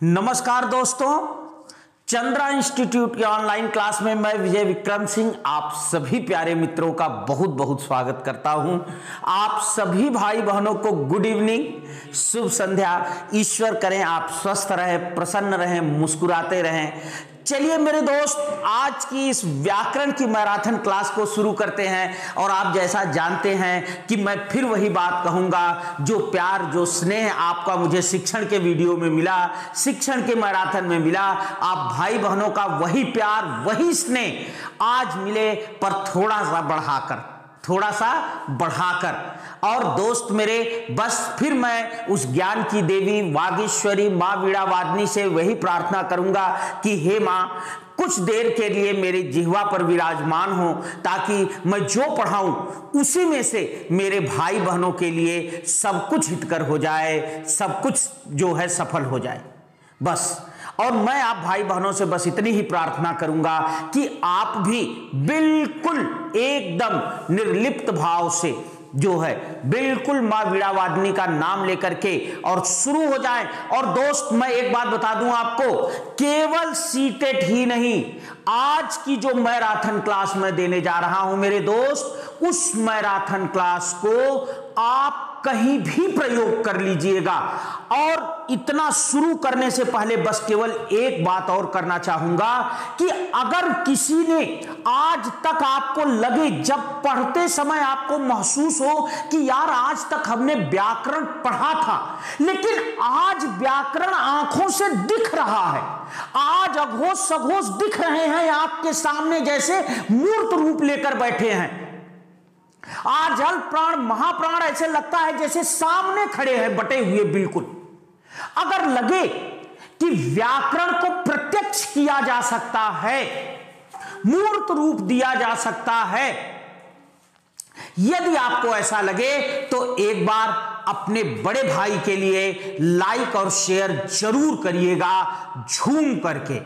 नमस्कार दोस्तों, चंद्रा इंस्टीट्यूट के ऑनलाइन क्लास में मैं विजय विक्रम सिंह, आप सभी प्यारे मित्रों का बहुत बहुत स्वागत करता हूँ। आप सभी भाई बहनों को गुड इवनिंग शुभ संध्या। ईश्वर करें, आप स्वस्थ रहें, प्रसन्न रहें, मुस्कुराते रहें। चलिए मेरे दोस्त, आज की इस व्याकरण की मैराथन क्लास को शुरू करते हैं और आप जैसा जानते हैं कि मैं फिर वही बात कहूँगा, जो प्यार, जो स्नेह आपका मुझे शिक्षण के वीडियो में मिला, शिक्षण के मैराथन में मिला। आप भाई बहनों का वही प्यार, वही स्नेह आज मिले पर थोड़ा सा बढ़ाकर, थोड़ा सा बढ़ाकर। और दोस्त मेरे, बस फिर मैं उस ज्ञान की देवी वागीश्वरी माँ वीणावादनी से वही प्रार्थना करूँगा कि हे माँ, कुछ देर के लिए मेरे जिहवा पर विराजमान हो ताकि मैं जो पढ़ाऊं, उसी में से मेरे भाई बहनों के लिए सब कुछ हितकर हो जाए, सब कुछ जो है सफल हो जाए। बस। और मैं आप भाई बहनों से बस इतनी ही प्रार्थना करूँगा कि आप भी बिल्कुल एकदम निर्लिप्त भाव से जो है, बिल्कुल माँ वीड़ावादनी का नाम लेकर के और शुरू हो जाए। और दोस्त, मैं एक बात बता दूँ आपको, केवल सीटेट ही नहीं, आज की जो मैराथन क्लास मैं देने जा रहा हूँ मेरे दोस्त, उस मैराथन क्लास को आप कहीं भी प्रयोग कर लीजिएगा। और इतना शुरू करने से पहले बस केवल एक बात और करना चाहूँगा कि अगर किसी ने आज तक आपको लगे, जब पढ़ते समय आपको महसूस हो कि यार आज तक हमने व्याकरण पढ़ा था, लेकिन आज व्याकरण आँखों से दिख रहा है। आज अघोष सघोष दिख रहे हैं आपके सामने, जैसे मूर्त रूप लेकर बैठे हैं। आज जल प्राण, महाप्राण ऐसे लगता है जैसे सामने खड़े हैं, बटे हुए बिल्कुल। अगर लगे कि व्याकरण को प्रत्यक्ष किया जा सकता है, मूर्त रूप दिया जा सकता है, यदि आपको ऐसा लगे तो एक बार अपने बड़े भाई के लिए लाइक और शेयर ज़रूर करिएगा, झूम करके।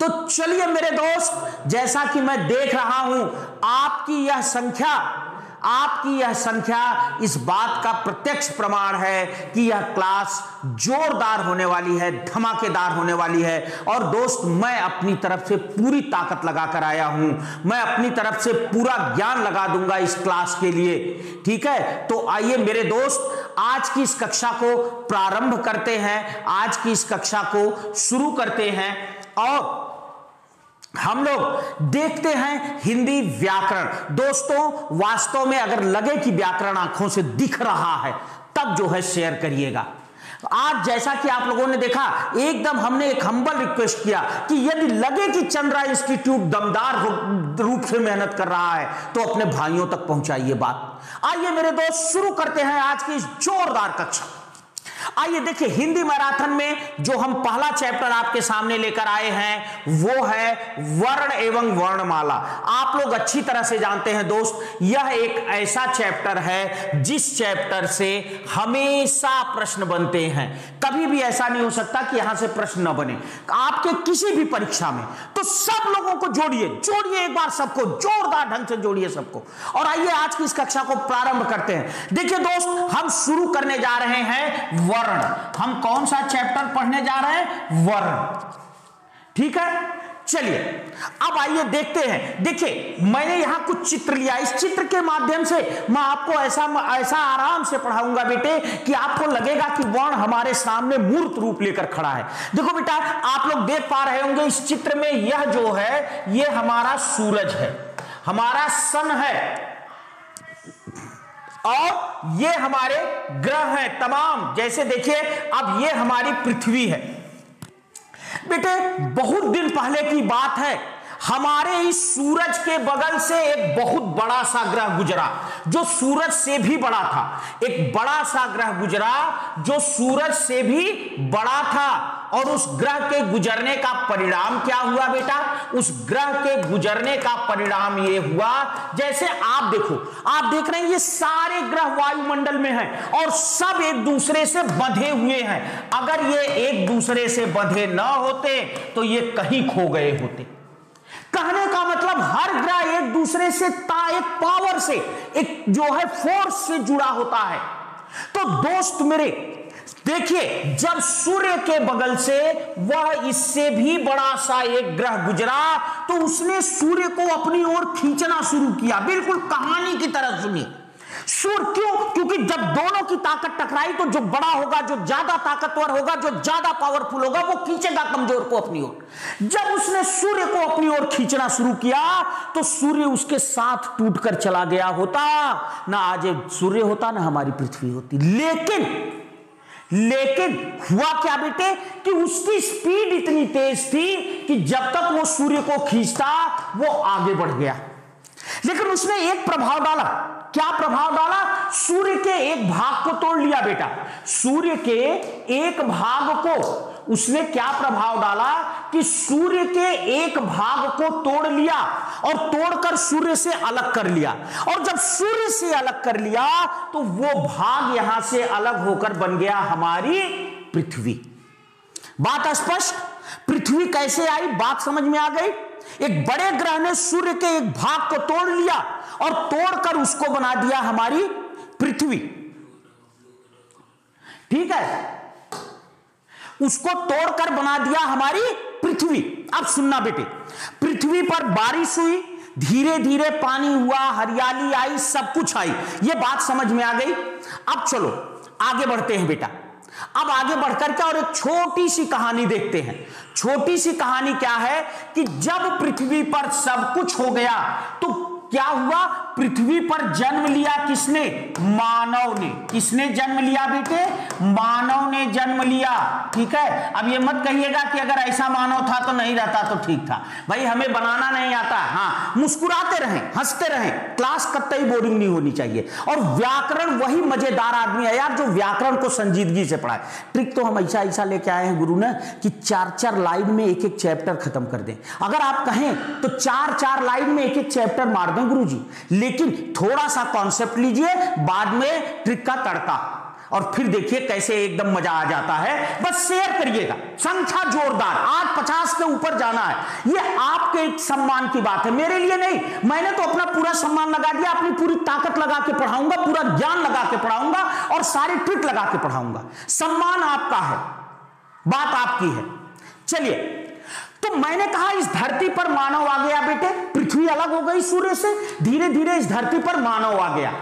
तो चलिए मेरे दोस्त, जैसा कि मैं देख रहा हूँ, आपकी यह संख्या आपकी यह संख्या इस बात का प्रत्यक्ष प्रमाण है कि यह क्लास जोरदार होने वाली है, धमाकेदार होने वाली है। और दोस्त, मैं अपनी तरफ़ से पूरी ताकत लगाकर आया हूँ। मैं अपनी तरफ़ से पूरा ज्ञान लगा दूँगा इस क्लास के लिए। ठीक है? तो आइए मेरे दोस्त, आज की इस कक्षा को प्रारंभ करते हैं। आज की इस कक्षा को शुरू करते हैं। और हम लोग देखते हैं हिंदी व्याकरण। दोस्तों, वास्तव में अगर लगे कि व्याकरण आँखों से दिख रहा है, तब जो है शेयर करिएगा। आज जैसा कि आप लोगों ने देखा, एकदम हमने एक हम्बल रिक्वेस्ट किया कि यदि लगे कि चंद्रा इंस्टीट्यूट दमदार रूप से मेहनत कर रहा है तो अपने भाइयों तक पहुंचाइए बात। आइए मेरे दोस्त, शुरू करते हैं आज की इस जोरदार कक्षा। आइए देखिए, हिंदी मैराथन में जो हम पहला चैप्टर आपके सामने लेकर आए हैं, वो है वर्ण एवं वर्णमाला। आप लोग अच्छी तरह से जानते हैं दोस्त, यह एक ऐसा चैप्टर है जिस चैप्टर से हमेशा प्रश्न बनते हैं। कभी भी ऐसा नहीं हो सकता कि यहाँ से प्रश्न न बने। आपके किसी भी परीक्षा में तो सब लोगों को जोड़िए जोड़िए एक बार सबको, जोरदार ढंग से जोड़िए सबको। और आइए, आज की इस कक्षा को प्रारंभ करते हैं। देखिए दोस्त, हम शुरू करने जा रहे हैं वर्ण। हम कौन सा चैप्टर पढ़ने जा रहे हैं? वर्ण। ठीक है? चलिए, अब आइए देखते हैं। देखिए, मैंने यहाँ कुछ चित्र लिया। इस चित्र के माध्यम से मैं आपको ऐसा ऐसा आराम से पढ़ाऊँगा बेटे कि आपको लगेगा कि वर्ण हमारे सामने मूर्त रूप लेकर खड़ा है। देखो बेटा, आप लोग देख पा रहे होंगे इस चित्र में यह जो है यह हमारा सूरज है। हमारा सन है। और ये हमारे ग्रह हैं, तमाम। जैसे देखिए, अब ये हमारी पृथ्वी है। बेटे, बहुत दिन पहले की बात है। हमारे इस सूरज के बगल से एक बहुत बड़ा सा ग्रह गुजरा, जो सूरज से भी बड़ा था। एक बड़ा सा ग्रह गुजरा, जो सूरज से भी बड़ा था। और उस ग्रह के गुजरने का परिणाम क्या हुआ बेटा? उस ग्रह के गुजरने का परिणाम ये हुआ, जैसे आप देखो, आप देख रहे हैं ये सारे ग्रह वायुमंडल में हैं और सब एक दूसरे से बंधे हुए हैं। अगर ये एक दूसरे से बंधे ना होते तो ये कहीं खो गए होते। कहने का मतलब हर ग्रह एक दूसरे से ता, एक पावर से, एक जो है फोर्स से जुड़ा होता है। तो दोस्त मेरे, देखिए, जब सूर्य के बगल से वह इससे भी बड़ा सा एक ग्रह गुजरा तो उसने सूर्य को अपनी ओर खींचना शुरू किया। बिल्कुल कहानी की तरह सुनी सूर्य क्यों? क्योंकि जब दोनों की ताकत टकराई तो जो बड़ा होगा, जो ज़्यादा ताकतवर होगा, जो ज़्यादा पावरफुल होगा, वो खींचेगा कमज़ोर को अपनी ओर। जब उसने सूर्य को अपनी ओर खींचना शुरू किया तो सूर्य उसके साथ टूटकर चला गया होता। ना आज सूर्य होता, ना हमारी पृथ्वी होती। लेकिन लेकिन हुआ क्या बेटे? कि उसकी स्पीड इतनी तेज थी कि जब तक वो सूर्य को खींचता, वो आगे बढ़ गया। लेकिन उसने एक प्रभाव डाला। क्या प्रभाव डाला? सूर्य के एक भाग को तोड़ लिया बेटा। सूर्य के एक भाग को। उसने क्या प्रभाव डाला? कि सूर्य के एक भाग को तोड़ लिया और तोड़कर सूर्य से अलग कर लिया। और जब सूर्य से अलग कर लिया तो वो भाग यहाँ से अलग होकर बन गया हमारी पृथ्वी। बात स्पष्ट पृथ्वी कैसे आई? बात समझ में आ गई? एक बड़े ग्रह ने सूर्य के एक भाग को तोड़ लिया और तोड़कर उसको बना दिया हमारी पृथ्वी। ठीक है? उसको तोड़कर बना दिया हमारी पृथ्वी। अब सुनना बेटे, पृथ्वी पर बारिश हुई धीरे धीरे पानी हुआ, हरियाली आई, सब कुछ आई। ये बात समझ में आ गई? अब चलो, आगे बढ़ते हैं बेटा। अब आगे बढ़कर के और एक छोटी सी कहानी देखते हैं। छोटी सी कहानी क्या है कि जब पृथ्वी पर सब कुछ हो गया तो क्या हुआ? पृथ्वी पर जन्म लिया किसने? मानव ने। किसने जन्म लिया बेटे? मानव ने जन्म लिया। ठीक है? अब ये मत कहिएगा कि अगर ऐसा मानव था तो नहीं रहता तो ठीक था। भाई, हमें बनाना नहीं आता। हाँ मुस्कुराते रहें, हँसते रहें। क्लास कतई बोरिंग नहीं होनी चाहिए। और व्याकरण वही मज़ेदार आदमी है यार जो व्याकरण को संजीदगी से पढ़ाए। ट्रिक तो हम ऐसा ऐसा लेके आए हैं गुरु ने कि चार चार लाइन में एक एक चैप्टर खत्म कर दें। अगर आप कहें तो चार चार लाइन में एक एक चैप्टर मार दें गुरु जी लेकिन थोड़ा सा कॉन्सेप्ट लीजिए, बाद में ट्रिक का तड़का। और फिर देखिए कैसे एकदम मज़ा आ जाता है। बस शेयर करिएगा। संख्या जोरदार। आज पचास के ऊपर जाना है। ये आपके एक सम्मान की बात है। मेरे लिए नहीं। मैंने तो अपना पूरा सम्मान लगा दिया। अपनी पूरी ताकत लगा के पढ़ाऊँगा, पूरा ज्ञान लगा के पढ़ाऊँगा और सारी ट्रिक लगा के पढ़ाऊँगा। सम्मान आपका है। बात आपकी है। चलिए तो मैंने कहा, इस धरती पर मानव आ गया बेटे। पृथ्वी अलग हो गई सूर्य से। धीरे धीरे इस धरती पर मानव आ गया।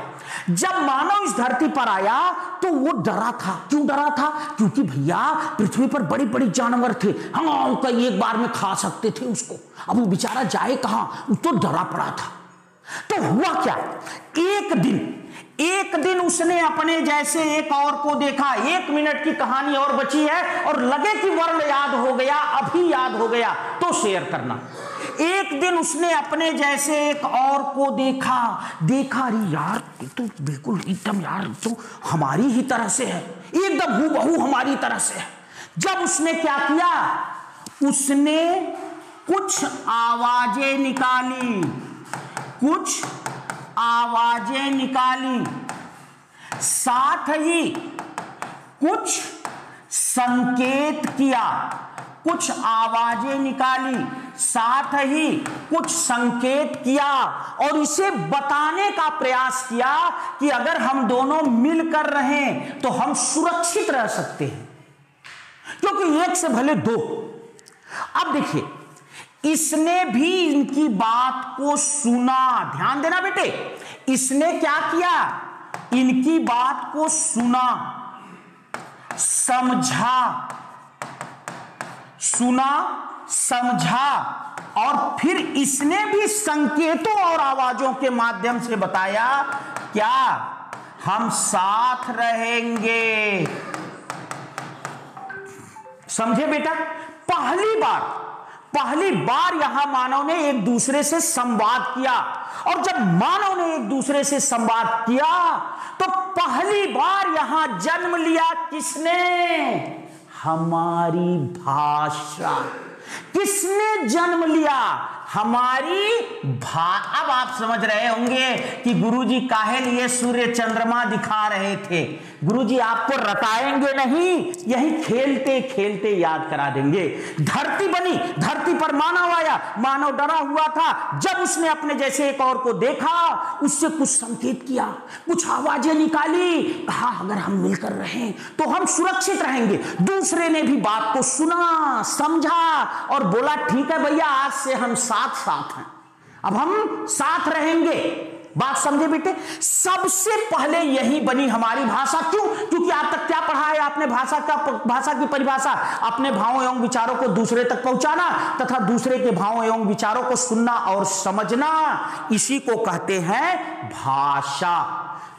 जब मानव इस धरती पर आया तो वो डरा था। क्यों डरा था? क्योंकि भैया, पृथ्वी पर बड़ी बड़ी जानवर थे। हाँ कई एक बार में खा सकते थे उसको। अब वो बेचारा जाए कहाँ? तो डरा पड़ा था। तो हुआ क्या? एक दिन एक दिन उसने अपने जैसे एक और को देखा। एक मिनट की कहानी और बची है और लगे कि वर्ण याद हो गया, अभी याद हो गया तो शेयर करना। एक दिन उसने अपने जैसे एक और को देखा। देखा, अरे यार तो बिल्कुल एकदम यार तो हमारी ही तरह से है। एकदम हु बहु हमारी तरह से है। जब उसने क्या किया? उसने कुछ आवाज़ें निकाली। कुछ आवाज़ें निकाली। साथ ही कुछ संकेत किया, कुछ आवाज़ें निकाली, साथ ही कुछ संकेत किया और इसे बताने का प्रयास किया कि अगर हम दोनों मिलकर रहें तो हम सुरक्षित रह सकते हैं। क्योंकि एक से भले दो। अब देखिए इसने भी इनकी बात को सुना। ध्यान देना बेटे, इसने क्या किया? इनकी बात को सुना, समझा सुना, समझा, और फिर इसने भी संकेतों और आवाजों के माध्यम से बताया, क्या? हम साथ रहेंगे। समझे बेटा? पहली बार पहली बार यहाँ मानव ने एक दूसरे से संवाद किया। और जब मानव ने एक दूसरे से संवाद किया तो पहली बार यहाँ जन्म लिया किसने? हमारी भाषा। किसने जन्म लिया? हमारी भा, अब आप समझ रहे होंगे कि गुरुजी काहे लिए सूर्य चंद्रमा दिखा रहे थे। गुरुजी आपको रटाएँगे नहीं, यही खेलते खेलते याद करा देंगे। धरती बनी, धरती पर मानव आया, मानव डरा हुआ था। जब उसने अपने जैसे एक और को देखा, उससे कुछ संकेत किया, कुछ आवाज़ें निकाली, कहा, अगर हम मिलकर रहें तो हम सुरक्षित रहेंगे। दूसरे ने भी बात को सुना, समझा और बोला, ठीक है भैया, आज से हम साथ साथ हैं। अब हम साथ रहेंगे। बात समझे बेटे? सबसे पहले यही बनी हमारी भाषा। क्यों? क्योंकि आप तक क्या पढ़ा है आपने? भाषा का भाषा की परिभाषा। अपने भावों एवं विचारों को दूसरे तक पहुंचाना तथा दूसरे के भावों एवं विचारों को सुनना और समझना। इसी को कहते हैं भाषा।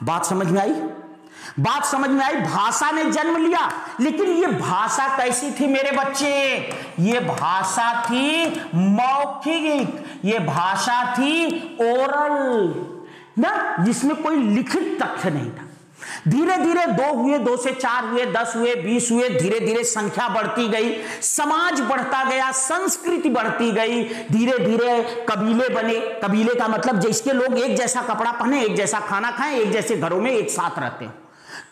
बात समझ में आई? बात समझ में आई? भाषा ने जन्म लिया। लेकिन ये भाषा कैसी थी मेरे बच्चे? ये भाषा थी मौखिक। ये भाषा थी ओरल। ना, जिसमें कोई लिखित तथ्य नहीं था। धीरे धीरे दो हुए, दो से चार हुए, दस हुए, बीस हुए धीरे धीरे संख्या बढ़ती गई, समाज बढ़ता गया, संस्कृति बढ़ती गई धीरे धीरे कबीले बने। कबीले का मतलब जिसके लोग एक जैसा कपड़ा पहने, एक जैसा खाना खाएँ, एक जैसे घरों में एक साथ रहते हैं।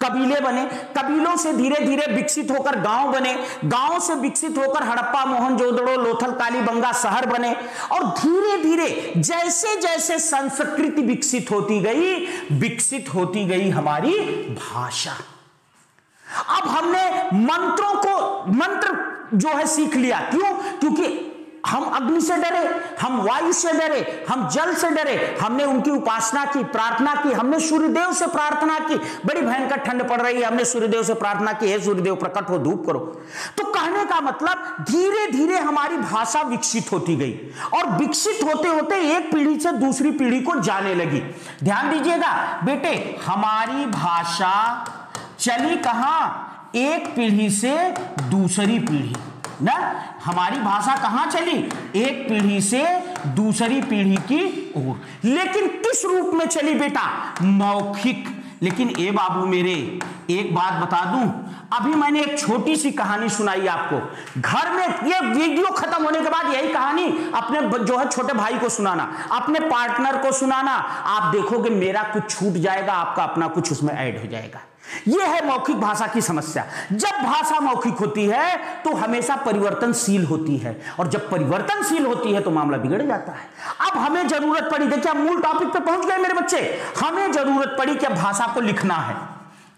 कबीले बने, कबीलों से धीरे धीरे विकसित होकर गाँव बने, गाँव से विकसित होकर हड़प्पा, मोहनजोदड़ो, लोथल, कालीबंगा शहर बने और धीरे धीरे जैसे जैसे संस्कृति विकसित होती गई, विकसित होती गई हमारी भाषा। अब हमने मंत्रों को, मंत्र जो है सीख लिया। क्यों? क्योंकि हम अग्नि से डरे, हम वायु से डरे, हम जल से डरे। हमने उनकी उपासना की, प्रार्थना की, हमने सूर्यदेव से प्रार्थना की। बड़ी भयंकर ठंड पड़ रही है, हमने सूर्यदेव से प्रार्थना की, है सूर्यदेव, प्रकट हो, धूप करो। तो कहने का मतलब धीरे धीरे हमारी भाषा विकसित होती गई और विकसित होते होते एक पीढ़ी से दूसरी पीढ़ी को जाने लगी। ध्यान दीजिएगा, बेटे, हमारी भाषा चली कहाँ? एक पीढ़ी से दूसरी पीढ़ी। ना? हमारी भाषा कहाँ चली? एक पीढ़ी से दूसरी पीढ़ी की ओर। लेकिन किस रूप में चली बेटा? मौखिक। लेकिन ए बाबू मेरे, एक बात बता दूँ। अभी मैंने एक छोटी सी कहानी सुनाई आपको। घर में ये वीडियो खत्म होने के बाद यही कहानी, अपने जो है छोटे भाई को सुनाना, अपने पार्टनर को सुनाना। आप देखोगे मेरा कुछ छूट जाएगा, आपका अपना कुछ उसमें ऐड हो जाएगा। यह है मौखिक भाषा की समस्या। जब भाषा मौखिक होती है तो हमेशा परिवर्तनशील होती है। और जब परिवर्तनशील होती है तो मामला बिगड़ जाता है। अब हमें ज़रूरत पड़ी, देखिए आप मूल टॉपिक पे पहुँच गए मेरे बच्चे। हमें ज़रूरत पड़ी कि भाषा को लिखना है।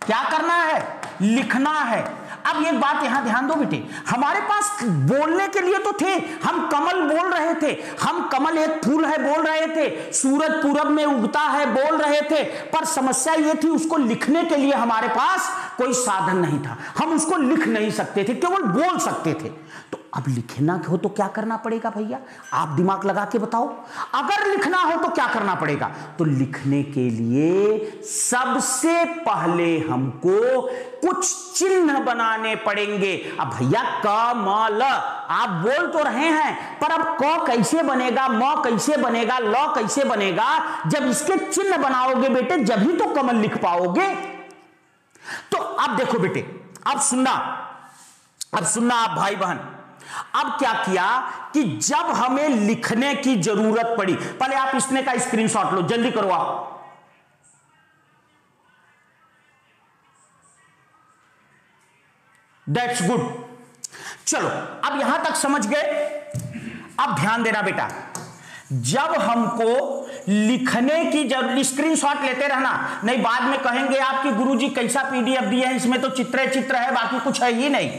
क्या करना है? लिखना है। अब एक बात यहाँ ध्यान दो बेटे, हमारे पास बोलने के लिए तो थे, हम कमल बोल रहे थे, हम कमल एक फूल है बोल रहे थे, सूरज पूरब में उगता है बोल रहे थे, पर समस्या ये थी उसको लिखने के लिए हमारे पास कोई साधन नहीं था, हम उसको लिख नहीं सकते थे, केवल बोल सकते थे। अब लिखना हो तो क्या करना पड़ेगा भैया? आप दिमाग लगा के बताओ। अगर लिखना हो तो क्या करना पड़ेगा? तो लिखने के लिए सबसे पहले हमको कुछ चिन्ह बनाने पड़ेंगे। अब भैया, क, म, ल, आप बोल तो रहे हैं, पर अब क कैसे बनेगा, म कैसे बनेगा, ल कैसे बनेगा? जब इसके चिन्ह बनाओगे बेटे, जब ही तो कमल लिख पाओगे। तो अब देखो बेटे, अब सुनना अब सुनना आप भाई बहन अब क्या किया कि जब हमें लिखने की ज़रूरत पड़ी, पहले आप इसने का स्क्रीनशॉट लो, जल्दी करो आप। दैट्स गुड चलो, अब यहाँ तक समझ गए? अब ध्यान देना बेटा, जब हमको लिखने की ज़रूर स्क्रीनशॉट लेते रहना, नहीं बाद में कहेंगे आपकी गुरुजी कैसा पीडीएफ दिए हैं, इसमें तो चित्र चित्र है, बाकी कुछ है ही नहीं।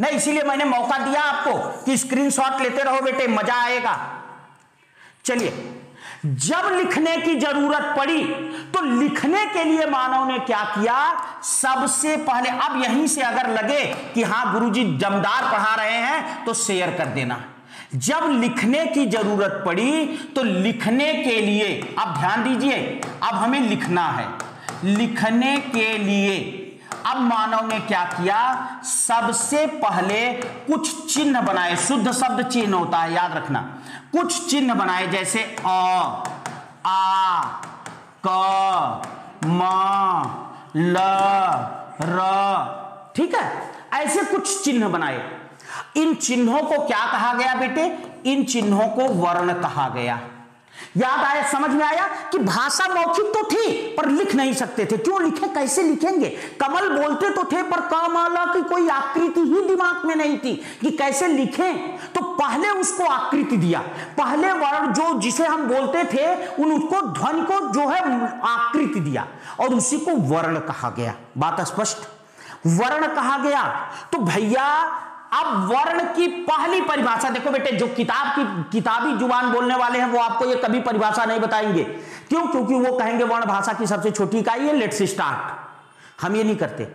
नहीं इसीलिए मैंने मौका दिया आपको कि स्क्रीनशॉट लेते रहो बेटे, मज़ा आएगा। चलिए, जब लिखने की ज़रूरत पड़ी तो लिखने के लिए मानव ने क्या किया? सबसे पहले, अब यहीं से अगर लगे कि हाँ, गुरुजी जमदार पढ़ा रहे हैं तो शेयर कर देना। जब लिखने की ज़रूरत पड़ी तो लिखने के लिए, अब ध्यान दीजिए, अब हमें लिखना है। लिखने के लिए अब मानव ने क्या किया? सबसे पहले कुछ चिन्ह बनाए। शुद्ध शब्द चिन्ह होता है, याद रखना। कुछ चिन्ह बनाए, जैसे अ, आ, क, म, ल, र, ठीक है? ऐसे कुछ चिन्ह बनाए। इन चिन्हों को क्या कहा गया बेटे? इन चिन्हों को वर्ण कहा गया। याद आया, समझ में आया कि भाषा मौखिक तो थी, पर लिख नहीं सकते थे। क्यों लिखे? कैसे लिखेंगे? कमल बोलते तो थे, पर कमला की कोई आकृति ही दिमाग में नहीं थी। कि कैसे लिखें? तो पहले उसको आकृति दिया। पहले वर्ण जो जिसे हम बोलते थे, उन उसको ध्वनि को जो है, आकृति दिया और उसी को वर्ण कहा गया। बात स्पष्ट? वर्ण कहा गया। तो भैया अब वर्ण की पहली परिभाषा, देखो बेटे, जो किताब की, किताबी ज़ुबान बोलने वाले हैं, वो आपको ये कभी परिभाषा नहीं बताएँगे। क्यों? क्योंकि वो कहेंगे, वर्ण भाषा की सबसे छोटी इकाई है लेट्स स्टार्ट हम ये नहीं करते।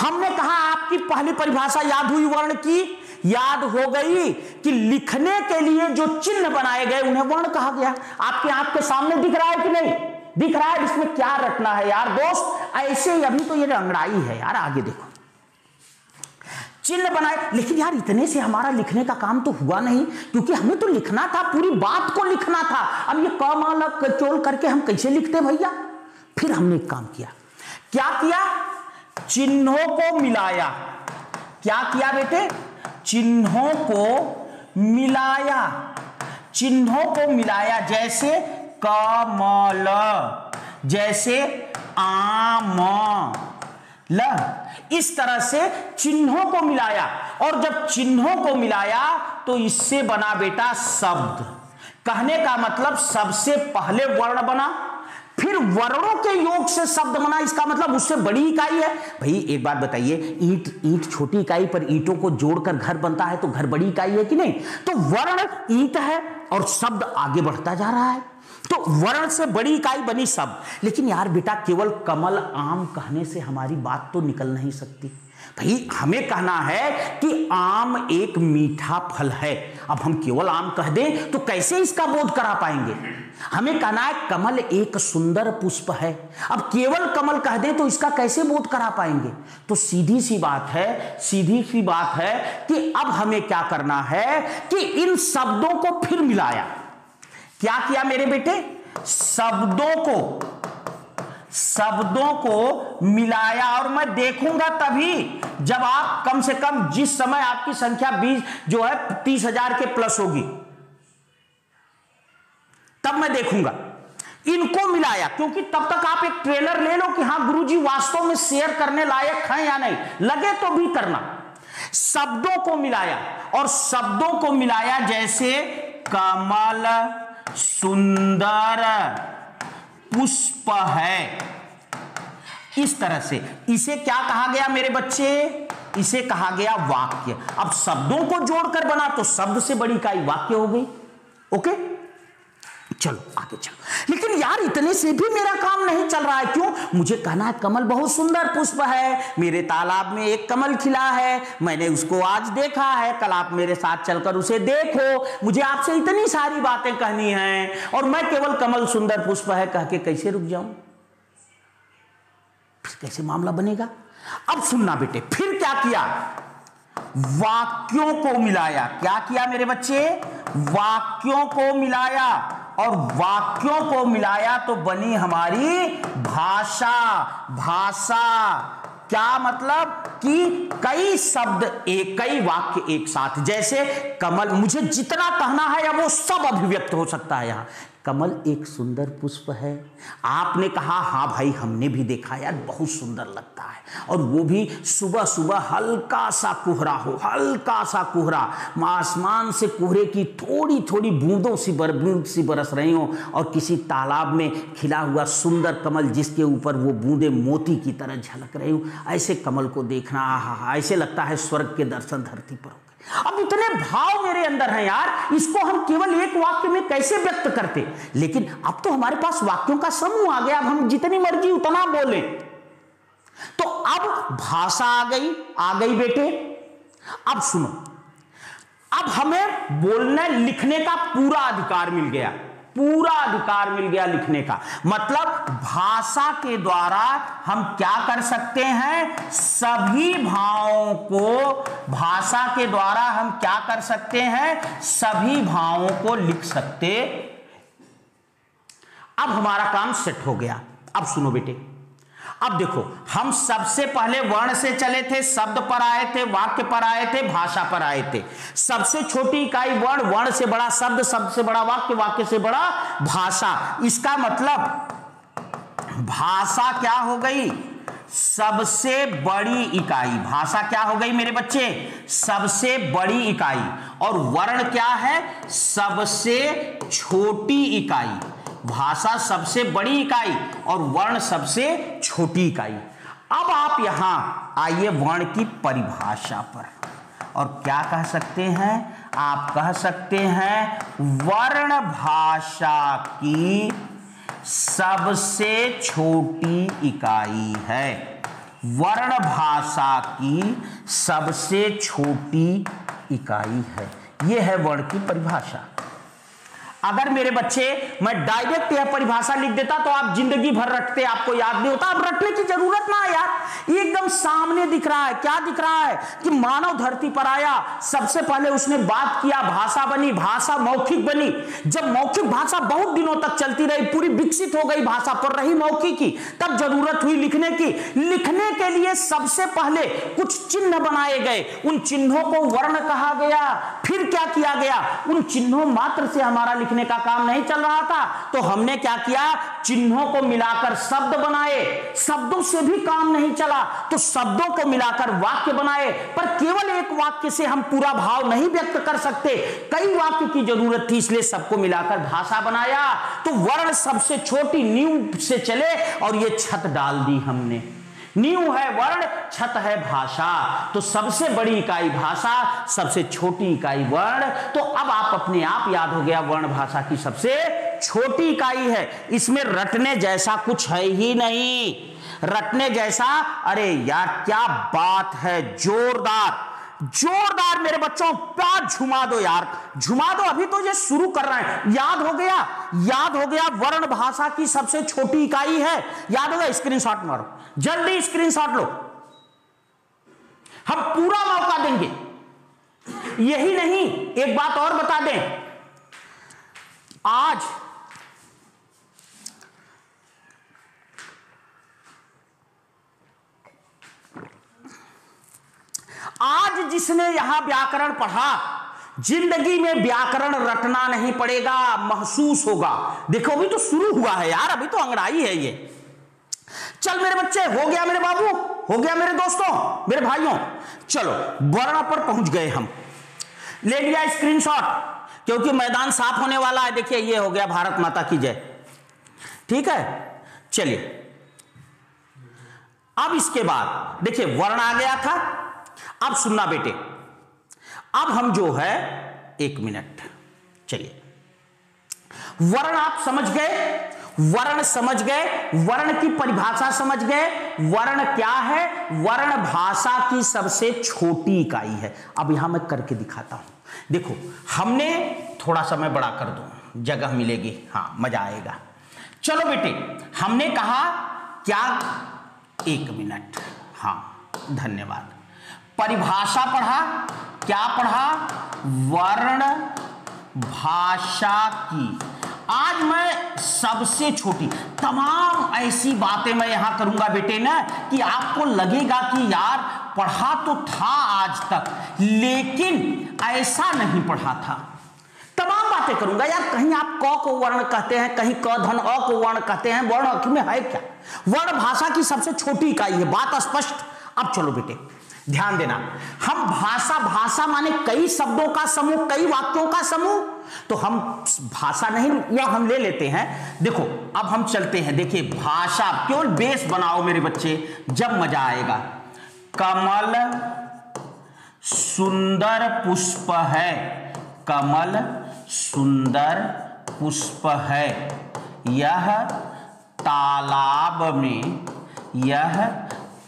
हमने कहा, आपकी पहली परिभाषा याद हुई वर्ण की? याद हो गई कि लिखने के लिए जो चिन्ह बनाए गए, उन्हें वर्ण कहा गया। आपके आँख के सामने दिख रहा है कि नहीं? दिख रहा है इसमें क्या रटना है यार। दोस्त, ऐसे अभी तो ये रंगड़ाई है यार, आगे देखो। चिन्ह बनाए। लेकिन यार, इतने से हमारा लिखने का काम तो हुआ नहीं, क्योंकि हमें तो लिखना था, पूरी बात को लिखना था। अब ये कमालक चोल करके हम कैसे लिखते भैया? फिर हमने एक काम किया। क्या किया? चिन्हों को मिलाया। क्या किया बेटे? चिन्हों को मिलाया। चिन्हों को मिलाया जैसे कमल जैसे आम ल। इस तरह से चिन्हों को मिलाया। और जब चिन्हों को मिलाया तो इससे बना बेटा शब्द। कहने का मतलब सबसे पहले वर्ण बना, फिर वर्णों के योग से शब्द बना। इसका मतलब उससे बड़ी इकाई है। भाई, एक बात बताइए, ईंट ईंट छोटी इकाई पर ईंटों को जोड़कर घर बनता है तो घर बड़ी इकाई है कि नहीं? तो वर्ण, ईंट है और शब्द आगे बढ़ता जा रहा है। तो वर्ण से बड़ी इकाई बनी सब। लेकिन यार बेटा, केवल कमल आम कहने से हमारी बात तो निकल नहीं सकती। भाई, हमें कहना है कि आम एक मीठा फल है। अब हम केवल आम कह दें तो कैसे इसका बोध करा पाएँगे? हमें कहना है कमल एक सुंदर पुष्प है। अब केवल कमल कह दें तो इसका कैसे बोध करा पाएँगे? तो सीधी सी बात है, सीधी सी बात है कि अब हमें क्या करना है कि इन शब्दों को फिर मिलाया। क्या किया मेरे बेटे? शब्दों को शब्दों को मिलाया और मैं देखूँगा तभी जब आप कम से कम जिस समय आपकी संख्या बीस जो है, तीस हज़ार के प्लस होगी, तब मैं देखूँगा। इनको मिलाया, क्योंकि तब तक आप एक ट्रेलर ले लो कि हाँ, गुरुजी वास्तव में शेयर करने लायक हैं या नहीं। लगे तो भी करना। शब्दों को मिलाया और शब्दों को मिलाया जैसे कमल। सुंदर पुष्प है। इस तरह से। इसे क्या कहा गया मेरे बच्चे? इसे कहा गया वाक्य। अब शब्दों को जोड़कर बना तो शब्द से बड़ी काई वाक्य हो गई। ओके? चलो, आगे चलो। लेकिन यार, इतने से भी मेरा काम नहीं चल रहा है। क्यों? मुझे कहना है, कमल बहुत सुंदर पुष्प है। मेरे तालाब में एक कमल खिला है। मैंने उसको आज देखा है। कल आप मेरे साथ चलकर उसे देखो। मुझे आपसे इतनी सारी बातें कहनी है। और मैं केवल कमल सुंदर पुष्प है कह के कैसे रुक जाऊँ? फिर कैसे मामला बनेगा? अब सुनना बेटे, फिर क्या किया? वाक्यों को मिलाया। क्या किया मेरे बच्चे? वाक्यों को मिलाया। और वाक्यों को मिलाया तो बनी हमारी भाषा। भाषा क्या मतलब? कि कई शब्द एक, कई वाक्य एक साथ। जैसे कमल, मुझे जितना कहना है या वो सब अभिव्यक्त हो सकता है यहाँ। कमल एक सुंदर पुष्प है। आपने कहा हाँ भाई, हमने भी देखा यार, बहुत सुंदर लगता है। और वो भी सुबह सुबह हल्का सा कोहरा हो, हल्का सा कोहरा। आसमान से कोहरे की थोड़ी थोड़ी बूंदों सी बर, बूंद सी बरस रही हो और किसी तालाब में खिला हुआ सुंदर कमल जिसके ऊपर वो बूंदे मोती की तरह झलक रही हो। ऐसे कमल को देखना हा ऐसे लगता है स्वर्ग के दर्शन धरती पर अब इतने भाव मेरे अंदर हैं यार, इसको हम केवल एक वाक्य में कैसे व्यक्त करते? लेकिन अब तो हमारे पास वाक्यों का समूह आ गया, अब हम जितनी मर्ज़ी उतना बोले। तो अब भाषा आ गई आ गई बेटे। अब सुनो, अब हमें बोलने लिखने का पूरा अधिकार मिल गया। पूरा अधिकार मिल गया लिखने का। मतलब भाषा के द्वारा हम क्या कर सकते हैं? सभी भावों को भाषा के द्वारा हम क्या कर सकते हैं? सभी भावों को लिख सकते। अब हमारा काम सेट हो गया। अब सुनो बेटे। अब देखो, हम सबसे पहले वर्ण से चले थे, शब्द पर आए थे, वाक्य पर आए थे, भाषा पर आए थे। सबसे छोटी इकाई वर्ण वर्ण से बड़ा शब्द शब्द से बड़ा वाक्य वाक्य से बड़ा भाषा। इसका मतलब भाषा क्या हो गई? सबसे बड़ी इकाई। भाषा क्या हो गई मेरे बच्चे? सबसे बड़ी इकाई। और वर्ण क्या है? सबसे छोटी इकाई। भाषा सबसे बड़ी इकाई और वर्ण सबसे छोटी इकाई। अब आप यहाँ आइए वर्ण की परिभाषा पर। और क्या कह सकते हैं? आप कह सकते हैं, वर्ण भाषा की सबसे छोटी इकाई है। वर्ण भाषा की सबसे छोटी इकाई है। यह है वर्ण की परिभाषा। अगर मेरे बच्चे, मैं डायरेक्ट यह परिभाषा लिख देता तो आप ज़िंदगी भर रटते, आपको याद नहीं होता। अब रटने की ज़रूरत ना यार। एकदम सामने दिख रहा है। क्या दिख रहा है? कि मानव धरती पर आया। सबसे पहले उसने बात किया, भाषा बनी, भाषा मौखिक बनी। जब मौखिक भाषा बहुत दिनों तक चलती रही, पूरी विकसित हो गई भाषा पर रही मौखिक की, तब ज़रूरत हुई लिखने की। लिखने के लिए सबसे पहले कुछ चिन्ह बनाए गए। उन चिन्हों को वर्ण कहा गया। फिर क्या किया गया? उन चिन्हों मात्र से हमारा लिखने लिखने का काम नहीं चल रहा था तो हमने क्या किया? चिन्हों को मिलाकर शब्द बनाए। शब्दों से भी काम नहीं चला तो शब्दों को मिलाकर वाक्य बनाए। पर केवल एक वाक्य से हम पूरा भाव नहीं व्यक्त कर सकते। कई वाक्य की ज़रूरत थी, इसलिए सबको मिलाकर भाषा बनाया। तो वर्ण सबसे छोटी, नींव से चले और ये छत डाल दी हमने। नींव है वर्ण, छत है भाषा। तो सबसे बड़ी इकाई भाषा, सबसे छोटी इकाई वर्ण। तो अब आप अपने आप याद हो गया वर्ण भाषा की सबसे छोटी इकाई है। इसमें रटने जैसा कुछ है ही नहीं। रटने जैसा, अरे यार, क्या बात है, जोरदार। जोरदार मेरे बच्चों, प्यार झुमा दो यार। झुमा दो, अभी तो ये शुरू कर रहे हैं। याद हो गया? याद हो गया वर्ण भाषा की सबसे छोटी इकाई है। याद हो गया? स्क्रीनशॉट मारो। जल्दी स्क्रीनशॉट लो। हम पूरा मौका देंगे। यही नहीं, एक बात और बता दें। आज आज जिसने यहाँ व्याकरण पढ़ा, ज़िंदगी में व्याकरण रटना नहीं पड़ेगा, महसूस होगा। देखो, अभी तो शुरू हुआ है यार, अभी तो अंगड़ाई है ये। चल मेरे बच्चे, हो गया मेरे बाबू, हो गया मेरे दोस्तों, मेरे भाइयों। चलो, वर्ण पर पहुँच गए हम। ले लिया स्क्रीनशॉट क्योंकि मैदान साफ़ होने वाला है। देखिए, ये हो गया भारत माता की जय। ठीक है? चलिए। अब इसके बाद, देखिए, वर्ण आ गया था। अब सुनना बेटे। अब हम जो है, एक मिनट। चलिए। वर्ण आप समझ गए? वर्ण समझ गए, वर्ण की परिभाषा समझ गए। वर्ण क्या है? वर्ण भाषा की सबसे छोटी इकाई है। अब यहाँ मैं करके दिखाता हूँ। देखो, हमने, थोड़ा समय बड़ा कर दो, जगह मिलेगी। हाँ मज़ा आएगा। चलो बेटे, हमने कहा, क्या? एक मिनट। हाँ धन्यवाद। परिभाषा पढ़ा, क्या पढ़ा? वर्ण भाषा की। आज मैं सबसे छोटी, तमाम ऐसी बातें मैं यहाँ करूँगा बेटे ना, कि आपको लगेगा कि यार, पढ़ा तो था आज तक, लेकिन ऐसा नहीं पढ़ा था। तमाम बातें करूँगा यार, कहीं आप क को वर्ण कहते हैं, कहीं क धन, अ को वर्ण कहते हैं, वर्ण में है क्या? वर्ण भाषा की सबसे छोटी इकाई है, बात स्पष्ट अब चलो बेटे ध्यान देना। हम भाषा भाषा माने कई शब्दों का समूह, कई वाक्यों का समूह। तो हम भाषा नहीं या हम ले लेते हैं। देखो, अब हम चलते हैं। देखिए, भाषा, केवल बेस बनाओ मेरे बच्चे, जब मज़ा आएगा। कमल सुंदर पुष्प है। कमल सुंदर पुष्प है। यह तालाब में, यह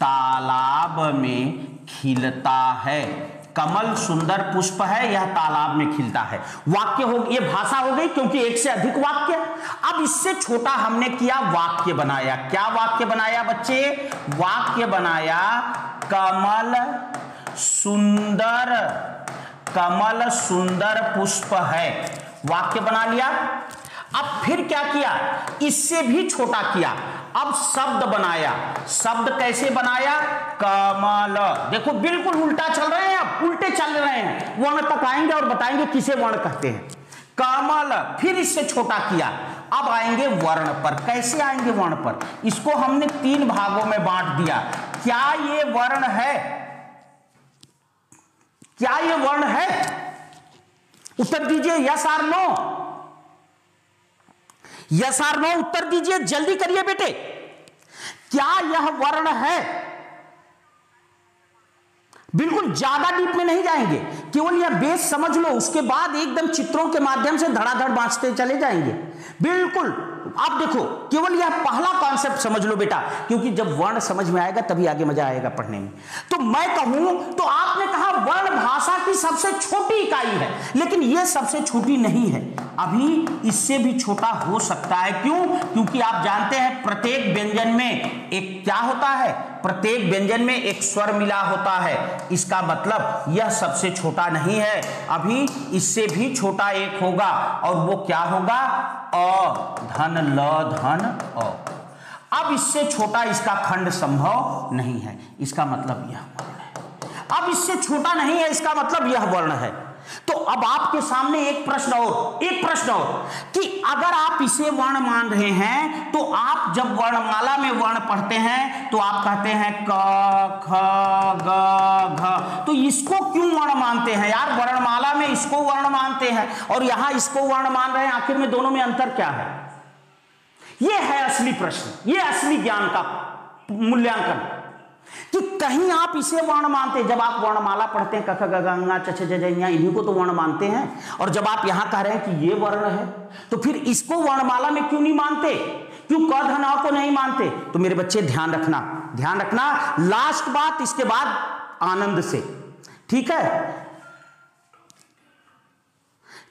तालाब में खिलता है। कमल सुंदर पुष्प है, यह तालाब में खिलता है। वाक्य हो, ये भाषा हो गई, क्योंकि एक से अधिक वाक्य। अब इससे छोटा हमने किया वाक्य बनाया। क्या वाक्य बनाया बच्चे? वाक्य बनाया, कमल सुंदर कमल सुंदर पुष्प है। वाक्य बना लिया। अब फिर क्या किया? इससे भी छोटा किया। अब शब्द बनाया। शब्द कैसे बनाया? कमल। देखो, बिल्कुल उल्टा चल रहे हैं अब। उल्टे चल रहे हैं। वर्ण तक आएँगे और बताएँगे किसे वर्ण कहते हैं। कमल, फिर इससे छोटा किया। अब आएँगे वर्ण पर। कैसे आएँगे वर्ण पर? इसको हमने तीन भागों में बांट दिया। क्या ये वर्ण है? क्या ये वर्ण है? उत्तर दीजिए yes or no yes or no, उत्तर दीजिए, जल्दी करिए बेटे। क्या यह वर्ण है? बिल्कुल ज़्यादा डीप में नहीं जाएँगे। केवल यह बेस समझ लो, उसके बाद एकदम चित्रों के माध्यम से धड़ाधड़ बांचते चले जाएँगे। बिल्कुल। आप देखो, केवल यह पहला कॉन्सेप्ट समझ लो बेटा, क्योंकि जब वर्ण समझ में आएगा, तभी आगे मज़ा आएगा पढ़ने में। तो मैं कहूँ तो आपने कहा वर्ण भाषा की सबसे छोटी इकाई है, लेकिन यह सबसे छोटी नहीं है। अभी इससे भी छोटा हो सकता है, क्यों? क्योंकि आप जानते हैं, प्रत्येक व्यंजन में एक क्या होता है? प्रत्येक व्यंजन में एक स्वर मिला होता है। इसका मतलब यह सबसे छोटा नहीं है। अभी इससे भी छोटा एक होगा, और वो क्या होगा? अ धन ल, धन, अ। अब इससे छोटा इसका खंड संभव नहीं है। इसका मतलब यह वर्ण है। अब इससे छोटा नहीं है, इसका मतलब यह वर्ण है। तो अब आपके सामने एक प्रश्न और, एक प्रश्न और, कि अगर आप इसे वर्ण मान रहे हैं तो आप जब वर्णमाला में वर्ण पढ़ते हैं तो आप कहते हैं क, ख, ग, घ। तो इसको क्यों वर्ण मानते हैं यार? वर्णमाला में इसको वर्ण मानते हैं। और यहाँ इसको वर्ण मान रहे हैं, आखिर में दोनों में अंतर क्या है? यह है असली प्रश्न यह असली ज्ञान का मूल्यांकन। कि कहीं आप इसे वर्ण मानते जब आप वर्णमाला पढ़ते हैं, कख गंगा चछ जजैया इन्हीं को तो वर्ण मानते हैं। और जब आप यहाँ कह रहे हैं कि ये वर्ण है तो फिर इसको वर्णमाला में क्यों नहीं मानते? क्यों क धना को नहीं मानते? तो मेरे बच्चे, ध्यान रखना ध्यान रखना लास्ट बात इसके बाद आनंद से। ठीक है?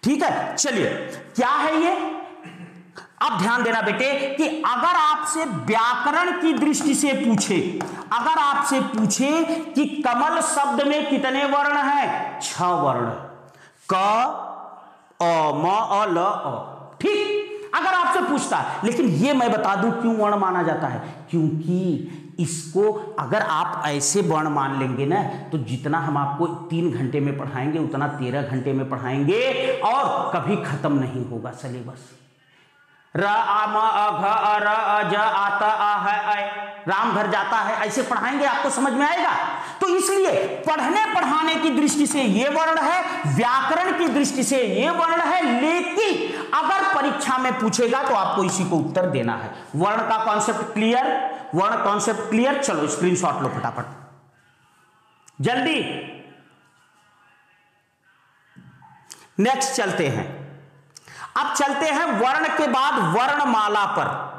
ठीक है? चलिए, क्या है ये? अब ध्यान देना बेटे कि अगर आपसे व्याकरण की दृष्टि से पूछे, अगर आपसे पूछे कि कमल शब्द में कितने वर्ण हैं? छ वर्ण। क, अ, म, अ, ल, अ। ठीक? अगर आपसे पूछता है लेकिन यह मैं बता दूँ क्यों वर्ण माना जाता है? क्योंकि इसको अगर आप ऐसे वर्ण मान लेंगे ना तो जितना हम आपको तीन घंटे में पढ़ाएँगे, उतना तेरह घंटे में पढ़ाएँगे और कभी खत्म नहीं होगा सिलेबस। र, आ ज है राम घर जाता है, ऐसे पढ़ाएँगे, आपको समझ में आएगा? तो इसलिए पढ़ने पढ़ाने की दृष्टि से ये वर्ण है, व्याकरण की दृष्टि से ये वर्ण है, लेकिन अगर परीक्षा में पूछेगा तो आपको इसी को उत्तर देना है। वर्ण का कॉन्सेप्ट क्लियर वर्ण कॉन्सेप्ट क्लियर चलो स्क्रीनशॉट लो फटाफट। जल्दी। नेक्स्ट चलते हैं। अब चलते हैं वर्ण के बाद वर्णमाला पर।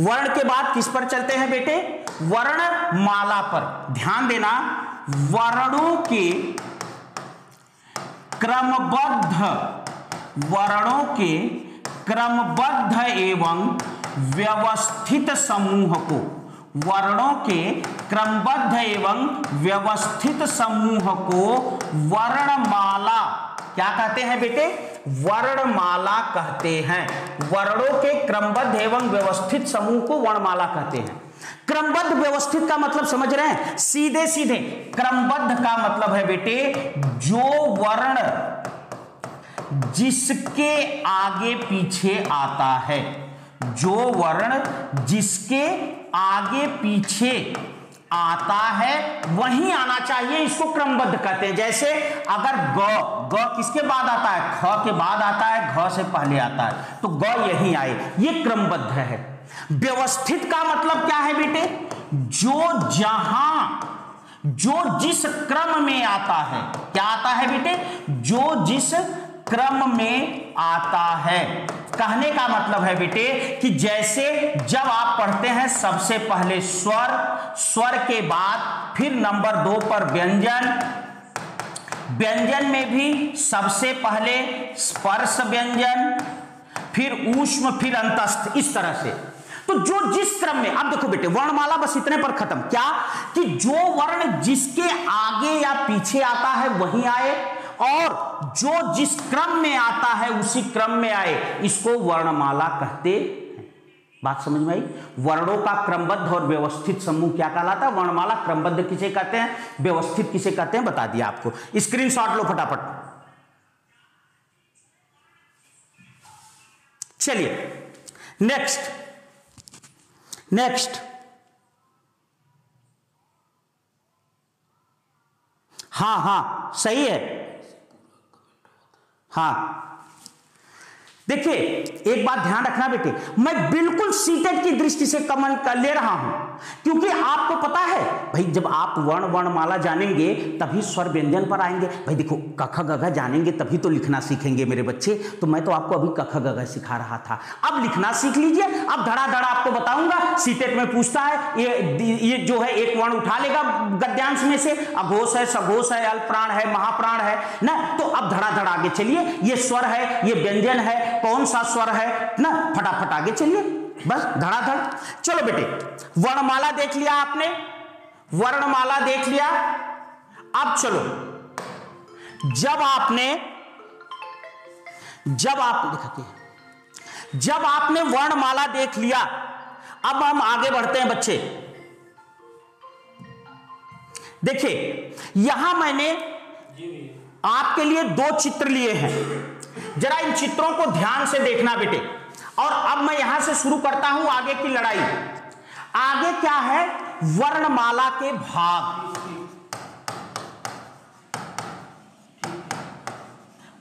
वर्ण के बाद किस पर चलते हैं बेटे? वर्णमाला पर। ध्यान देना, वर्णों के क्रमबद्ध, वर्णों के क्रमबद्ध एवं व्यवस्थित समूह को। वर्णों के क्रमबद्ध एवं व्यवस्थित समूह को वर्णमाला क्या कहते हैं बेटे? वर्णमाला कहते हैं। वर्णों के क्रमबद्ध एवं व्यवस्थित समूह को वर्णमाला कहते हैं। क्रमबद्ध व्यवस्थित का मतलब समझ रहे हैं? सीधे सीधे। क्रमबद्ध का मतलब है बेटे, जो वर्ण जिसके आगे पीछे आता है, जो वर्ण जिसके आगे पीछे आता है, वहीं आना चाहिए, इसको क्रमबद्ध कहते हैं। जैसे अगर ग ग किसके बाद आता है? ख के बाद आता है, घ से पहले आता है। तो ग यहीं आए। ये क्रमबद्ध है। व्यवस्थित का मतलब क्या है बेटे? जो जहाँ, जो जिस क्रम में आता है, क्या आता है बेटे? जो जिस क्रम में आता है। कहने का मतलब है बेटे कि जैसे जब आप पढ़ते हैं, सबसे पहले स्वर स्वर के बाद फिर नंबर दो पर व्यंजन। व्यंजन में भी सबसे पहले स्पर्श व्यंजन, फिर ऊष्म, फिर अंतस्थ, इस तरह से। तो जो जिस क्रम में, अब देखो बेटे, वर्णमाला बस इतने पर खत्म। क्या? कि जो वर्ण जिसके आगे या पीछे आता है, वही आए। और जो जिस क्रम में आता है, उसी क्रम में आए। इसको वर्णमाला कहते हैं। बात समझ में आई? वर्णों का क्रमबद्ध और व्यवस्थित समूह क्या कहलाता है? वर्णमाला क्रमबद्ध किसे कहते हैं? व्यवस्थित किसे कहते हैं? बता दिया आपको। स्क्रीनशॉट लो फटाफट। चलिए नेक्स्ट नेक्स्ट हाँ हाँ सही है। हाँ। देखिए, एक बात ध्यान रखना बेटे, मैं बिल्कुल सीटेट की दृष्टि से कमेंट कर ले रहा हूँ, क्योंकि आपको पता भाई, जब आप वर्ण वर्णमाला जानेंगे, तभी स्वर व्यंजन पर आएँगे। भाई, देखो, कख गघ जानेंगे, तभी तो लिखना सीखेंगे मेरे बच्चे। तो मैं तो आपको अभी कख गघ सिखा रहा था। अब लिखना सीख लीजिए। अब धड़ा धड़ा आपको बताऊँगा। सीटेट में पूछता है, ये ये जो है, एक वर्ण उठा लेगा गद्यांश में से। अघोष है, सघोष है अल्प्राण है, महाप्राण है, ना? तो अब धड़ा धड़ा आगे चलिए। ये स्वर है, ये व्यंजन है कौन सा स्वर है, ना? फटाफट आगे चलिए। बस, धड़ाधड़। चलो बेटे, वर्णमाला देख लिया आपने। वर्णमाला देख लिया। अब चलो। जब आपने, जब आप दिखाते जब आपने वर्णमाला देख लिया, अब हम आगे बढ़ते हैं बच्चे। देखिए, यहाँ मैंने आपके लिए दो चित्र लिए हैं। जरा इन चित्रों को ध्यान से देखना बेटे। और अब मैं यहाँ से शुरू करता हूँ आगे की लड़ाई। आगे क्या है? वर्णमाला के भाग।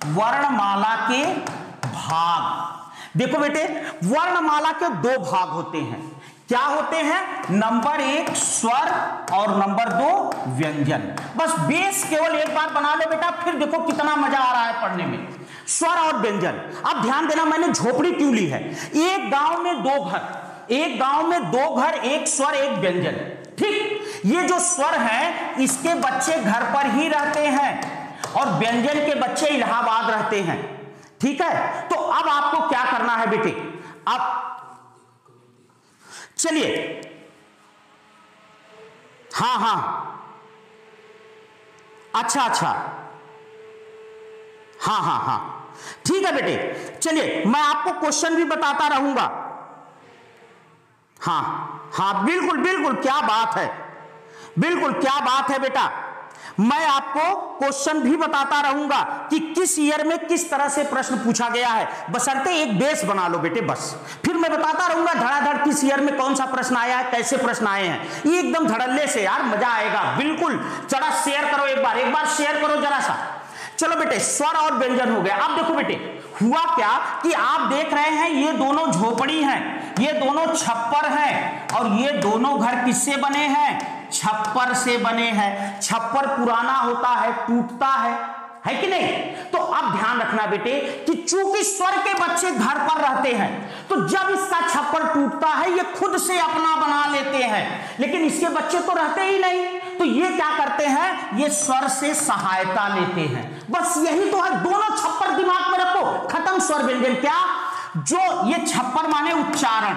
वर्णमाला के भाग। देखो बेटे, वर्णमाला के दो भाग होते हैं। क्या होते हैं? नंबर एक, स्वर, और नंबर दो, व्यंजन। बस बेस केवल एक बार बना लो बेटा, फिर देखो कितना मज़ा आ रहा है पढ़ने में। स्वर और व्यंजन। अब ध्यान देना, मैंने झोपड़ी क्यों ली है? एक गाँव में दो घर। एक गाँव में दो घर, एक स्वर, एक व्यंजन। ठीक? ये जो स्वर है, इसके बच्चे घर पर ही रहते हैं और व्यंजन के बच्चे इलाहाबाद रहते हैं। ठीक है? तो अब आपको क्या करना है बेटे? अब चलिए। हाँ हाँ। अच्छा अच्छा। हाँ हाँ हाँ। ठीक है बेटे? चलिए, मैं आपको क्वेश्चन भी बताता रहूँगा। हाँ हाँ बिल्कुल बिल्कुल, क्या बात है? बिल्कुल, क्या बात है बेटा? मैं आपको क्वेश्चन भी बताता रहूँगा कि किस ईयर में किस तरह से प्रश्न पूछा गया है। बसरते एक बेस बना लो बेटे, बस। फिर मैं बताता रहूँगा धड़ाधड़ किस ईयर में कौन सा प्रश्न आया है, कैसे प्रश्न आए हैं। ये एकदम धड़ल्ले से, यार, मज़ा आएगा। बिल्कुल, जरा शेयर करो एक बार एक बार शेयर करो जरा सा। चलो बेटे, स्वर और व्यंजन हो गया। अब देखो बेटे, हुआ क्या कि आप देख रहे हैं, ये दोनों झोपड़ी हैं, ये दोनों छप्पर हैं, और ये दोनों घर किससे बने हैं? छप्पर से बने हैं। छप्पर पुराना होता है, टूटता है। है कि नहीं? तो अब ध्यान रखना बेटे, कि चूँकि स्वर के बच्चे घर पर रहते हैं तो जब इसका छप्पर टूटता है, ये खुद से अपना बना लेते हैं। लेकिन इसके बच्चे तो रहते ही नहीं। तो ये क्या करते हैं? ये स्वर से सहायता लेते हैं। बस यही तो है। दोनों छप्पर दिमाग में रखो। खत्म स्वर व्यंजन। क्या? जो ये छप्पर माने उच्चारण।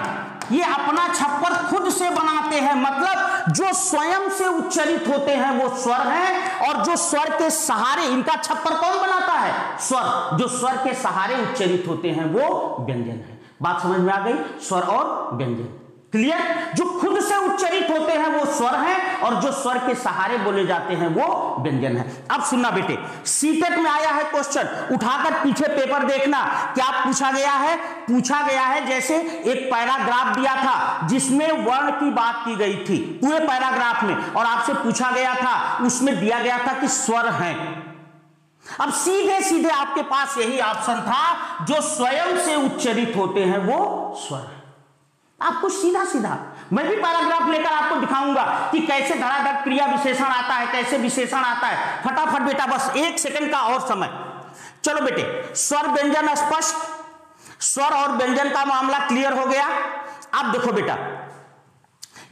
ये अपना छप्पर खुद से बनाते हैं। मतलब जो स्वयं से उच्चरित होते हैं, वो स्वर हैं। और जो स्वर के सहारे, इनका छप्पर कौन बनाता है? स्वर। जो स्वर के सहारे उच्चरित होते हैं, वो व्यंजन है। बात समझ में आ गई? स्वर और व्यंजन। क्लियर जो खुद से उच्चरित होते हैं वो स्वर हैं और जो स्वर के सहारे बोले जाते हैं वो व्यंजन है। अब सुनना बेटे सीटेट में आया है क्वेश्चन उठाकर पीछे पेपर देखना। क्या पूछा गया है? पूछा गया है जैसे एक पैराग्राफ दिया था, जिसमें वर्ण की बात की गई थी, पूरे पैराग्राफ में। और आपसे पूछा गया था, उसमें दिया गया था कि स्वर है। अब सीधे सीधे आपके पास यही ऑप्शन था, जो स्वयं से उच्चरित होते हैं वो स्वर है। आपको सीधा सीधा मैं भी पैराग्राफ लेकर आपको दिखाऊँगा कि कैसे धड़ाधड़ क्रिया विशेषण आता है, कैसे विशेषण आता है। फटाफट बेटा, बस एक सेकंड का और समय। चलो बेटे, स्वर व्यंजन स्पष्ट। स्वर और व्यंजन का मामला क्लियर हो गया। अब देखो बेटा,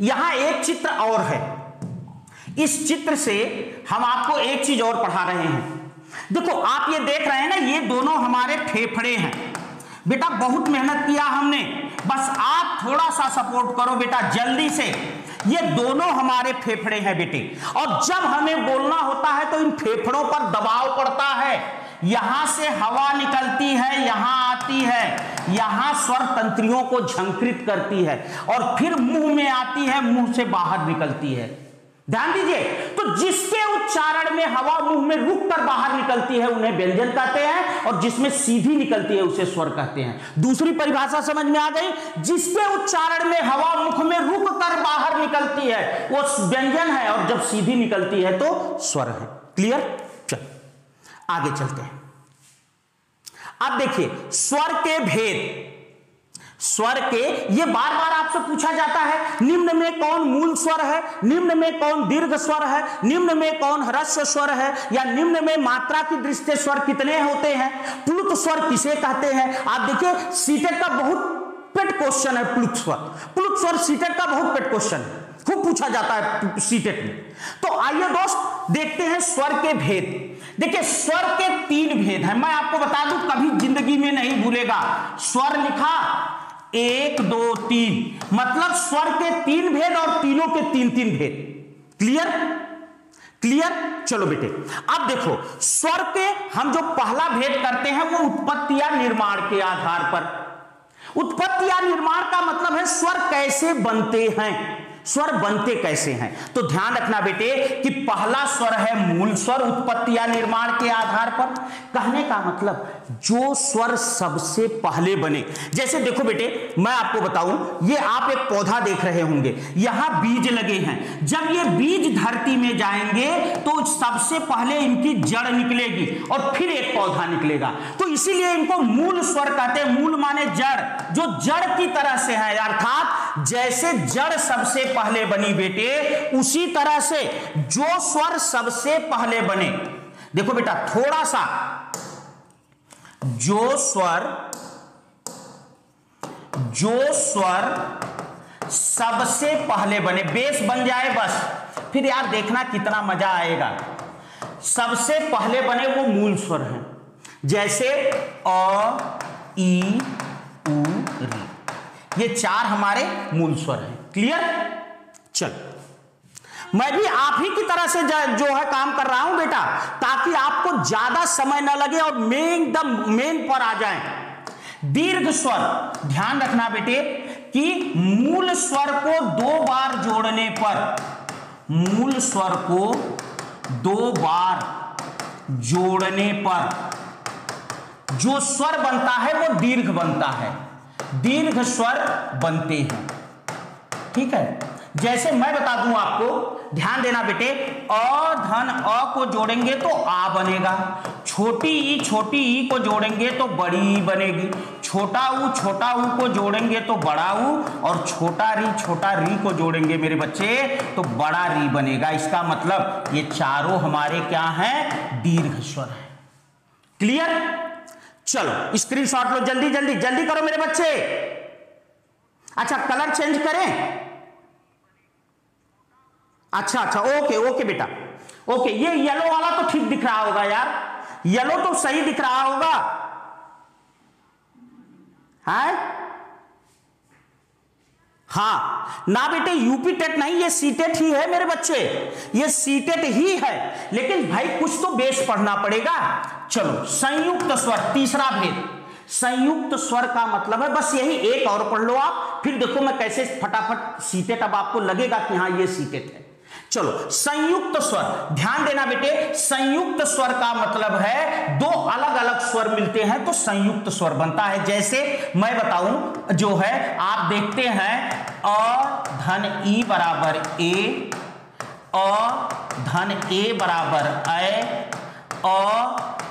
यहाँ एक चित्र और है। इस चित्र से हम आपको एक चीज़ और पढ़ा रहे हैं। देखो, आप ये देख रहे हैं ना, ये दोनों हमारे फेफड़े हैं। बेटा, बहुत मेहनत किया हमने। बस आप थोड़ा सा सपोर्ट करो बेटा, जल्दी से। ये दोनों हमारे फेफड़े हैं बेटे। और जब हमें बोलना होता है तो इन फेफड़ों पर दबाव पड़ता है। यहाँ से हवा निकलती है, यहाँ आती है। यहाँ स्वर तंत्रियों को झंकृत करती है। और फिर मुँह में आती है, मुँह से बाहर निकलती है। ध्यान दीजिए। तो जिसके उच्चारण में हवा मुँह में रुक कर बाहर निकलती है, उन्हें व्यंजन कहते हैं और जिसमें सीधी निकलती है, उसे स्वर कहते हैं। दूसरी परिभाषा समझ में आ गई। जिसके उच्चारण में हवा मुख में रुक कर बाहर निकलती है, वो व्यंजन है और जब सीधी निकलती है तो स्वर है। क्लियर? चल। आगे चलते हैं। अब देखिए, स्वर के भेद। स्वर के, ये बार बार आपसे पूछा जाता है, निम्न में कौन मूल स्वर है, निम्न में कौन दीर्घ स्वर है, निम्न में कौन ह्रस्व स्वर है, या निम्न में मात्रा की दृष्टि स्वर कितने होते हैं, प्लुत स्वर किसे कहते हैं? आप देखिए सीटेट का बहुत पेट क्वेश्चन है, प्लुत स्वर। प्लुत स्वर सीटेट का बहुत पेट क्वेश्चन है। खूब पूछा जाता है सीटेट में। तो आइए दोस्त, देखते हैं स्वर के भेद। देखिए, स्वर के तीन भेद हैं। मैं आपको बता दूँ, कभी ज़िंदगी में नहीं भूलेगा। स्वर लिखा एक, दो, तीन। मतलब स्वर के तीन भेद और तीनों के तीन तीन भेद। क्लियर क्लियर चलो बेटे, अब देखो, स्वर के हम जो पहला भेद करते हैं, वो उत्पत्ति या निर्माण के आधार पर। उत्पत्ति या निर्माण का मतलब है स्वर कैसे बनते हैं। स्वर बनते कैसे हैं? तो ध्यान रखना बेटे कि पहला स्वर है मूल स्वर उत्पत्ति या निर्माण के आधार पर। कहने का मतलब जो स्वर सबसे पहले बने, जैसे देखो बेटे, मैं आपको बताऊँ, ये आप एक पौधा देख रहे होंगे, यहाँ बीज लगे हैं। जब ये बीज धरती में जाएँगे तो सबसे पहले इनकी जड़ निकलेगी और फिर एक पौधा निकलेगा। तो इसीलिए इनको मूल स्वर कहते हैं, मूल माने जड़, जो जड़ की तरह से है। अर्थात, जैसे जड़ सबसे पहले बनी बेटे। उसी तरह से जो स्वर सबसे पहले बने। देखो बेटा, थोड़ा सा। जो स्वर जो स्वर सबसे पहले बने। बेस बन जाए बस। फिर यार देखना कितना मज़ा आएगा। सबसे पहले बने वो मूल स्वर हैं। जैसे अ ई उ, री। ये चार हमारे मूल स्वर हैं। क्लियर चल। मैं भी आप ही की तरह से जो है काम कर रहा हूँ, बेटा, ताकि आपको ज़्यादा समय ना लगे और मेन द मेन पर आ जाए। दीर्घ स्वर। ध्यान रखना बेटे, कि मूल स्वर को दो बार जोड़ने पर, मूल स्वर को दो बार जोड़ने पर, जो स्वर बनता है, वो दीर्घ बनता है। दीर्घ स्वर बनते हैं। ठीक है? जैसे मैं बता दूँ आपको, ध्यान देना बेटे अ धन अ को जोड़ेंगे तो आ बनेगा। छोटी ई छोटी ई को जोड़ेंगे तो बड़ी ई बनेगी। छोटा ऊ छोटा ऊ को जोड़ेंगे तो बड़ा ऊ, और छोटा री छोटा री को जोड़ेंगे मेरे बच्चे तो बड़ा री बनेगा। इसका मतलब ये चारों हमारे क्या हैं? दीर्घ स्वर है। क्लियर चलो स्क्रीनशॉट लो। जल्दी जल्दी जल्दी करो मेरे बच्चे। अच्छा कलर चेंज करें। अच्छा अच्छा ओके ओके बेटा। ओके, ये येलो वाला तो ठीक दिख रहा होगा यार। येलो तो सही दिख रहा होगा। है? हाँ। ना बेटे यूपी टेट नहीं, ये सीटेट ही है मेरे बच्चे। ये सीटेट ही है। लेकिन भाई, कुछ तो बेस पढ़ना पड़ेगा। चलो, संयुक्त स्वर, तीसरा भेद। संयुक्त स्वर का मतलब है, बस यही एक और पढ़ लो आप। फिर देखो मैं कैसे फटाफट सीटेट अब आपको लगेगा कि हाँ ये सीटेट है। चलो, संयुक्त स्वर। ध्यान देना बेटे, संयुक्त स्वर का मतलब है दो अलग अलग स्वर मिलते हैं तो संयुक्त स्वर बनता है। जैसे मैं बताऊँ, जो है, आप देखते हैं, अ धन ई बराबर ए, अ धन ए बराबर ए अ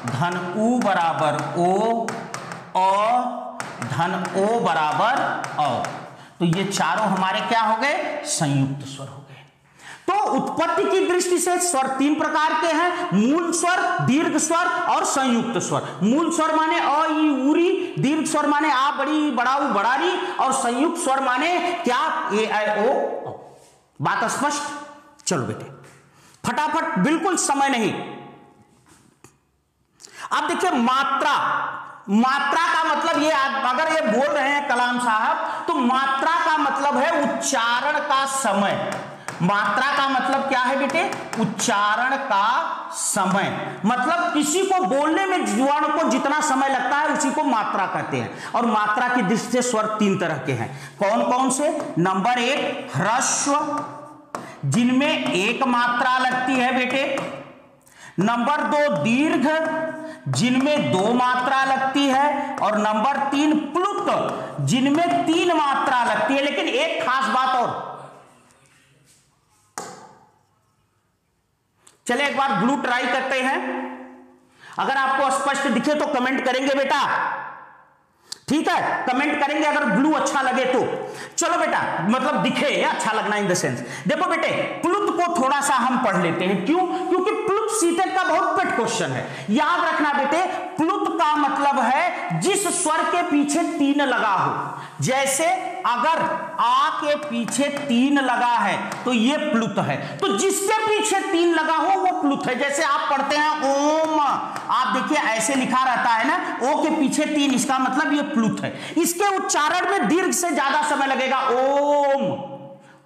धन उ बराबर ओ, अ धन ओ बराबर अ तो ये चारों हमारे क्या हो गए? संयुक्त स्वर हो तो उत्पत्ति की दृष्टि से स्वर तीन प्रकार के हैं, मूल स्वर, दीर्घ स्वर और संयुक्त स्वर। मूल स्वर माने अ उरी दीर्घ स्वर माने आ, बड़ी बड़ाऊ बड़ारी और संयुक्त स्वर माने क्या, ए आई ओ बात स्पष्ट? चलो बेटे। फटाफट, बिल्कुल समय नहीं। अब देखिए, मात्रा। मात्रा का मतलब ये अगर ये बोल रहे हैं कलाम साहब तो मात्रा का मतलब है उच्चारण का समय। मात्रा का मतलब क्या है बेटे? उच्चारण का समय। मतलब किसी को बोलने में जीवाणु को जितना समय लगता है, उसी को मात्रा कहते हैं। और मात्रा की दृष्टि से स्वर तीन तरह के हैं। कौन कौन से? नंबर एक, ह्रस्व। जिनमें एक मात्रा लगती है बेटे। नंबर दो, दीर्घ। जिनमें दो मात्रा लगती है। और नंबर तीन, प्लुत। जिनमें तीन मात्रा लगती है। लेकिन एक खास बात और। चले एक बार ब्लू ट्राई करते हैं। अगर आपको स्पष्ट दिखे तो कमेंट करेंगे बेटा। ठीक है? कमेंट करेंगे अगर ब्लू अच्छा लगे तो। चलो बेटा मतलब दिखे, या अच्छा लगना इन द सेंस देखो बेटे प्लुत को थोड़ा सा हम पढ़ लेते हैं। क्यों? क्योंकि प्लुत सीटेट का बहुत पेट क्वेश्चन है। याद रखना बेटे प्लुत का मतलब है जिस स्वर के पीछे तीन लगा हो। जैसे अगर आ के पीछे तीन लगा है तो ये प्लुत है। तो जिसके पीछे तीन लगा हो, वो प्लुत है। जैसे आप पढ़ते हैं, ओम। आप देखिए, ऐसे लिखा रहता है ना, ओ के पीछे तीन, इसका मतलब ये प्लुत है। इसके उच्चारण में दीर्घ से ज़्यादा समय लगेगा, ओम।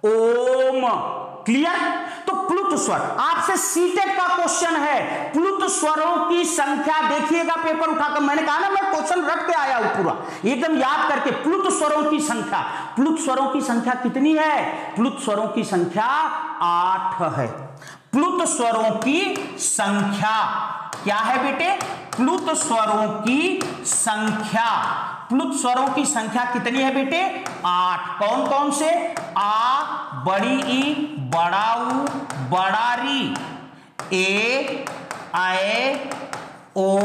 ओम। क्लियर तो प्लुत स्वर। आपसे सीटेट का क्वेश्चन है। प्लुत स्वरों की संख्या देखिएगा पेपर उठाकर। मैंने कहा ना, मैं क्वेश्चन रख के आया हूँ पूरा। एकदम याद करके प्लुत स्वरों की संख्या। प्लुत स्वरों की संख्या कितनी है? प्लुत स्वरों की संख्या आठ है। प्लुत स्वरों की संख्या। क्या है बेटे? प्लुत स्वरों की संख्या। प्लुत स्वरों की संख्या कितनी है बेटे? आठ। कौन कौन से? आ, बड़ी, ई, बड़ाऊ, बड़ारी। ए आए ओ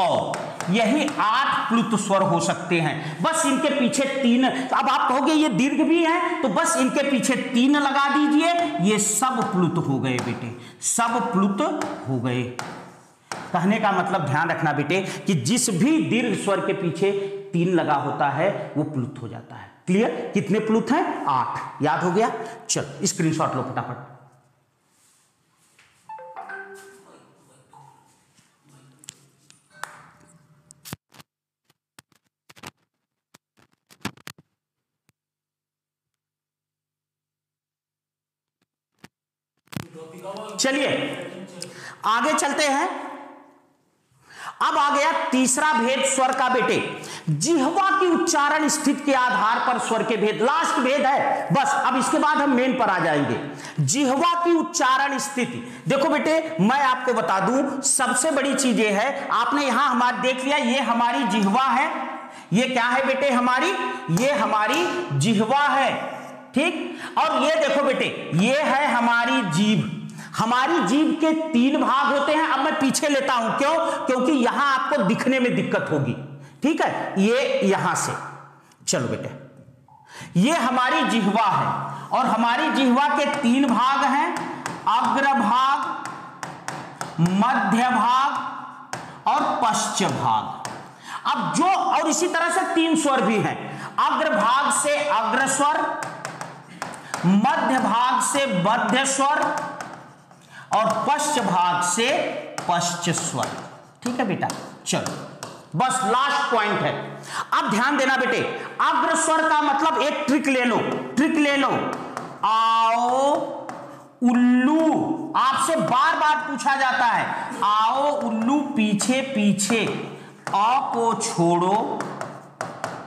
ओ यही आठ प्लुत स्वर हो सकते हैं। बस इनके पीछे तीन। अब आप कहोगे ये दीर्घ भी है तो बस इनके पीछे तीन लगा दीजिए। ये सब प्लुत हो गए बेटे। सब प्लुत हो गए। कहने का मतलब ध्यान रखना बेटे, कि जिस भी दीर्घ स्वर के पीछे तीन लगा होता है, वो प्लुत हो जाता है। क्लियर कितने प्लुत हैं? आठ। याद हो गया? चल स्क्रीनशॉट लो फटाफट। चलिए, आगे चलते हैं। अब आ गया तीसरा भेद स्वर का बेटे। जिहवा की उच्चारण स्थिति के आधार पर स्वर के भेद। लास्ट भेद है। बस, अब इसके बाद हम मेन पर आ जाएँगे। जिहवा की उच्चारण स्थिति। देखो बेटे, मैं आपको बता दूँ, सबसे बड़ी चीज़ ये है, आपने यहाँ हमारे, देख लिया, ये हमारी जिहवा है। ये क्या है बेटे हमारी? ये हमारी जिहवा है। ठीक? और ये देखो बेटे, ये है हमारी जीभ। हमारी जीव के तीन भाग होते हैं। अब मैं पीछे लेता हूँ। क्यों? क्योंकि यहाँ आपको दिखने में दिक्कत होगी। ठीक है? ये यहाँ से। चलो बेटे। ये हमारी जिहवा है और हमारी जिहवा के तीन भाग हैं। अग्र भाग, मध्य भाग और पश्च भाग। अब जो और इसी तरह से तीन स्वर भी हैं। अग्र भाग से अग्र स्वर मध्य भाग से मध्य स्वर और पश्च भाग से पश्च स्वर ठीक है बेटा? चलो, बस लास्ट पॉइंट है। अब ध्यान देना बेटे अग्र स्वर का मतलब एक ट्रिक ले लो ट्रिक ले लो। आओ, उल्लू, आपसे बार बार पूछा जाता है। आओ, उल्लू, पीछे पीछे। अ को छोड़ो,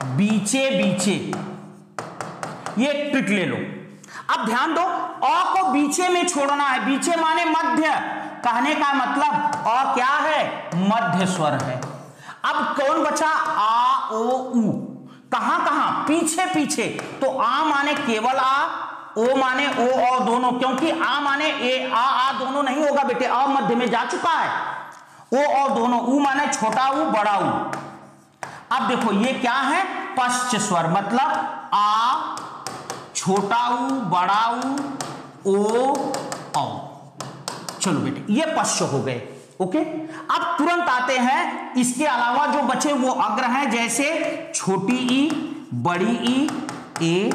बीचे बीचे। ये ट्रिक ले लो। अब ध्यान दो, अ को बीचे में छोड़ना है बीचे माने मध्य। कहने का मतलब अ क्या है? मध्य स्वर है। अब कौन बचा? आ, ओ, उ। कहाँ कहाँ? पीछे पीछे। तो आ माने केवल आ, ओ माने ओ और दोनों, क्योंकि आ माने ए, आ आ दोनों नहीं होगा बेटे। अ मध्य में जा चुका है। ओ और दोनों ऊ माने छोटा ऊ बड़ा ऊ अब देखो, ये क्या है? पश्च स्वर मतलब आ छोटा उ बड़ा उ ओ, औ। चलो बेटे, ये पश्च हो गए, ओके? अब तुरंत आते हैं, इसके अलावा जो बचे वो अग्र हैं, जैसे छोटी ई, बड़ी ई, ए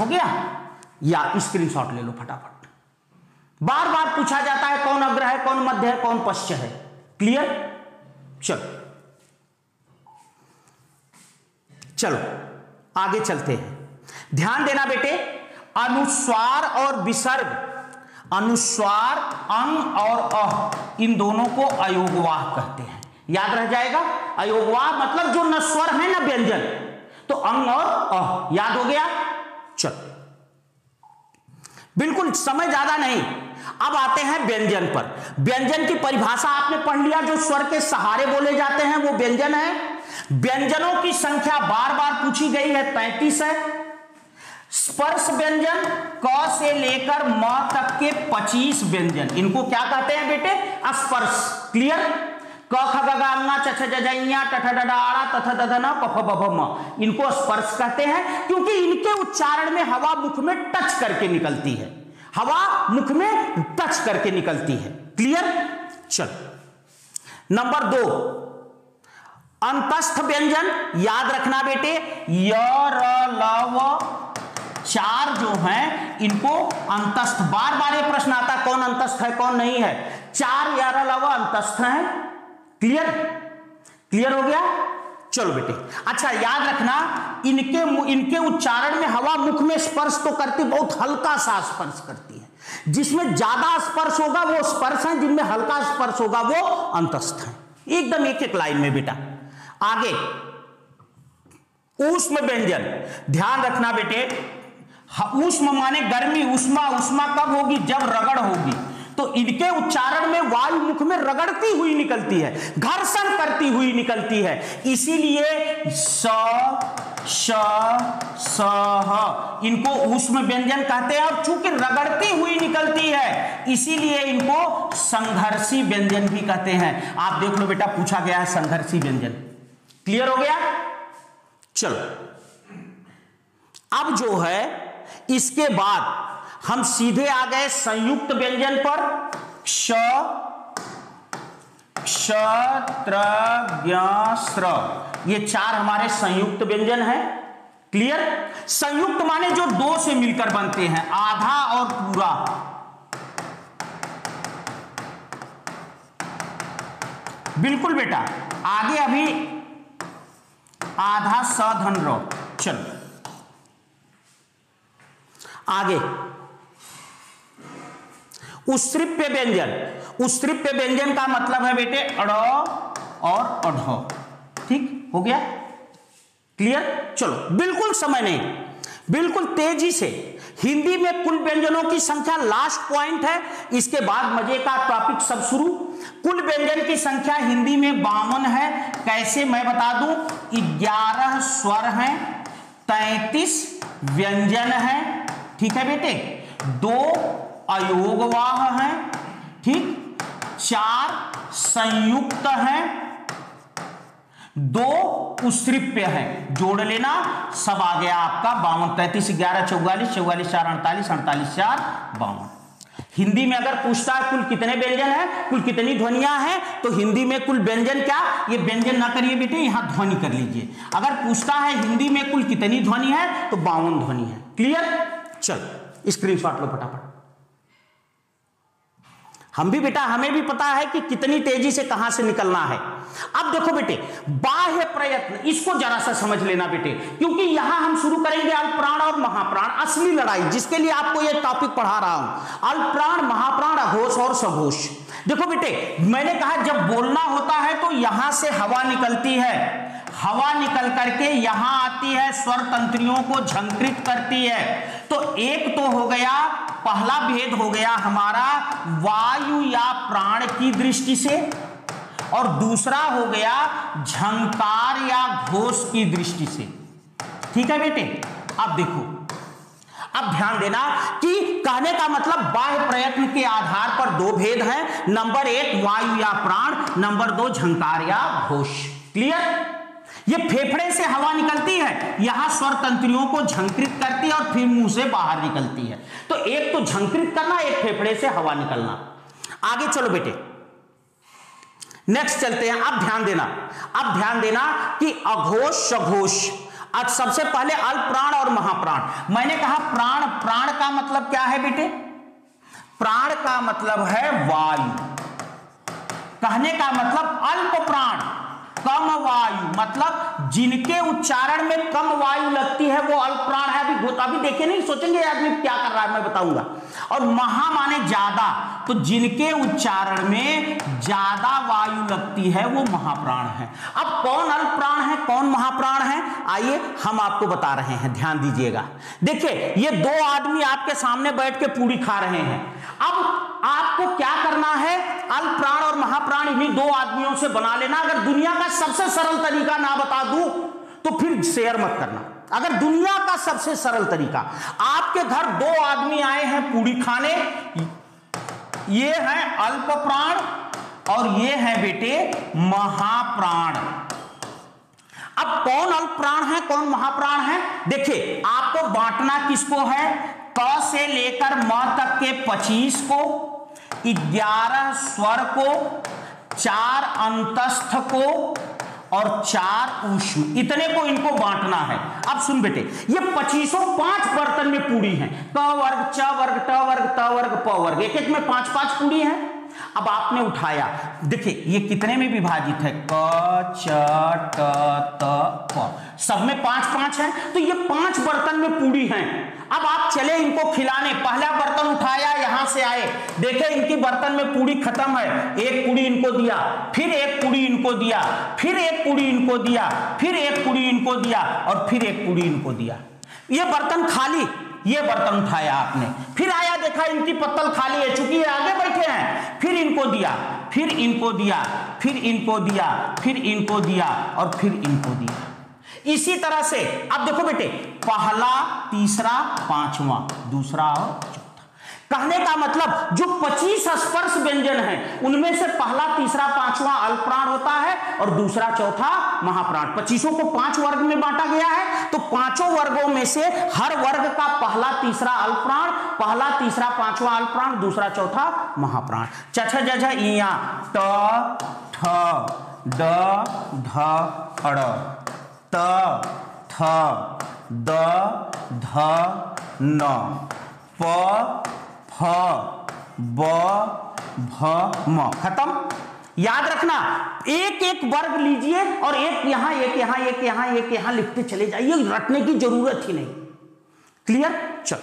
हो गया? या स्क्रीनशॉट ले लो फटाफट। बार बार पूछा जाता है कौन अग्र है, कौन मध्य है, कौन पश्च है। क्लियर? चलो। चलो, आगे चलते हैं। ध्यान देना बेटे, अनुस्वार और विसर्ग, अनुस्वार, अंग और अह, इन दोनों को अयोगवाह कहते हैं। याद रह जाएगा? अयोगवाह मतलब जो न स्वर है, ना व्यंजन। तो अंग और अह, याद हो गया? चलो। बिल्कुल समय ज़्यादा नहीं। अब आते हैं व्यंजन पर। व्यंजन की परिभाषा आपने पढ़ लिया, जो स्वर के सहारे बोले जाते हैं, वो व्यंजन है। व्यंजनों की संख्या बार बार पूछी गई है, तैतीस है। स्पर्श व्यंजन, क से लेकर म तक के 25 व्यंजन। इनको क्या कहते हैं बेटे? स्पर्श क्लियर क ख ग ग च छ ज ज ञ, ट, ठ, ड ड, आ थ द ध, न, प, फ ब भ, म। इनको स्पर्श कहते हैं क्योंकि इनके उच्चारण में हवा मुख में टच करके निकलती है। हवा मुख में टच करके निकलती है। क्लियर चल। नंबर दो। अंतस्थ व्यंजन। याद रखना बेटे। य, र, ल, व चार जो हैं, इनको अंतस्थ। बार बार ये प्रश्न आता, कौन अंतस्थ है, कौन नहीं है? चार यार अलावा अंतस्थ है। क्लियर क्लियर हो गया? चलो बेटे। अच्छा याद रखना, इनके इनके उच्चारण में हवा मुख में स्पर्श तो करती, बहुत हल्का सा स्पर्श करती है। जिसमें ज़्यादा स्पर्श होगा, वो स्पर्श है, जिनमें हल्का स्पर्श होगा, वो अंतस्थ है। एकदम एक एक लाइन में बेटा। आगे। ऊष्म व्यंजन। ध्यान रखना बेटे उष्म माने गर्मी, उष्मा उष्मा कब होगी? जब रगड़ होगी। तो इनके उच्चारण में वायु मुख में रगड़ती हुई निकलती है, घर्षण करती हुई निकलती है। इसीलिए स, श, स इनको उष्म व्यंजन कहते हैं। और चूँकि रगड़ती हुई निकलती है, इसीलिए इनको संघर्षी व्यंजन भी कहते हैं। आप देख लो बेटा, पूछा गया है संघर्षी व्यंजन। क्लियर हो गया? चलो। अब जो है इसके बाद हम सीधे आ गए संयुक्त व्यंजन पर। क्ष क्षत्र ये चार हमारे संयुक्त व्यंजन है। क्लियर संयुक्त माने जो दो से मिलकर बनते हैं, आधा और पूरा। बिल्कुल बेटा, आगे अभी आधा सधन रो चलो। आगे। उत्सृप्य व्यंजन। उत्सृप्य व्यंजन का मतलब है बेटे अड़ और अढ़। ठीक, हो गया? क्लियर चलो, बिल्कुल समय नहीं। बिल्कुल तेज़ी से। हिंदी में कुल व्यंजनों की संख्या लास्ट पॉइंट है। इसके बाद मज़े का टॉपिक सब शुरू। कुल व्यंजन की संख्या हिंदी में बावन है। कैसे मैं बता दूँ? ग्यारह स्वर हैं, तैतीस व्यंजन है ठीक है बेटे? दो अयोगवाह हैं, ठीक? चार संयुक्त हैं, दो उश्रिप्य है। जोड़ लेना, सब आ गया आपका बावन, तैतीस, ग्यारह, चौवालीस चौवालीस, चार, अड़तालीस अड़तालीस, चार, बावन। हिंदी में अगर पूछता है, कुल कितने व्यंजन है, कुल कितनी ध्वनियाँ हैं तो हिंदी में कुल व्यंजन क्या? ये व्यंजन ना करिए बेटे, यहाँ ध्वनि कर लीजिए। अगर पूछता है हिंदी में कुल कितनी ध्वनि है तो बावन ध्वनि है। क्लियर चल स्क्रीनशॉट लो फटाफट। हम भी बेटा, हमें भी पता है कि कितनी तेज़ी से कहाँ से निकलना है। अब देखो बेटे, बाह्य प्रयत्न, इसको जरा सा समझ लेना बेटे, क्योंकि यहाँ हम शुरू करेंगे अल्पप्राण और महाप्राण, असली लड़ाई, जिसके लिए आपको यह टॉपिक पढ़ा रहा हूँ। अल्पप्राण, महाप्राण अघोष और सघोष देखो बेटे, मैंने कहा जब बोलना होता है तो यहाँ से हवा निकलती है। हवा निकल करके यहाँ आती है स्वर तंत्रियों को झंकृत करती है। तो एक तो हो गया, पहला भेद हो गया हमारा वायु या प्राण की दृष्टि से। और दूसरा हो गया झंकार या घोष की दृष्टि से। ठीक है बेटे? अब देखो। अब ध्यान देना कि कहने का मतलब बाह्य प्रयत्न के आधार पर दो भेद हैं। नंबर एक वायु या प्राण, नंबर दो झंकार या घोष। क्लियर? ये फेफड़े से हवा निकलती है, यहाँ स्वर तंत्रियों को झंकृत करती है और फिर मुँह से बाहर निकलती है। तो एक तो झंकृत करना, एक फेफड़े से हवा निकलना। आगे चलो बेटे। नेक्स्ट चलते हैं। अब ध्यान देना। अब ध्यान देना कि अघोष, सघोष। आज सबसे पहले अल्प प्राण और महाप्राण। मैंने कहा प्राण प्राण का मतलब क्या है बेटे? प्राण का मतलब है वायु। कहने का मतलब अल्प प्राण। कम वायु मतलब जिनके उच्चारण में कम वायु लगती है, वो अल्प प्राण है। अभी अभी देखे नहीं, सोचेंगे आदमी क्या कर रहा है, मैं बताऊँगा। और महा माने ज़्यादा तो जिनके उच्चारण में ज़्यादा वायु लगती है, वो महाप्राण है। अब कौन अल्प प्राण है, कौन महाप्राण है? आइए, हम आपको बता रहे हैं, ध्यान दीजिएगा। देखिए, ये दो आदमी आपके सामने बैठ के पूरी खा रहे हैं। अब आपको क्या करना है? अल्प प्राण और महाप्राण इन्हीं दो आदमियों से बना लेना। अगर दुनिया का सबसे सरल तरीका ना बता दूँ तो फिर शेयर मत करना। अगर दुनिया का सबसे सरल तरीका, आपके घर दो आदमी आए हैं पूरी खाने ये है अल्प प्राण और ये है बेटे महाप्राण। अब कौन अल्प प्राण है, कौन महाप्राण है? देखिए, आपको बांटना किसको है? क से लेकर म तक के 25 को 11 स्वर को, चार अंतस्थ को और चार ऊषु इतने को इनको बांटना है। अब सुन बेटे, ये पच्चीसों पाँच बर्तन में पूरी है। क वर्ग, च वर्ग, ट वर्ग त वर्ग, प वर्ग। एक एक में पाँच पाँच पूरी हैं। अब आपने उठाया। देखिए, ये कितने में विभाजित है? क, च, ट, त, प। सब में पाँच पाँच है तो ये पाँच बर्तन में पूरी हैं। अब आप चले इनको खिलाने। पहला बर्तन उठाया, यहाँ से आए। देखे, इनकी बर्तन में पूरी खत्म है। एक पूरी इनको दिया, फिर एक पूरी इनको दिया, फिर एक पूरी इनको दिया, फिर एक पूरी इनको दिया, और फिर एक पूरी इनको दिया। ये बर्तन खाली। ये बर्तन उठाया आपने। फिर आया, देखा इनकी पत्तल खाली है, चूँकि है, आगे बैठे हैं। फिर इनको दिया, फिर इनको दिया, फिर इनको दिया, फिर इनको दिया और फिर इनको दिया। इसी तरह से आप देखो बेटे, पहला, तीसरा, पांचवा, दूसरा और कहने का मतलब जो 25 स्पर्श व्यंजन है, उनमें से पहला, तीसरा, पांचवा अल्पप्राण होता है और दूसरा, चौथा महाप्राण। पच्चीसों को पाँच वर्ग में बांटा गया है तो पाँचों वर्गों में से हर वर्ग का पहला, तीसरा अल्पप्राण, पहला, तीसरा, पांचवा अल्पप्राण, दूसरा, चौथा महाप्राण। चछ जझ इया ट ठ ड ध अड़ त थ द, ध, न। प फ ब, भ, म। खत्म? याद रखना, एक एक वर्ग लीजिए और एक यहाँ एक यहाँ एक यहाँ एक यहाँ लिखते चले जाइए, रटने की ज़रूरत ही नहीं। क्लियर चल।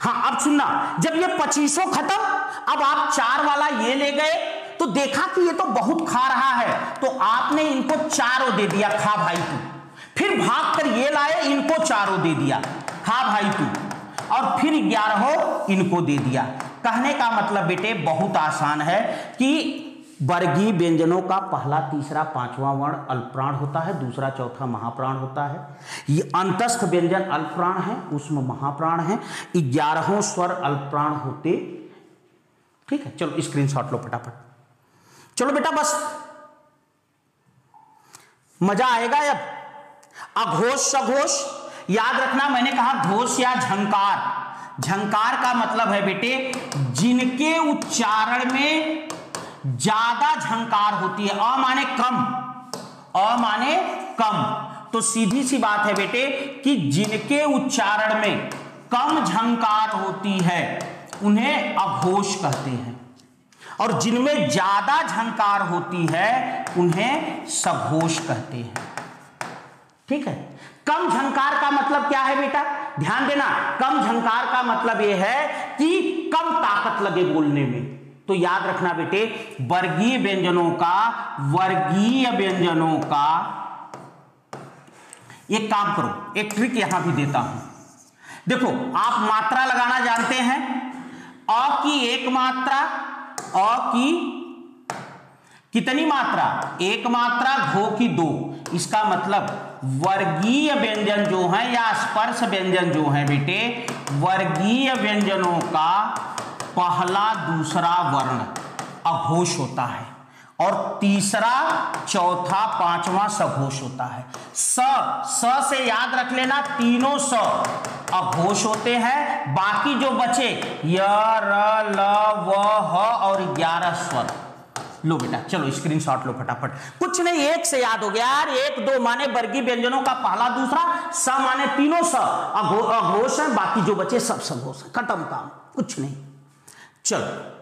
हाँ अब सुनना, जब ये पच्चीसों खत्म, अब आप चार वाला ये ले गए तो देखा कि ये तो बहुत खा रहा है तो आपने इनको चारों दे दिया, खा भाई तू। फिर भाग कर ये लाए, इनको चारों दे दिया, खा भाई तू। और फिर ग्यारह इनको दे दिया। कहने का मतलब बेटे, बहुत आसान है कि वर्गीय व्यंजनों का पहला, तीसरा, पांचवा वर्ण अल्पप्राण होता है, दूसरा, चौथा महाप्राण होता है। ये अंतस्थ व्यंजन अल्पप्राण है उसमें महाप्राण है। ग्यारहों स्वर अल्पप्राण होते, ठीक है, चलो स्क्रीनशॉट लो फटाफट। चलो बेटा, बस। मज़ा आएगा अब अघोष, सघोष याद रखना, मैंने कहा घोष या झंकार। झंकार का मतलब है बेटे, जिनके उच्चारण में ज़्यादा झंकार होती है। अ माने कम, अ माने कम। तो सीधी सी बात है बेटे, कि जिनके उच्चारण में कम झंकार होती है, उन्हें अघोष कहते हैं। और जिनमें ज़्यादा झंकार होती है, उन्हें सघोष कहते हैं। ठीक है? कम झंकार का मतलब क्या है बेटा? ध्यान देना, कम झंकार का मतलब यह है कि कम ताकत लगे बोलने में। तो याद रखना बेटे, वर्गीय व्यंजनों का, वर्गीय व्यंजनों का, एक काम करो, एक ट्रिक यहाँ भी देता हूँ। देखो, आप मात्रा लगाना जानते हैं, अ की एक मात्रा, अ की कितनी मात्रा? एक मात्रा, घो की दो। इसका मतलब वर्गीय व्यंजन जो है या स्पर्श व्यंजन जो है बेटे, वर्गीय व्यंजनों का पहला दूसरा वर्ण अघोष होता है और तीसरा, चौथा, पांचवा सघोष होता है। स स से याद रख लेना, तीनों स अघोष होते हैं। बाकी जो बचे, य, र, ल, व, ह और ग्यारह स्वर। लो बेटा, चलो स्क्रीनशॉट लो फटाफट। कुछ नहीं, एक से याद हो गया यार, एक, दो माने वर्गीय व्यंजनों का पहला, दूसरा, स माने तीनों स अघोष है, बाकी जो बचे सब सघोष है खत्म काम, कुछ नहीं। चलो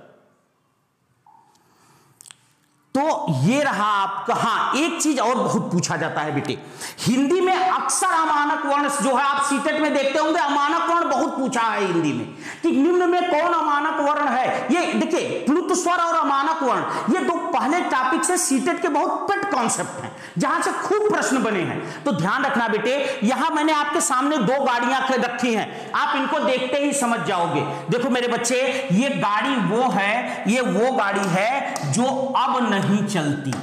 तो ये रहा आपका हाँ एक चीज़ और बहुत पूछा जाता है बेटे। हिंदी में अक्सर अमानक वर्ण जो है, आप सीटेट में देखते होंगे, अमानक वर्ण बहुत पूछा है हिंदी में। कि निम्न में कौन अमानक वर्ण है? ये देखिए, प्लुत स्वर और अमानक वर्ण, ये दो पहले टॉपिक से सीटेट के बहुत पेट कॉन्सेप्ट हैं। जहाँ से खूब प्रश्न बने हैं। तो ध्यान रखना बेटे, यहाँ मैंने आपके सामने दो गाड़ियाँ रखी हैं। आप इनको देखते ही समझ जाओगे। देखो मेरे बच्चे, ये गाड़ी वो है, ये वो गाड़ी है जो अब नहीं चलती।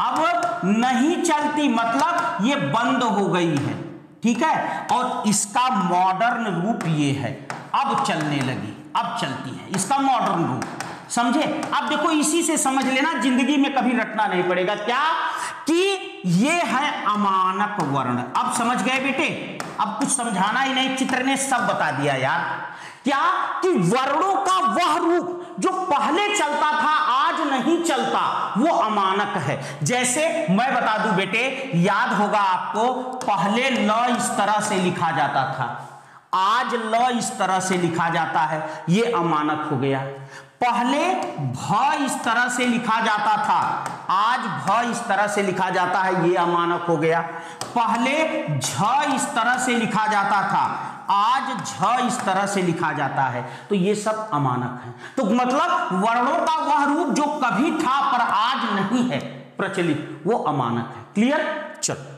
अब नहीं चलती मतलब ये बंद हो गई है। ठीक है? और इसका मॉडर्न रूप ये है। अब चलने लगी, अब चलती है। इसका मॉडर्न रूप। समझे? अब देखो, इसी से समझ लेना, ज़िंदगी में कभी रटना नहीं पड़ेगा। क्या? कि ये है अमानक वर्ण। अब समझ गए बेटे? अब कुछ समझाना ही नहीं, चित्र ने सब बता दिया यार। क्या? कि वर्णों का वह रूप जो पहले चलता था, आज नहीं चलता, वो अमानक है। जैसे मैं बता दूँ बेटे, याद होगा आपको, पहले ल इस तरह से लिखा जाता था। आज ल इस तरह से लिखा जाता है। ये अमानक हो गया। पहले भ इस तरह से लिखा जाता था। आज भ इस तरह से लिखा जाता है, ये अमानक हो गया। पहले झ इस तरह से लिखा जाता था, आज झ इस तरह से लिखा जाता है। तो ये सब अमानक है। तो मतलब वर्णों का वह रूप जो कभी था पर आज नहीं है, प्रचलित, वो अमानक है। क्लियर? चलो।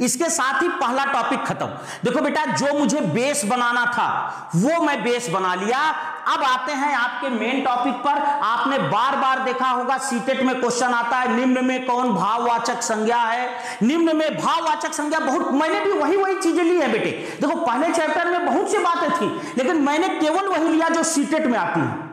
इसके साथ ही पहला टॉपिक खत्म। देखो बेटा, जो मुझे बेस बनाना था, वो मैं बेस बना लिया। अब आते हैं आपके मेन टॉपिक पर। आपने बार बार देखा होगा सीटेट में क्वेश्चन आता है, निम्न में कौन भाववाचक संज्ञा है? निम्न में भाववाचक संज्ञा बहुत, मैंने भी वही वही चीज़ें ली है बेटे। देखो, पहले चैप्टर में बहुत सी बातें थी, लेकिन मैंने केवल वही लिया जो सीटेट में आती है।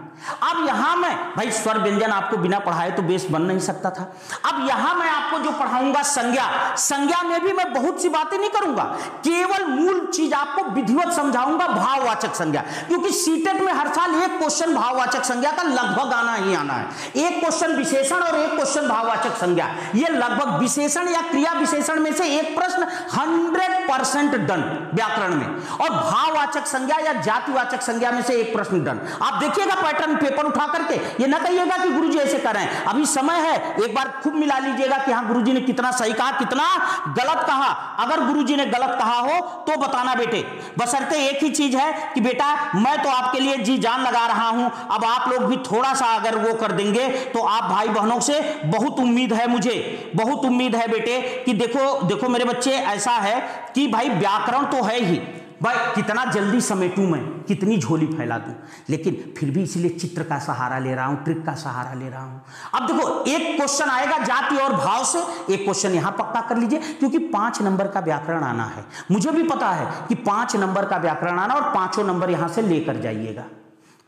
अब यहाँ मैं, भाई स्वर व्यंजन आपको बिना पढ़ाए तो बेस बन नहीं सकता था। अब यहाँ मैं आपको जो पढ़ाऊँगा, संज्ञा संज्ञा में भी मैं बहुत सी बातें नहीं करूँगा। केवल मूल चीज़ आपको विधिवत समझाऊँगा, भाववाचक संज्ञा। क्योंकि सीटेट में हर साल एक क्वेश्चन भाववाचक संज्ञा का लगभग आना ही आना है। एक क्वेश्चन विशेषण और एक क्वेश्चन भाववाचक संज्ञा। ये लगभग विशेषण या क्रिया विशेषण में से एक प्रश्न हंड्रेड परसेंट डन व्याकरण में। और भाववाचक संज्ञा या जातिवाचक संज्ञा में से एक प्रश्न डन आप देखिएगा पैटर्न पेपर उठा करके ये ना कहिएगा कि गुरुजी ऐसे कर रहे हैं। अभी समय है, एक बार खूब मिला लीजिएगा कि हाँ गुरुजी ने कितना सही कहा, कितना गलत कहा। अगर गुरुजी ने गलत कहा हो तो बताना बेटे। बसरते एक ही चीज़ है कि बेटा, मैं तो आपके लिए जी जान लगा रहा हूँ। अब आप लोग भी थोड़ा सा अगर वो कर देंगे तो आप भाई बहनों से बहुत उम्मीद है मुझे। बहुत उम्मीद है बेटे कि देखो देखो मेरे बच्चे, ऐसा है कि भाई, व्याकरण तो है ही। भाई, कितना जल्दी समेटूं मैं? कितनी झोली फैला दूँ? लेकिन फिर भी इसलिए चित्र का सहारा ले रहा हूँ, ट्रिक का सहारा ले रहा हूँ। अब देखो, एक क्वेश्चन आएगा जाति और भाव से, एक क्वेश्चन यहाँ पक्का कर लीजिए, क्योंकि पाँच नंबर का व्याकरण आना है। मुझे भी पता है कि पाँच नंबर का व्याकरण आना और पाँचों नंबर यहाँ से लेकर जाइएगा।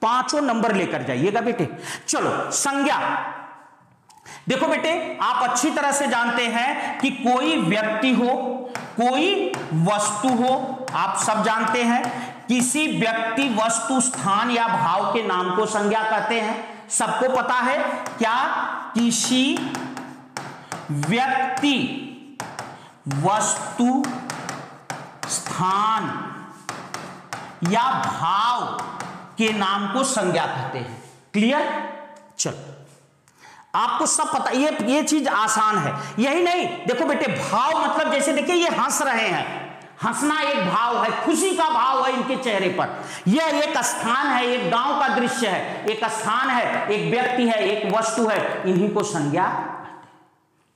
पाँचों नंबर लेकर जाइएगा बेटे। चलो, संज्ञा। देखो बेटे, आप अच्छी तरह से जानते हैं कि कोई व्यक्ति हो कोई वस्तु हो, आप सब जानते हैं, किसी व्यक्ति वस्तु, स्थान या भाव के नाम को संज्ञा कहते हैं। सबको पता है क्या? किसी व्यक्ति वस्तु, स्थान या भाव के नाम को संज्ञा कहते हैं। क्लियर? चलो। आपको सब पता, ये ये चीज़ आसान है। यही नहीं, देखो बेटे, भाव मतलब जैसे देखिए ये हंस रहे हैं। हंसना एक भाव है, खुशी का भाव है इनके चेहरे पर। यह एक स्थान है, एक गाँव का दृश्य है, एक स्थान है, एक व्यक्ति है, एक वस्तु है, इन्हीं को संज्ञा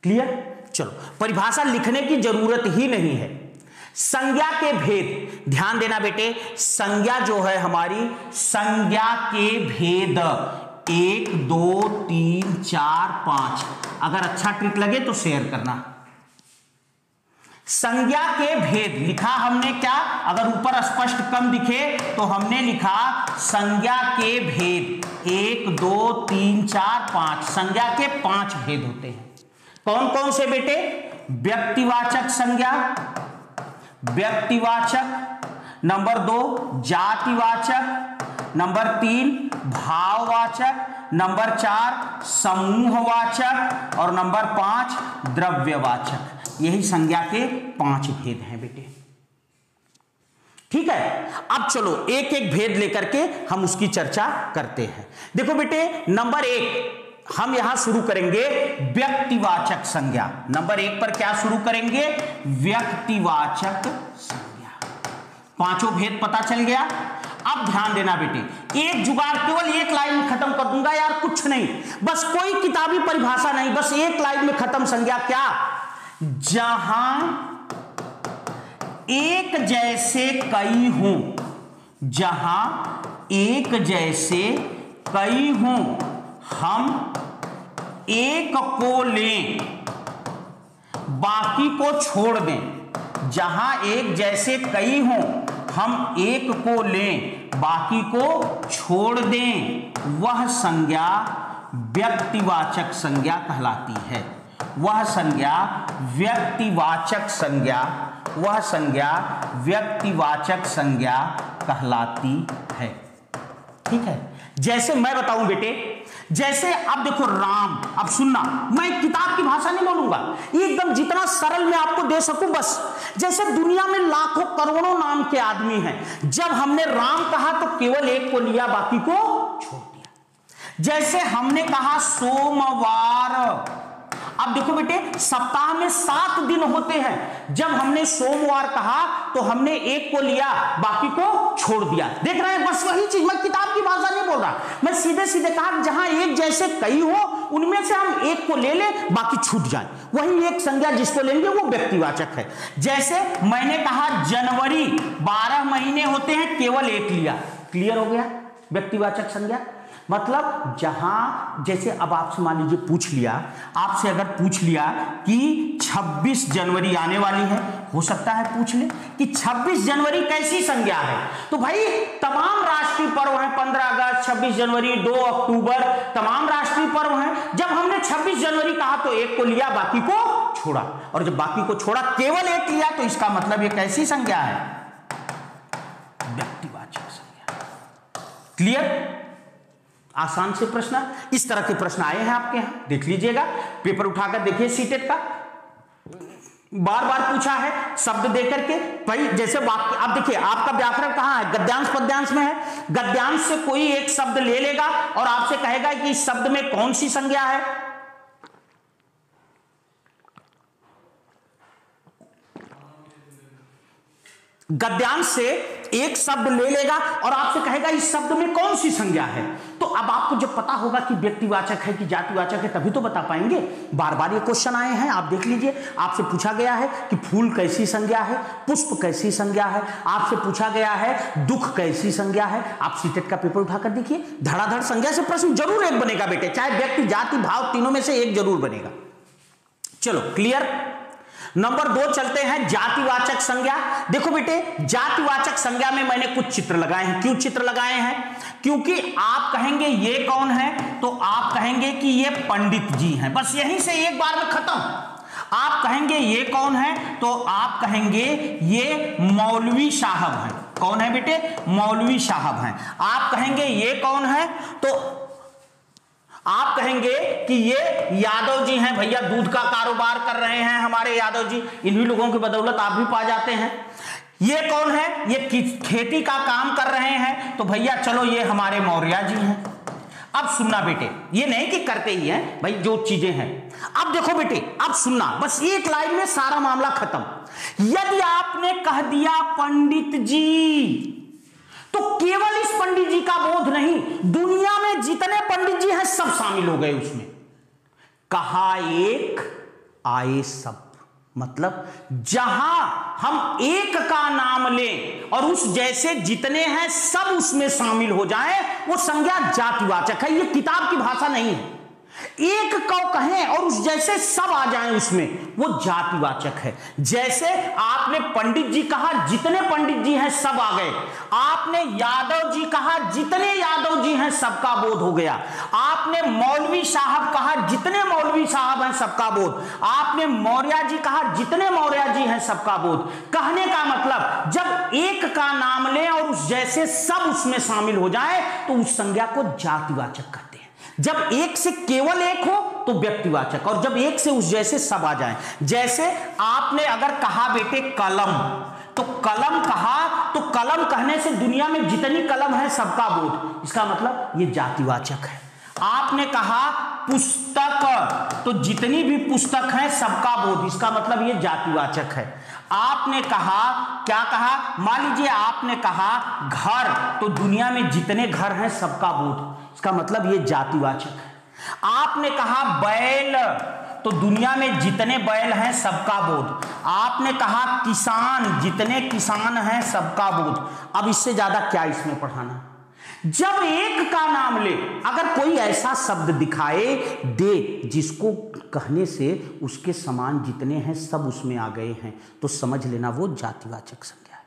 क्लियर चलो, परिभाषा लिखने की ज़रूरत ही नहीं है। संज्ञा के भेद, ध्यान देना बेटे, संज्ञा जो है हमारी, संज्ञा के भेद। एक, दो, तीन, चार, पाँच। अगर अच्छा ट्रिक लगे तो शेयर करना। संज्ञा के भेद। लिखा हमने क्या? अगर ऊपर स्पष्ट कम दिखे तो हमने लिखा संज्ञा के भेद। एक, दो, तीन, चार, पाँच। संज्ञा के पाँच भेद होते हैं। कौन कौन से बेटे? व्यक्तिवाचक संज्ञा। व्यक्तिवाचक। नंबर दो, जातिवाचक। नंबर तीन, भाववाचक, नंबर चार, समूहवाचक, और नंबर पाँच, द्रव्यवाचक। यही संज्ञा के पाँच भेद हैं बेटे। ठीक है? अब चलो एक एक भेद लेकर के हम उसकी चर्चा करते हैं। देखो बेटे, नंबर एक, हम यहाँ शुरू करेंगे व्यक्तिवाचक संज्ञा। नंबर एक पर क्या शुरू करेंगे? व्यक्तिवाचक संज्ञा। पाँचों भेद पता चल गया? अब ध्यान देना बेटे, एक जुगाड़ केवल एक लाइन में खत्म कर दूँगा यार, कुछ नहीं। बस कोई किताबी परिभाषा नहीं, बस एक लाइन में खत्म संज्ञा क्या? जहाँ एक जैसे कई हूँ, जहाँ एक जैसे कई हूँ, हम एक को लें, बाकी को छोड़ दें। जहाँ एक जैसे कई हों हम एक को लें, बाकी को छोड़ दें। वह संज्ञा व्यक्तिवाचक संज्ञा कहलाती है। वह संज्ञा व्यक्तिवाचक संज्ञा, वह संज्ञा व्यक्तिवाचक संज्ञा कहलाती है। ठीक है? जैसे मैं बताऊँ बेटे, जैसे अब देखो राम, अब सुनना, मैं किताब की भाषा नहीं बोलूँगा। सरल मैं आपको दे सकूँ बस। जैसे दुनिया में लाखों करोड़ों नाम के आदमी हैं। जब हमने राम कहा तो केवल एक को लिया, बाकी को छोड़ दिया। जैसे हमने कहा, सोमवार। अब देखो बेटे, सप्ताह में सात दिन होते हैं। जब हमने सोमवार कहा तो हमने एक को लिया, बाकी को छोड़ दिया। देख रहे हैं, बस वही चीज़। मैं किताब की भाषा नहीं बोल रहा। मैं सीधे सीधे कहा, जहाँ एक जैसे कई हो उनमें से हम एक को ले ले, बाकी छूट जाए। वही एक संज्ञा जिसको लेंगे, वो व्यक्तिवाचक है। जैसे मैंने कहा, जनवरी बारह महीने होते हैं, केवल एक लिया। क्लियर हो गया? व्यक्तिवाचक संज्ञा? मतलब जहाँ, जैसे अब आपसे मान लीजिए पूछ लिया, आपसे अगर पूछ लिया कि 26 जनवरी आने वाली है, हो सकता है पूछ ले कि 26 जनवरी कैसी संज्ञा है? तो भाई, तमाम राष्ट्रीय पर्व हैं 15 अगस्त 26 जनवरी 2 अक्टूबर, तमाम राष्ट्रीय पर्व हैं। जब हमने 26 जनवरी कहा तो एक को लिया, बाकी को छोड़ा। और जब बाकी को छोड़ा, केवल एक लिया तो इसका मतलब ये कैसी संज्ञा है? व्यक्तिवाचक संज्ञा। क्लियर? आसान से प्रश्न, इस तरह के प्रश्न आए हैं आपके यहाँ। देख लीजिएगा, पेपर उठाकर देखिए सीटेट का। बार बार पूछा है, शब्द देकर के भाई, जैसे वाक्य आप देखिए, आपका व्याकरण कहाँ है? गद्यांश पद्यांश में है। गद्यांश से कोई एक शब्द ले लेगा और आपसे कहेगा कि इस शब्द में कौन सी संज्ञा है? गद्यांश से एक शब्द ले लेगा और आपसे कहेगा, इस शब्द में कौन सी संज्ञा है? तो अब आपको जब पता होगा कि व्यक्तिवाचक है कि जातिवाचक है, तभी तो बता पाएँगे। बार बार ये क्वेश्चन आए हैं, आप देख लीजिए। आपसे पूछा गया है कि फूल कैसी संज्ञा है, पुष्प कैसी संज्ञा है। आपसे पूछा गया है, दुख कैसी संज्ञा है। आप सीटेट का पेपर उठाकर देखिए। धड़ाधड़ संज्ञा से प्रश्न ज़रूर एक बनेगा बेटे, चाहे व्यक्ति, जाति, भाव, तीनों में से एक ज़रूर बनेगा। चलो क्लियर नंबर दो चलते हैं जातिवाचक संज्ञा। देखो बेटे, जातिवाचक संज्ञा में मैंने कुछ चित्र लगाए हैं। क्यों चित्र लगाए हैं? क्योंकि आप कहेंगे ये कौन है तो आप कहेंगे कि ये पंडित जी हैं। बस यहीं से एक बार में खत्म। आप कहेंगे ये कौन है तो आप कहेंगे ये मौलवी साहब हैं। कौन है बेटे? मौलवी साहब हैं। आप कहेंगे ये कौन है तो आप कहेंगे कि ये यादव जी हैं भैया, दूध का कारोबार कर रहे हैं हमारे यादव जी। इन्हीं लोगों की बदौलत आप भी पा जाते हैं। ये कौन है? ये खेती का काम कर रहे हैं। तो भैया, चलो ये हमारे मौर्य जी हैं। अब सुनना बेटे, ये नहीं कि करते ही हैं, भाई, जो चीज़ें हैं। अब देखो बेटे, अब सुनना, बस एक लाइन में सारा मामला खत्म। यदि आपने कह दिया पंडित जी तो केवल इस पंडित जी का बोध नहीं, दुनिया में जितने पंडित जी हैं, सब शामिल हो गए उसमें। कहा एक, आए सब। मतलब जहाँ हम एक का नाम लें और उस जैसे जितने हैं, सब उसमें शामिल हो जाएँ, वो संज्ञा जातिवाचक है। ये किताब की भाषा नहीं है। एक कौ कहें और उस जैसे सब आ जाएँ उसमें, वो जातिवाचक है। जैसे आपने पंडित जी कहा, जितने पंडित जी हैं सब आ गए। आपने यादव जी कहा, जितने यादव जी हैं सबका बोध हो गया। आपने मौलवी साहब कहा, जितने मौलवी साहब हैं सबका बोध। आपने मौर्य जी कहा, जितने मौर्य जी हैं सबका बोध। कहने का मतलब जब एक का नाम लें और उस जैसे सब उसमें शामिल हो जाए तो उस संज्ञा को जातिवाचक कहते जब एक से केवल एक हो तो व्यक्तिवाचक। और जब एक से उस जैसे सब आ जाए। जैसे आपने अगर कहा, बेटे, कलम तो कलम कहा तो कलम कहने से दुनिया में जितनी कलम है, सबका बोध। इसका मतलब ये जातिवाचक है। आपने कहा, पुस्तक तो जितनी भी पुस्तक है, सबका बोध। इसका मतलब ये जातिवाचक है। आपने कहा, क्या कहा? मान लीजिए आपने कहा, घर तो दुनिया में जितने घर हैं, सबका बोध। इसका मतलब ये जातिवाचक है। आपने कहा बैल तो दुनिया में जितने बैल हैं सबका बोध। आपने कहा किसान, जितने किसान हैं सबका बोध। अब इससे ज़्यादा क्या इसमें पढ़ाना जब एक का नाम ले, अगर कोई ऐसा शब्द दिखाए, दे, जिसको कहने से उसके समान जितने हैं सब उसमें आ गए हैं तो समझ लेना वो जातिवाचक संज्ञा है।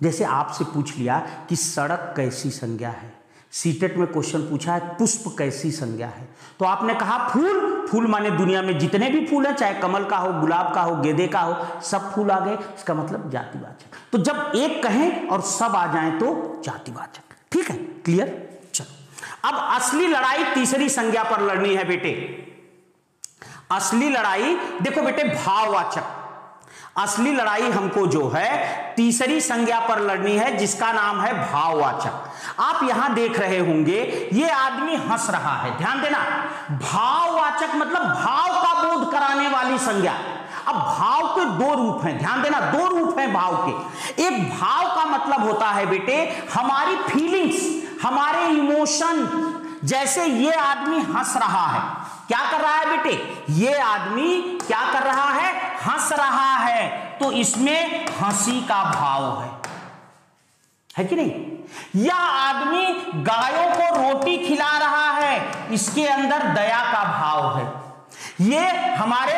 जैसे आपसे पूछ लिया कि सड़क कैसी संज्ञा है? सीटेट में क्वेश्चन पूछा है, पुष्प कैसी संज्ञा है? तो आपने कहा फूल फूल माने दुनिया में जितने भी फूल हैं, चाहे कमल का हो, गुलाब का हो, गेंदे का हो, सब फूल आ गए, इसका मतलब जातिवाचक। तो जब एक कहें और सब आ जाएँ तो जातिवाचक। ठीक है? क्लियर चलो। अब असली लड़ाई तीसरी संज्ञा पर लड़नी है बेटे। असली लड़ाई, देखो बेटे, भाववाचक। असली लड़ाई हमको जो है, तीसरी संज्ञा पर लड़नी है, जिसका नाम है भाववाचक। आप यहाँ देख रहे होंगे, ये आदमी हंस रहा है। ध्यान देना, भाववाचक मतलब भाव का बोध कराने वाली संज्ञा। अब भाव के दो रूप हैं, ध्यान देना, दो रूप हैं भाव के। एक भाव का मतलब होता है, बेटे, हमारी फीलिंग्स हमारे इमोशन जैसे ये आदमी हंस रहा है। क्या कर रहा है बेटे? ये आदमी क्या कर रहा है? हंस रहा है। तो इसमें हँसी का भाव है। है कि नहीं? यह आदमी गायों को रोटी खिला रहा है। इसके अंदर दया का भाव है। ये हमारे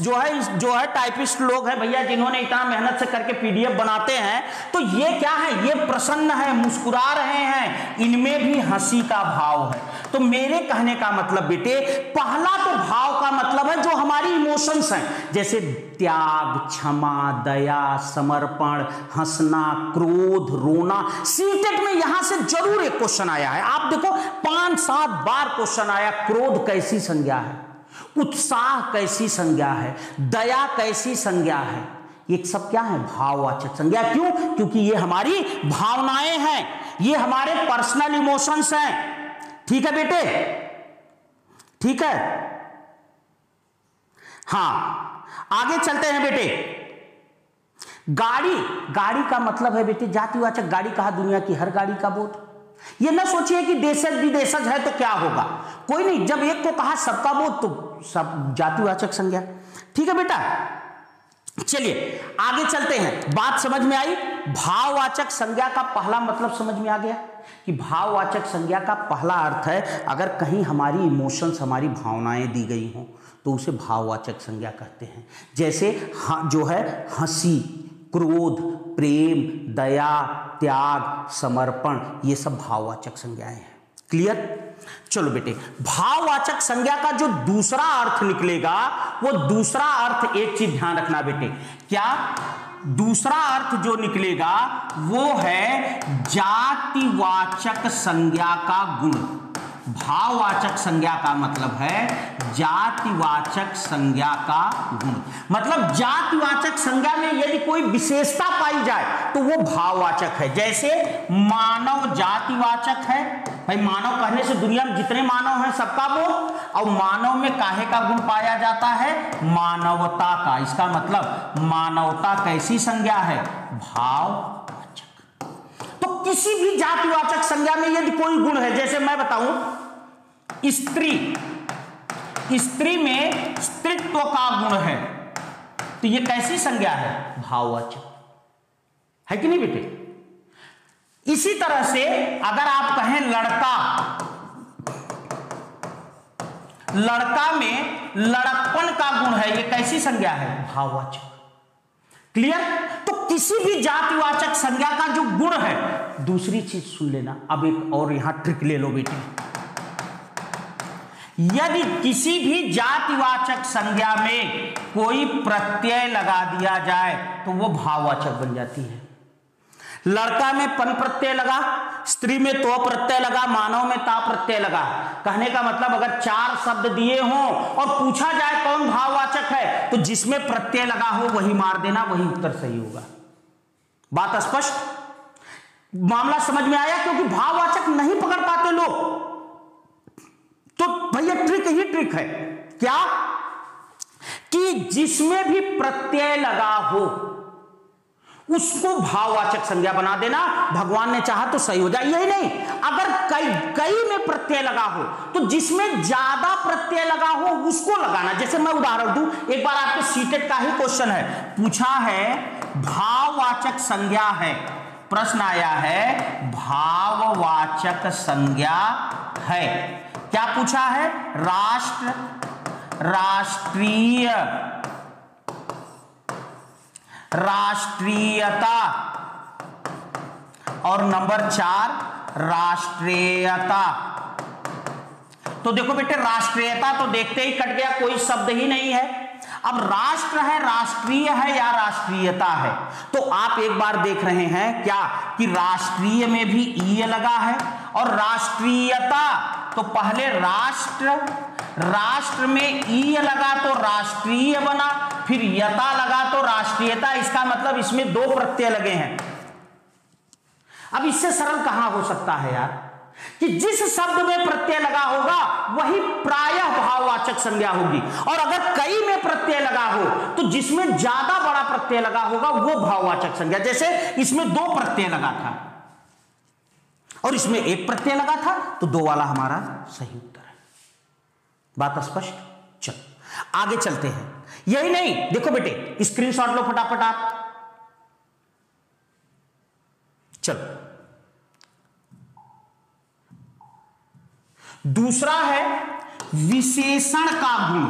जो है जो है टाइपिस्ट लोग हैं भैया, जिन्होंने इतना मेहनत से करके पीडीएफ बनाते हैं तो ये क्या है? ये प्रसन्न है, मुस्कुरा रहे हैं, इनमें भी हँसी का भाव है। तो मेरे कहने का मतलब बेटे, पहला तो भाव का मतलब है जो हमारी इमोशंस हैं, जैसे त्याग, क्षमा, दया, समर्पण, हंसना, क्रोध, रोना सीटेट में यहाँ से ज़रूर एक क्वेश्चन आया है। आप देखो, पाँच सात बार क्वेश्चन आया, क्रोध कैसी संज्ञा है? उत्साह कैसी संज्ञा है? दया कैसी संज्ञा है? ये सब क्या है? भाववाचक संज्ञा। क्यों? क्योंकि ये हमारी भावनाएँ हैं। ये हमारे पर्सनल इमोशंस हैं। ठीक है बेटे? ठीक है? हाँ। आगे चलते हैं बेटे। गाड़ी। गाड़ी का मतलब है बेटे, जातिवाचक गाड़ी कहा दुनिया की? हर गाड़ी का बोध। ये ना सोचिए कि देशज विदेशज है तो क्या होगा? कोई नहीं, जब एक को कहा सबका बोध तो सब जातिवाचक संज्ञा। ठीक है बेटा? चलिए, आगे चलते हैं। बात समझ में आई? भाववाचक संज्ञा का पहला मतलब समझ में आ गया कि भाववाचक संज्ञा का पहला अर्थ है, अगर कहीं हमारी इमोशंस हमारी भावनाएँ दी गई हों तो उसे भाववाचक संज्ञा कहते हैं। जैसे हाँ जो है हँसी, क्रोध प्रेम, दया, त्याग, समर्पण, ये सब भाववाचक संज्ञाएँ हैं। क्लियर चलो बेटे, भाववाचक संज्ञा का जो दूसरा अर्थ निकलेगा, वो दूसरा अर्थ एक चीज़ ध्यान रखना बेटे। क्या? दूसरा अर्थ जो निकलेगा, वो है जातिवाचक संज्ञा का गुण। भाववाचक संज्ञा का मतलब है जातिवाचक संज्ञा का गुण। मतलब जातिवाचक संज्ञा में यदि कोई विशेषता पाई जाए तो वो भाववाचक है। जैसे मानव जातिवाचक है। भाई, मानव कहने से दुनिया में जितने मानव हैं, सबका वो और मानव में काहे का गुण पाया जाता है? मानवता का। इसका मतलब मानवता कैसी संज्ञा है? भाव किसी भी जातिवाचक संज्ञा में यदि कोई गुण है जैसे मैं बताऊँ स्त्री स्त्री में स्त्रीत्व का गुण है तो ये कैसी संज्ञा है? भाववाचक। है कि नहीं बेटे? इसी तरह से अगर आप कहें लड़का लड़का में लड़कपन का गुण है ये कैसी संज्ञा है? भाववाचक। क्लियर तो किसी भी जातिवाचक संज्ञा का जो गुण है, दूसरी चीज़ सुन लेना। अब एक और यहाँ ट्रिक ले लो बेटी। यदि किसी भी जातिवाचक संज्ञा में कोई प्रत्यय लगा दिया जाए तो वो भाववाचक बन जाती है। लड़का में पन प्रत्यय लगा, स्त्री में तो प्रत्यय लगा, मानव में ता प्रत्यय लगा। कहने का मतलब अगर चार शब्द दिए हों और पूछा जाए कौन भाववाचक है तो जिसमें प्रत्यय लगा हो, वही मार देना, वही उत्तर सही होगा। बात स्पष्ट? मामला समझ में आया? क्योंकि भाववाचक नहीं पकड़ पाते लोग। तो भैया ट्रिक ही ट्रिक है। क्या? कि जिसमें भी प्रत्यय लगा हो उसको भाववाचक संज्ञा बना देना। भगवान ने चाहा तो सही हो जाए, यही नहीं। अगर कई कई में प्रत्यय लगा हो तो जिसमें ज़्यादा प्रत्यय लगा हो, उसको लगाना। जैसे मैं उदाहरण दूँ, एक बार आपके सीटेट का ही क्वेश्चन है। पूछा है, भाववाचक संज्ञा है। प्रश्न आया है, भाववाचक संज्ञा है। क्या पूछा है? राष्ट्र, राष्ट्रीय। राष्ट्रीयता। और नंबर चार, राष्ट्रीयता। तो देखो बेटे, राष्ट्रीयता तो देखते ही कट गया, कोई शब्द ही नहीं है। अब राष्ट्र है, राष्ट्रीय है या राष्ट्रीयता है? तो आप एक बार देख रहे हैं क्या, कि राष्ट्रीय में भी ई लगा है और राष्ट्रीयता तो पहले राष्ट्र राष्ट्र में ई लगा तो राष्ट्रीय बना, फिर यता लगा तो राष्ट्रीयता इसका मतलब इसमें दो प्रत्यय लगे हैं। अब इससे सरल कहाँ हो सकता है यार? कि जिस शब्द में प्रत्यय लगा होगा, वही प्रायः भाववाचक संज्ञा होगी। और अगर कई में प्रत्यय लगा हो तो जिसमें ज़्यादा बड़ा प्रत्यय लगा होगा, वो भाववाचक संज्ञा। जैसे इसमें दो प्रत्यय लगा था, और इसमें एक प्रत्यय लगा था तो दो वाला हमारा सही उत्तर है। बात स्पष्ट? चलो, आगे चलते हैं। यही नहीं। देखो बेटे स्क्रीनशॉट लो फटाफट आप। चलो। दूसरा है विशेषण का गुण।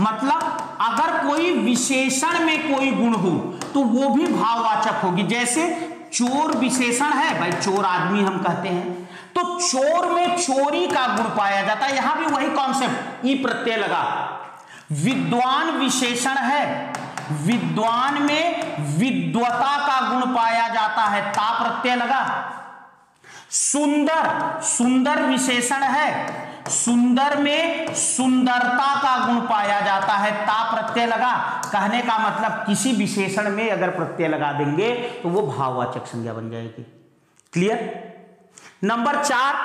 मतलब अगर कोई विशेषण में कोई गुण हो तो वो भी भाववाचक होगी। जैसे चोर विशेषण है, भाई चोर आदमी हम कहते हैं। तो चोर में चोरी का गुण पाया जाता है। यहाँ भी वही कॉन्सेप्ट ई प्रत्यय लगा। विद्वान विशेषण है। विद्वान में विद्वता का गुण पाया जाता है। ता प्रत्यय लगा। सुंदर सुंदर विशेषण है। सुंदर में सुंदरता का गुण पाया जाता है। ता प्रत्यय लगा। कहने का मतलब किसी विशेषण में अगर प्रत्यय लगा देंगे तो वो भाववाचक संज्ञा बन जाएगी। क्लियर नंबर चार,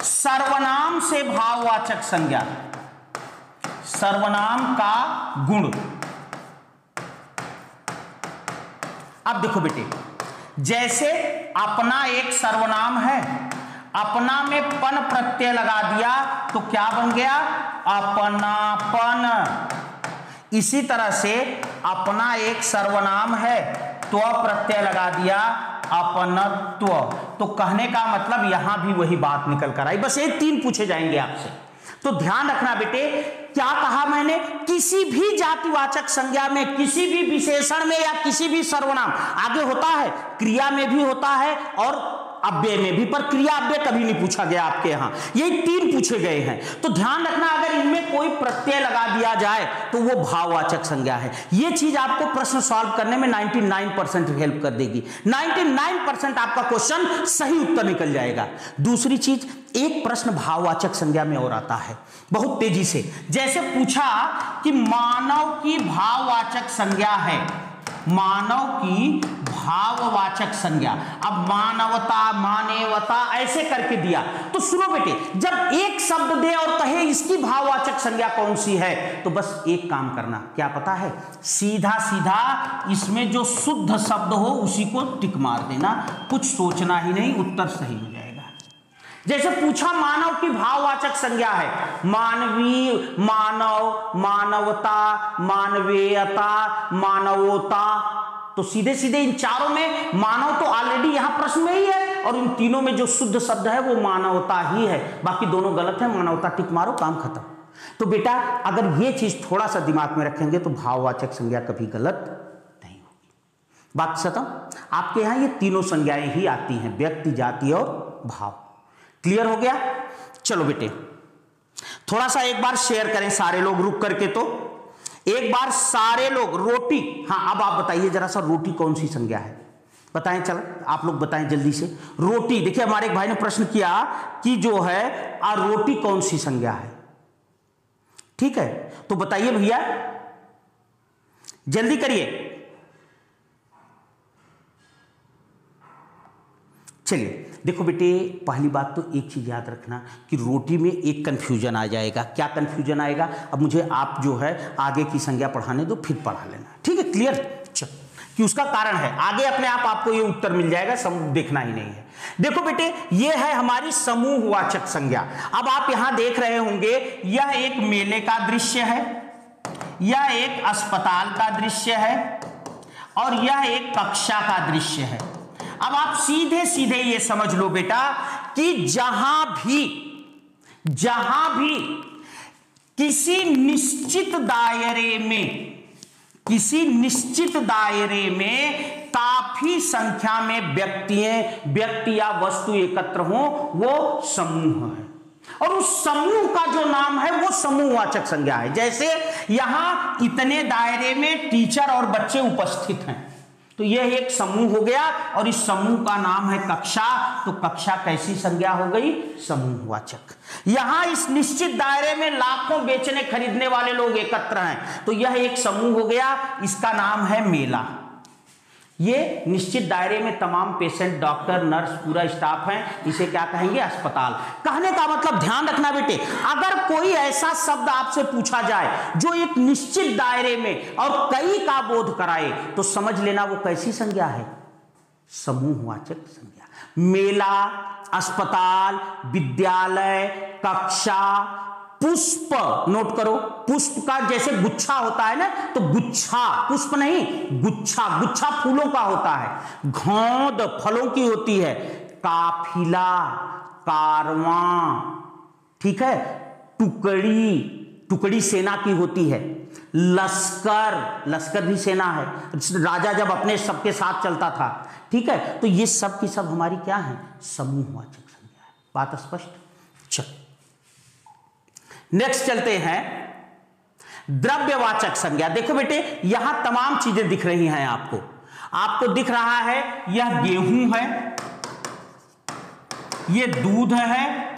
सर्वनाम से भाववाचक संज्ञा। सर्वनाम का गुण। अब देखो बेटे, जैसे अपना एक सर्वनाम है, अपना में पन प्रत्यय लगा दिया तो क्या बन गया? अपनापन। इसी तरह से अपना एक सर्वनाम है तो प्रत्यय लगा दिया, अपनत्व। तो कहने का मतलब यहाँ भी वही बात निकल कर आई। बस ये तीन पूछे जाएँगे आपसे। तो ध्यान रखना बेटे, क्या कहा मैंने? किसी भी जातिवाचक संज्ञा में, किसी भी विशेषण में या किसी भी सर्वनाम, आगे होता है, क्रिया में भी होता है और अव्यय में भी पर क्रिया अव्यय कभी नहीं पूछा गया आपके यहाँ। ये तीन पूछे गए हैं। तो ध्यान रखना, अगर इनमें कोई प्रत्यय लगा दिया जाए तो वो भाववाचक संज्ञा है। ये चीज़ आपको प्रश्न सॉल्व करने में 99 परसेंट हेल्प कर देगी। 99 परसेंट आपका क्वेश्चन सही उत्तर निकल जाएगा। दूसरी चीज़, एक प्रश्न भाववाचक संज्ञा में और आता है, बहुत तेज़ी से। जैसे पूछा कि मानव की भाववाचक संज्ञा है मानव की भाववाचक संज्ञा। अब मानवता मानवता ऐसे करके दिया। तो सुनो बेटे, जब एक शब्द दे और कहे, इसकी भाववाचक संज्ञा कौन सी है? तो बस एक काम करना, क्या पता है? सीधा सीधा इसमें जो शुद्ध शब्द हो, उसी को टिक मार देना। कुछ सोचना ही नहीं, उत्तर सही हो जाएगा। जैसे पूछा मानव की भाववाचक संज्ञा है। मानवीय मानव, मानवता, मानवीयता, मानवता। तो सीधे सीधे इन चारों में मानव तो ऑलरेडी यहाँ प्रश्न में ही है और इन तीनों में जो शुद्ध शब्द है वो मानवता ही है। बाकी दोनों गलत है, मानवता टिक मारो, काम खत्म। तो बेटा, अगर ये चीज़ थोड़ा सा दिमाग में रखेंगे तो भाववाचक संज्ञा कभी गलत नहीं होगी। बात खत्म। आपके यहाँ ये तीनों संज्ञाएँ ही आती हैं, व्यक्ति, जाति और भाव। क्लियर हो गया? चलो बेटे, थोड़ा सा एक बार शेयर करें सारे लोग रुक करके तो। एक बार सारे लोग, रोटी। हाँ अब आप बताइए जरा सा रोटी कौन सी संज्ञा है? बताएँ, चल, आप लोग बताएँ जल्दी से। रोटी, देखिए हमारे एक भाई ने प्रश्न किया कि जो है, आ रोटी कौन सी संज्ञा है? ठीक है तो बताइए भैया। जल्दी करिए। चलिए देखो बेटे, पहली बात तो एक चीज़ याद रखना कि रोटी में एक कन्फ्यूज़न आ जाएगा। क्या कन्फ्यूज़न आएगा? अब मुझे आप जो है, आगे की संज्ञा पढ़ाने दो, फिर पढ़ा लेना। ठीक है? क्लियर कि उसका कारण है। आगे अपने आप, आपको ये उत्तर मिल जाएगा, सम देखना ही नहीं है। देखो बेटे, ये है हमारी समूहवाचक संज्ञा। अब आप यहाँ देख रहे होंगे, यह एक मेले का दृश्य है, यह एक अस्पताल का दृश्य है, और यह एक कक्षा का दृश्य है। अब आप सीधे सीधे ये समझ लो बेटा कि जहाँ भी जहाँ भी किसी निश्चित दायरे में, किसी निश्चित दायरे में काफ़ी संख्या में व्यक्ति व्यक्ति या वस्तु एकत्र हो, वो समूह है। और उस समूह का जो नाम है, वो समूहवाचक संज्ञा है। जैसे यहाँ इतने दायरे में टीचर और बच्चे उपस्थित हैं। तो यह एक समूह हो गया और इस समूह का नाम है कक्षा। तो कक्षा कैसी संज्ञा हो गई? समूहवाचक। यहाँ इस निश्चित दायरे में लाखों बेचने खरीदने वाले लोग एकत्र हैं। तो यह एक समूह हो गया, इसका नाम है मेला। ये निश्चित दायरे में तमाम पेशेंट डॉक्टर नर्स पूरा स्टाफ है, इसे क्या कहेंगे? अस्पताल। कहने का मतलब ध्यान रखना बेटे, अगर कोई ऐसा शब्द आपसे पूछा जाए, जो एक निश्चित दायरे में और कई का बोध कराए तो समझ लेना वो कैसी संज्ञा है? समूहवाचक संज्ञा। मेला, अस्पताल, विद्यालय, कक्षा पुष्प नोट करो, पुष्प का जैसे गुच्छा होता है ना तो गुच्छा, पुष्प नहीं, गुच्छा गुच्छा फूलों का होता है। घोंद फलों की होती है। काफिला, कारवा, ठीक है? टुकड़ी टुकड़ी सेना की होती है। लश्कर लश्कर भी सेना है। राजा जब अपने सबके साथ चलता था, ठीक है? तो ये सब की सब हमारी क्या है? समूहवाचक संज्ञा है। बात स्पष्ट? नेक्स्ट चलते हैं द्रव्यवाचक संज्ञा। देखो बेटे, यहाँ तमाम चीज़ें दिख रही हैं आपको। आपको दिख रहा है, यह गेहूँ है यह दूध है,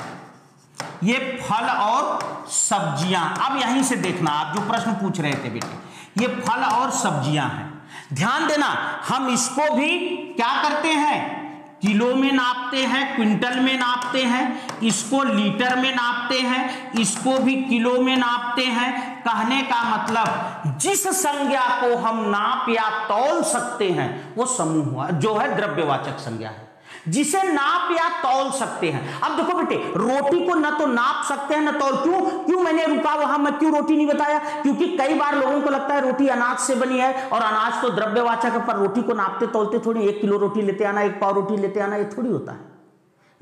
ये फल और सब्ज़ियाँ। अब यहीं से देखना, आप जो प्रश्न पूछ रहे थे बेटे, ये फल और सब्ज़ियाँ हैं। ध्यान देना, हम इसको भी क्या करते हैं? किलो में नापते हैं, क्विंटल में नापते हैं, इसको लीटर में नापते हैं, इसको भी किलो में नापते हैं। कहने का मतलब जिस संज्ञा को हम नाप या तौल सकते हैं, वो समूह, जो है द्रव्यवाचक संज्ञा है। जिसे नाप या तौल सकते हैं। अब देखो बेटे, रोटी को ना तो नाप सकते हैं, ना तौल। क्यों? क्यों मैंने रुका वहाँ? मैं क्यों रोटी नहीं बताया? क्योंकि कई बार लोगों को लगता है रोटी अनाज से बनी है और अनाज तो द्रव्यवाचक है, पर रोटी को नापते, तोलते थोड़ी। एक किलो रोटी लेते आना, एक पाव रोटी लेते आना, ये थोड़ी होता है।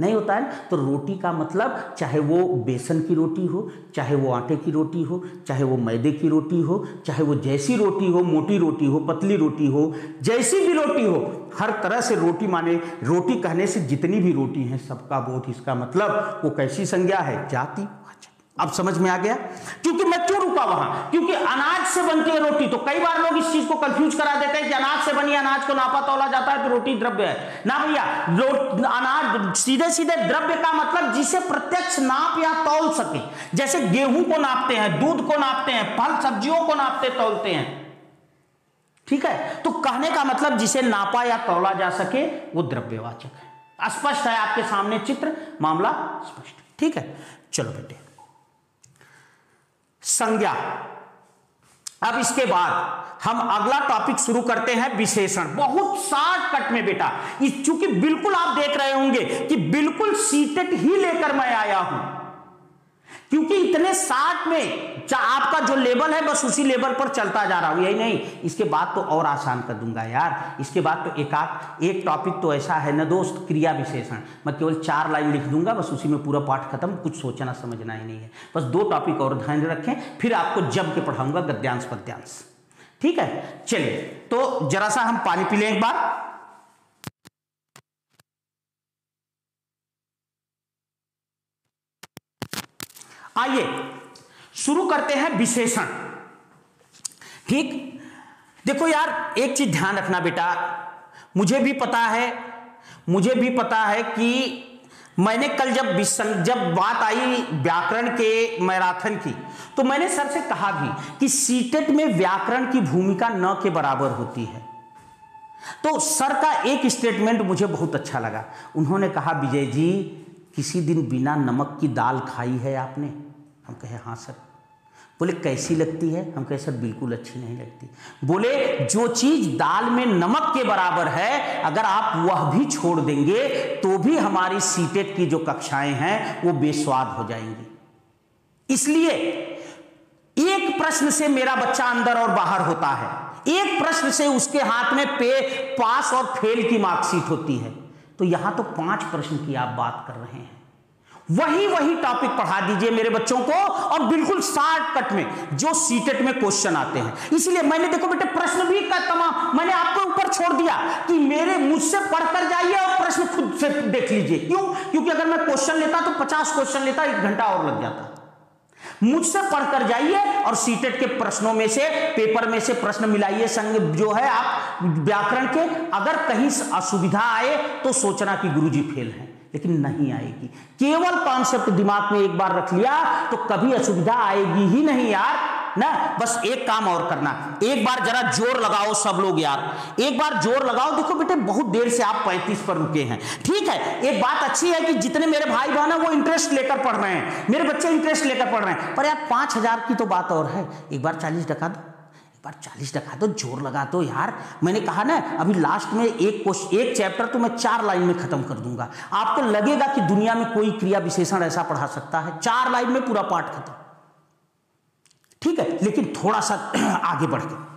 नहीं होता है तो रोटी का मतलब चाहे वो बेसन की रोटी हो, चाहे वो आटे की रोटी हो, चाहे वो मैदे की रोटी हो, चाहे वो जैसी रोटी हो, मोटी रोटी हो, पतली रोटी हो, जैसी भी रोटी हो, हर तरह से रोटी माने, रोटी कहने से जितनी भी रोटी है, सबका बोध इसका मतलब वो कैसी संज्ञा है? जाति। अब समझ में आ गया? क्योंकि मैं क्यों रुका वहाँ? क्योंकि अनाज से बनती है रोटी तो कई बार लोग इस चीज़ को कंफ्यूज करा देते हैं कि अनाज से बनी अनाज को नापा तोला जाता है तो रोटी द्रव्य है। ना भैया अनाज सीधे सीधे द्रव्य का मतलब जिसे प्रत्यक्ष नाप या तोल सके। जैसे गेहूँ को नापते हैं, दूध को नापते हैं, फल, सब्जियों को नापते, तोलते हैं। ठीक है? तो कहने का मतलब जिसे नापा या तोला जा सके, वो द्रव्यवाचक है। स्पष्ट है आपके सामने चित्र, मामला स्पष्ट। ठीक है? चलो बेटे। संज्ञा। अब इसके बाद हम अगला टॉपिक शुरू करते हैं विशेषण। बहुत शार्ट कट में बेटा चूँकि बिल्कुल आप देख रहे होंगे कि बिल्कुल सीटेट ही लेकर मैं आया हूँ। क्योंकि इतने साठ में आपका जो लेवल है, बस उसी लेवल पर चलता जा रहा हूँ, यही नहीं। इसके बाद तो और आसान कर दूँगा यार। इसके बाद तो एक आध, एक टॉपिक तो ऐसा है न दोस्त, क्रिया विशेषण। मैं केवल चार लाइन लिख दूँगा, बस उसी में पूरा पाठ खत्म, कुछ सोचना, समझना ही नहीं है। बस दो टॉपिक और ध्यान रखें, फिर आपको जम के पढ़ाऊँगा गद्यांश पद्यांश ठीक है? चलिए तो जरा सा हम पानी पी लें एक बार। आइए, शुरू करते हैं विशेषण। ठीक? देखो यार, एक चीज़ ध्यान रखना बेटा। मुझे भी पता है, मुझे भी पता है कि मैंने कल जब जब बात आई व्याकरण के मैराथन की तो मैंने सर से कहा भी कि सीटेट में व्याकरण की भूमिका न के बराबर होती है। तो सर का एक स्टेटमेंट मुझे बहुत अच्छा लगा। उन्होंने कहा, विजय जी किसी दिन बिना नमक की दाल खाई है आपने? हम कहे हाँ सर। बोले, कैसी लगती है? हम कहे, सर, बिल्कुल अच्छी नहीं लगती। बोले, जो चीज़ दाल में नमक के बराबर है, अगर आप वह भी छोड़ देंगे तो भी हमारी सीटेट की जो कक्षाएँ हैं, वो बेस्वाद हो जाएँगी। इसलिए एक प्रश्न से मेरा बच्चा अंदर और बाहर होता है। एक प्रश्न से उसके हाथ में पे, पास और फेल की मार्कशीट होती है। तो यहाँ तो पाँच प्रश्न की आप बात कर रहे हैं। वही वही टॉपिक पढ़ा दीजिए मेरे बच्चों को और बिल्कुल शॉर्टकट में, जो सीटेट में क्वेश्चन आते हैं। इसलिए मैंने, देखो बेटे, प्रश्न भी का तमाम मैंने आपको ऊपर छोड़ दिया कि मेरे मुझसे पढ़कर जाइए और प्रश्न खुद से देख लीजिए। क्यों? क्योंकि अगर मैं क्वेश्चन लेता तो पचास क्वेश्चन लेता, एक घंटा और लग जाता। मुझसे पढ़कर जाइए और सीटेट के प्रश्नों में से, पेपर में से प्रश्न मिलाइए संग जो है आप व्याकरण के। अगर कहीं असुविधा आए तो सोचना कि गुरुजी फेल है, लेकिन नहीं आएगी। केवल कॉन्सेप्ट दिमाग में एक बार रख लिया तो कभी असुविधा आएगी ही नहीं यार। ना, बस एक काम और करना। एक बार जरा ज़ोर लगाओ सब लोग यार। एक बार ज़ोर लगाओ। देखो बेटे, बहुत देर से आप 35 पर रुके हैं। ठीक है, एक बात अच्छी है कि जितने मेरे भाई बहन है, वो इंटरेस्ट लेकर पढ़ रहे हैं। मेरे बच्चे इंटरेस्ट लेकर पढ़ रहे हैं। पर यार, पाँच हज़ार की तो बात और है। एक बार चालीस टका दो। एक बार चालीस टका दो, ज़ोर लगा दो यार। मैंने कहा ना, अभी लास्ट में एक क्वेश्चन एक चैप्टर तो मैं चार लाइन में खत्म कर दूँगा। आपको लगेगा कि दुनिया में कोई क्रिया विशेषण ऐसा पढ़ा सकता है। चार लाइन में पूरा पाठ खत्म। ठीक है, लेकिन थोड़ा सा आगे बढ़ के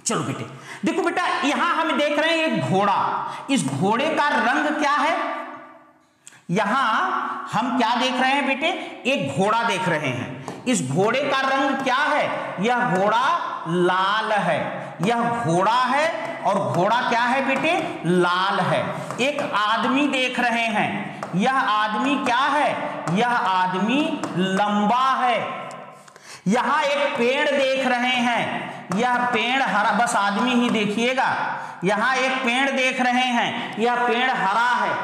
चलो बेटे, देखो बेटा, यहाँ हम देख रहे हैं एक घोड़ा। इस घोड़े का रंग क्या है? यहाँ हम क्या देख रहे हैं बेटे? एक घोड़ा देख रहे हैं। इस घोड़े का रंग क्या है? यह घोड़ा लाल है। यह घोड़ा है और घोड़ा क्या है बेटे? लाल है। एक आदमी देख रहे हैं। यह आदमी क्या है? यह आदमी लंबा है। यहाँ एक पेड़ देख रहे हैं। यह पेड़ हरा, बस आदमी ही देखिएगा। यहाँ एक पेड़ देख रहे हैं। यह पेड़ हरा है।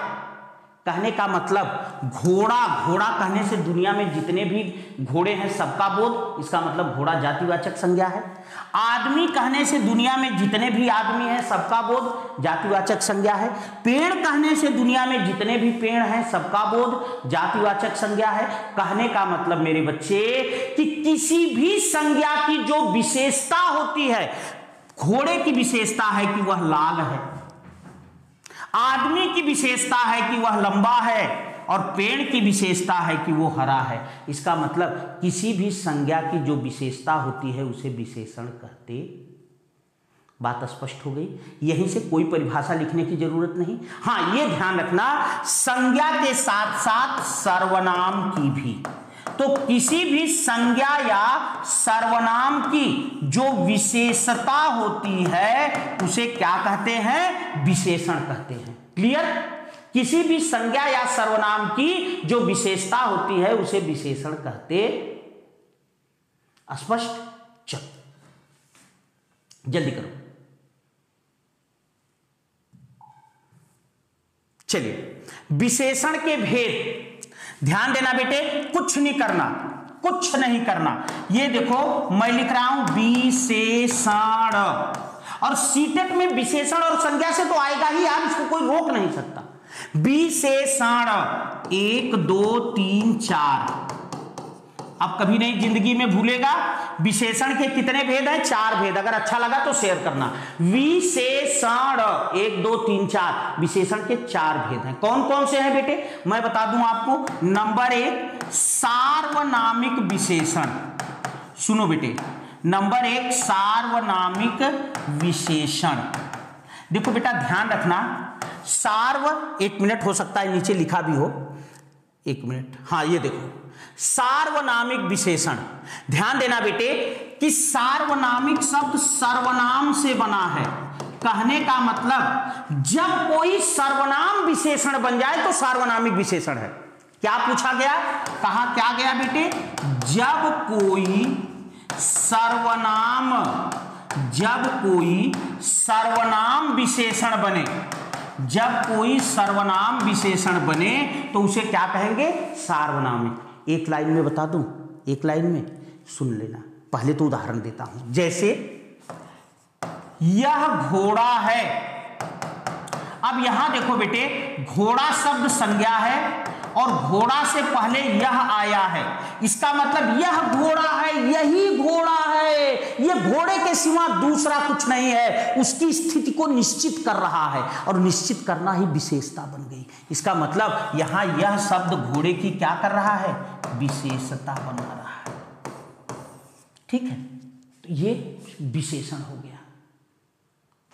कहने का मतलब घोड़ा घोड़ा कहने से दुनिया में जितने भी घोड़े हैं, सबका बोध, इसका मतलब घोड़ा जातिवाचक संज्ञा है। आदमी कहने से दुनिया में जितने भी आदमी हैं, सबका बोध, जातिवाचक संज्ञा है। पेड़ कहने से दुनिया में जितने भी पेड़ हैं, सबका बोध, जातिवाचक संज्ञा है। कहने का मतलब मेरे बच्चे, कि किसी भी संज्ञा की जो विशेषता होती है, घोड़े की विशेषता है कि वह लाल है। आदमी की विशेषता है कि वह लंबा है। और पेड़ की विशेषता है कि वो हरा है। इसका मतलब किसी भी संज्ञा की जो विशेषता होती है, उसे विशेषण कहते बात स्पष्ट हो गई। यहीं से कोई परिभाषा लिखने की ज़रूरत नहीं। हाँ ये ध्यान रखना, संज्ञा के साथ साथ सर्वनाम की भी। तो किसी भी संज्ञा या सर्वनाम की जो विशेषता होती है, उसे क्या कहते हैं? विशेषण कहते हैं। क्लियर? किसी भी संज्ञा या सर्वनाम की जो विशेषता होती है, उसे विशेषण कहते स्पष्ट चल जल्दी करो। चलिए, विशेषण के भेद। ध्यान देना बेटे, कुछ नहीं करना, कुछ नहीं करना। ये देखो, मैं लिख रहा हूँ, विशेषण। और सीटेट में विशेषण और संज्ञा से तो आएगा ही यार इसको कोई रोक नहीं सकता। विशेषण एक, दो, तीन, चार। अब कभी नहीं ज़िंदगी में भूलेगा। विशेषण के कितने भेद हैं? चार भेद। अगर अच्छा लगा तो शेयर करना। विशेषण एक, दो, तीन, चार। विशेषण के चार भेद हैं। कौन कौन से हैं बेटे? मैं बता दूँ आपको। नंबर एक, सार्वनामिक विशेषण। सुनो बेटे। नंबर एक, सार्वनामिक विशेषण। देखो बेटा, ध्यान रखना। सार्व, एक मिनट हो सकता है, नीचे लिखा भी हो। एक मिनट। हाँ ये देखो। सार्वनामिक विशेषण। ध्यान देना बेटे, कि सार्वनामिक शब्द सर्वनाम से बना है। कहने का मतलब जब कोई सर्वनाम विशेषण बन जाए तो सार्वनामिक विशेषण है। क्या पूछा गया? कहा, क्या गया बेटे? जब कोई सर्वनाम, जब कोई सर्वनाम विशेषण बने जब कोई सर्वनाम विशेषण बने तो उसे क्या कहेंगे? सार्वनामिक एक लाइन में बता दूँ? एक लाइन में? सुन लेना। पहले तो उदाहरण देता हूँ। जैसे, यह घोड़ा है। अब यहाँ देखो बेटे, घोड़ा शब्द संज्ञा है। और घोड़ा से पहले यह आया है। इसका मतलब यह घोड़ा है, यही घोड़ा है। यह घोड़े के सिवा दूसरा कुछ नहीं है। उसकी स्थिति को निश्चित कर रहा है और निश्चित करना ही विशेषता बन गई। इसका मतलब यहाँ यह शब्द घोड़े की क्या कर रहा है? विशेषता बना रहा है। ठीक है? तो ये विशेषण हो गया।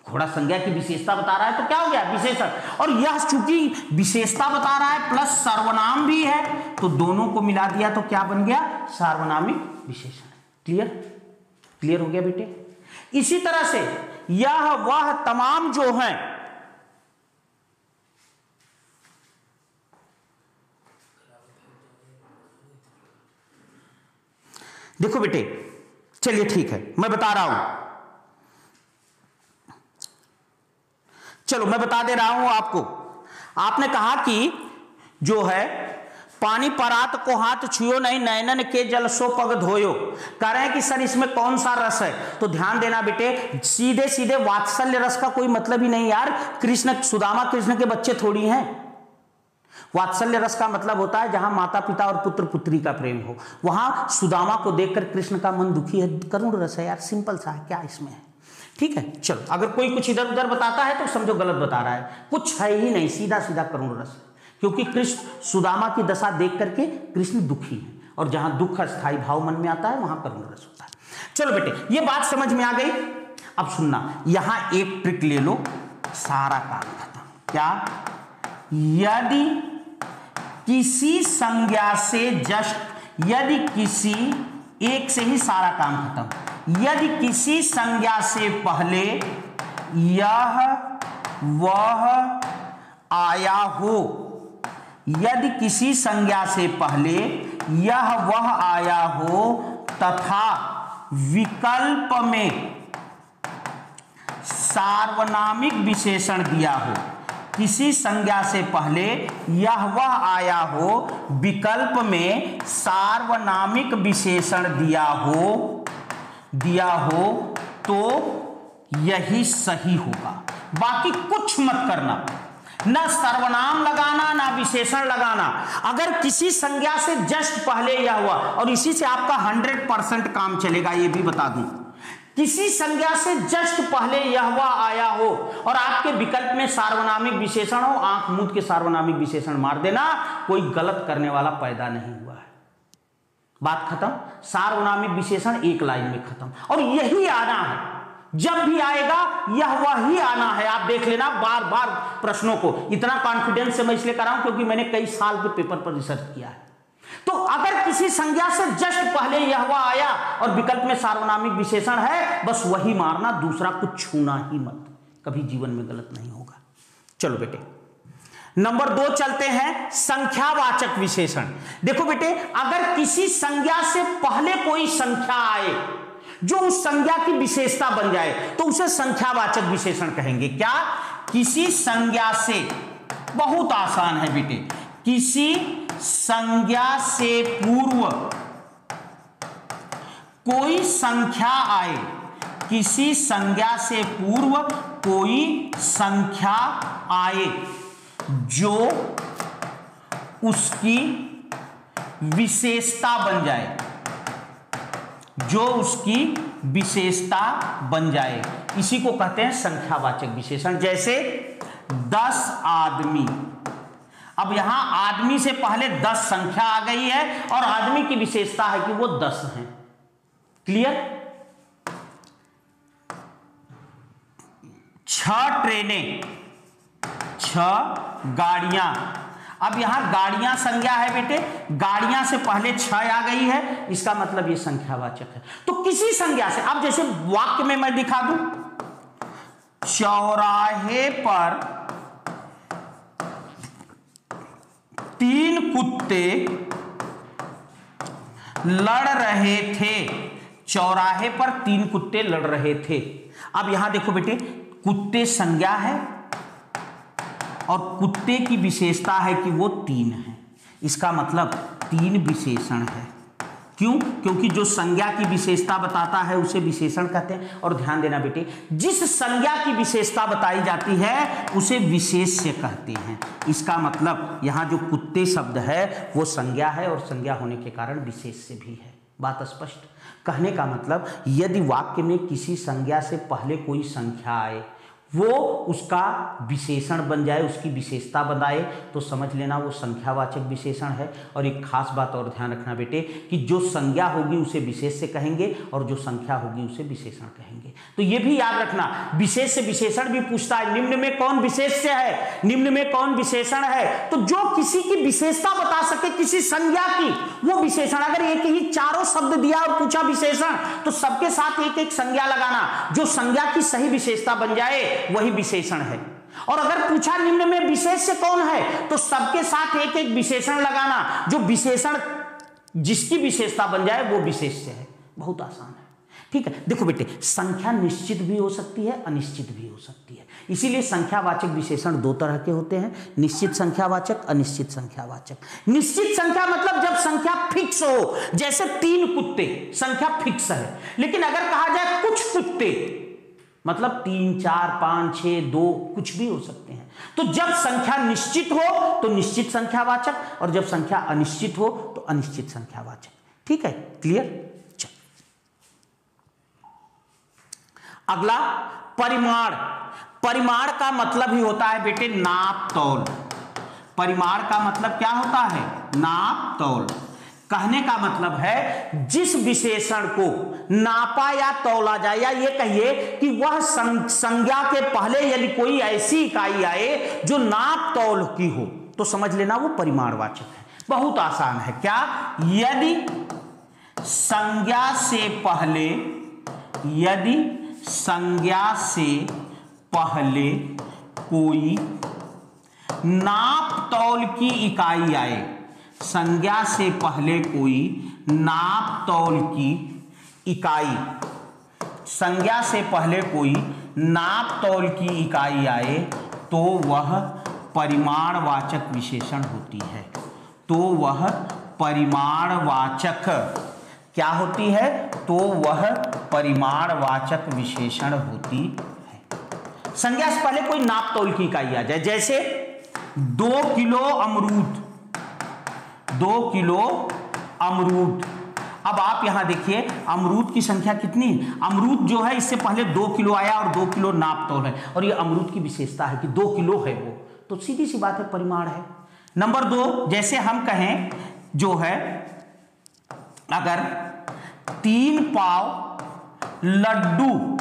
घोड़ा संज्ञा की विशेषता बता रहा है तो क्या हो गया? विशेषण। और यह चूँकि विशेषता बता रहा है प्लस सर्वनाम भी है तो दोनों को मिला दिया तो क्या बन गया? सार्वनामिक विशेषण। क्लियर क्लियर हो गया बेटे? इसी तरह से यह वह तमाम जो है, देखो बेटे, चलिए ठीक है, मैं बता रहा हूँ। चलो, मैं बता दे रहा हूँ आपको। आपने कहा कि जो है, पानी परात को हाथ छुयो नहीं, नयनन के जल सो पग धोयो। कह रहे हैं कि, सर, इसमें कौन सा रस है? तो ध्यान देना बेटे सीधे सीधे वात्सल्य रस का कोई मतलब ही नहीं यार। कृष्ण, सुदामा कृष्ण के बच्चे थोड़ी हैं। वात्सल्य रस का मतलब होता है जहाँ माता पिता और पुत्र पुत्री का प्रेम हो। वहाँ सुदामा को देखकर कृष्ण का मन दुखी है। करुण रस है यार, सिंपल सा है, क्या इसमें है? ठीक है? चलो, अगर कोई कुछ इधर उधर बताता है तो समझो गलत बता रहा है। कुछ है ही नहीं सीधा सीधा करुण रस। क्योंकि कृष्ण, सुदामा की दशा देख करके कृष्ण दुखी है और जहाँ दुख स्थायी भाव मन में आता है, वहाँ करुण रस होता है। चलो बेटे, ये बात समझ में आ गई? अब सुनना, यहाँ एक ट्रिक ले लो, सारा काम खत्म। क्या? यदि किसी संज्ञा से जस्ट, यदि किसी एक से ही सारा काम खत्म। यदि किसी संज्ञा से पहले यह, वह, आया हो, यदि किसी संज्ञा से पहले यह, वह आया हो, तथा विकल्प में सार्वनामिक विशेषण दिया हो, किसी संज्ञा से पहले यह, वह आया हो, विकल्प में सार्वनामिक विशेषण दिया हो दिया हो तो यही सही होगा। बाकी कुछ मत करना। ना सर्वनाम लगाना, ना विशेषण लगाना। अगर किसी संज्ञा से जस्ट पहले यह हुआ और इसी से आपका हंड्रेड परसेंट काम चलेगा, ये भी बता दूँ। किसी संज्ञा से जस्ट पहले यह हुआ, आया हो और आपके विकल्प में सार्वनामिक विशेषण हो आँख मूद के सार्वनामिक विशेषण मार देना, कोई गलत करने वाला पैदा नहीं हुआ है। बात खत्म। सार्वनामिक विशेषण एक लाइन में खत्म। और यही आना है। जब भी आएगा, यह वही आना है। आप देख लेना बार बार प्रश्नों को। इतना कॉन्फिडेंस से मैं इसलिए कर रहा हूँ क्योंकि मैंने कई साल के पेपर पर रिसर्च किया है। तो अगर किसी संज्ञा से जस्ट पहले यह हुआ आया और विकल्प में सार्वनामिक विशेषण है, बस वही मारना, दूसरा कुछ छूना ही मत। कभी जीवन में गलत नहीं होगा। चलो बेटे। नंबर दो चलते हैं संख्यावाचक विशेषण। देखो बेटे, अगर किसी संज्ञा से पहले कोई संख्या आए, जो उस संज्ञा की विशेषता बन जाए तो उसे संख्यावाचक विशेषण कहेंगे। क्या? किसी संज्ञा से। बहुत आसान है बेटे। किसी संज्ञा से पूर्व कोई संख्या आए, किसी संज्ञा से पूर्व कोई संख्या आए। जो उसकी विशेषता बन जाए। जो उसकी विशेषता बन जाए। इसी को कहते हैं संख्यावाचक विशेषण। जैसे दस आदमी। अब यहाँ आदमी से पहले दस संख्या आ गई है और आदमी की विशेषता है कि वो दस है। क्लियर? छ ट्रेनें। छ गाड़ियाँ। अब यहाँ गाड़ियाँ संज्ञा है बेटे। गाड़ियाँ से पहले छ आ गई है, इसका मतलब ये संख्यावाचक है। तो किसी संज्ञा से, अब जैसे वाक्य में मैं दिखा दूँ। चौराहे पर तीन कुत्ते लड़ रहे थे। चौराहे पर तीन कुत्ते लड़ रहे थे। अब यहाँ देखो बेटे, कुत्ते संज्ञा है और कुत्ते की विशेषता है कि वो तीन है। इसका मतलब तीन विशेषण है। क्यों? क्योंकि जो संज्ञा की विशेषता बताता है, उसे विशेषण कहते हैं। और ध्यान देना बेटे, जिस संज्ञा की विशेषता बताई जाती है, उसे विशेष्य कहते हैं। इसका मतलब यहाँ जो कुत्ते शब्द है, वो संज्ञा है और संज्ञा होने के कारण विशेष्य भी है। बात स्पष्ट। कहने का मतलब यदि वाक्य में किसी संज्ञा से पहले कोई संख्या आए वो उसका विशेषण बन जाए, उसकी विशेषता बनाए तो समझ लेना वो संख्यावाचक विशेषण है। और एक खास बात और ध्यान रखना बेटे, कि जो संज्ञा होगी उसे विशेष से कहेंगे और जो संख्या होगी उसे विशेषण कहेंगे। तो ये भी याद रखना, विशेष से विशेषण भी पूछता है, निम्न में कौन विशेष से है, निम्न में कौन विशेषण है? तो जो किसी की विशेषता बता सके किसी संज्ञा की, वो विशेषण, अगर एक ही चारों शब्द दिया और पूछा विशेषण तो सबके साथ एक एक संज्ञा लगाना। जो संज्ञा की सही विशेषता बन जाए वही विशेषण है। और अगर पूछा निम्न में विशेष से कौन है तो सबके साथ एक एक विशेषण लगाना, जो विशेषण जिसकी विशेषता बन जाए, वो विशेष से है। बहुत आसान है। ठीक है? देखो बेटे, संख्या निश्चित भी हो सकती है, अनिश्चित भी हो सकती है। इसीलिए संख्यावाचक विशेषण दो तरह के होते हैं, निश्चित संख्यावाचक, अनिश्चित संख्यावाचक। निश्चित संख्या मतलब जब संख्या फिक्स हो, जैसे तीन कुत्ते, संख्या फिक्स है। लेकिन अगर कहा जाए कुछ कुत्ते मतलब तीन, चार, पाँच छ दो, कुछ भी हो सकते हैं। तो जब संख्या निश्चित हो तो निश्चित संख्यावाचक और जब संख्या अनिश्चित हो तो अनिश्चित संख्यावाचक ठीक है? क्लियर चल। अगला, परिमाण। परिमाण का मतलब ही होता है बेटे नाप तौल परिमाण का मतलब क्या होता है? नाप तौल कहने का मतलब है, जिस विशेषण को नापा या तोला जाए, या ये कहिए कि वह संज्ञा के पहले यदि कोई ऐसी इकाई आए जो नाप तौल की हो तो समझ लेना वो परिमाणवाचक है। बहुत आसान है। क्या? यदि संज्ञा से पहले, यदि संज्ञा से पहले कोई नाप तौल की इकाई आए संज्ञा से पहले कोई नाप तौल की इकाई। संज्ञा से पहले कोई नाप तौल की इकाई आए तो वह परिमाणवाचक विशेषण होती है। तो वह परिमाणवाचक क्या होती है? तो वह परिमाणवाचक विशेषण होती है। संज्ञा से पहले कोई नाप तौल की इकाई आ जाए, जैसे दो किलो अमरूद। दो किलो अमरूद। अब आप यहाँ देखिए, अमरूद की संख्या कितनी? अमरूद जो है, इससे पहले दो किलो आया और दो किलो नाप तोल है। और ये अमरूद की विशेषता है कि दो किलो है वो। तो सीधी सी बात है, परिमाण है। नंबर दो, जैसे हम कहें, जो है, अगर तीन पाव लड्डू।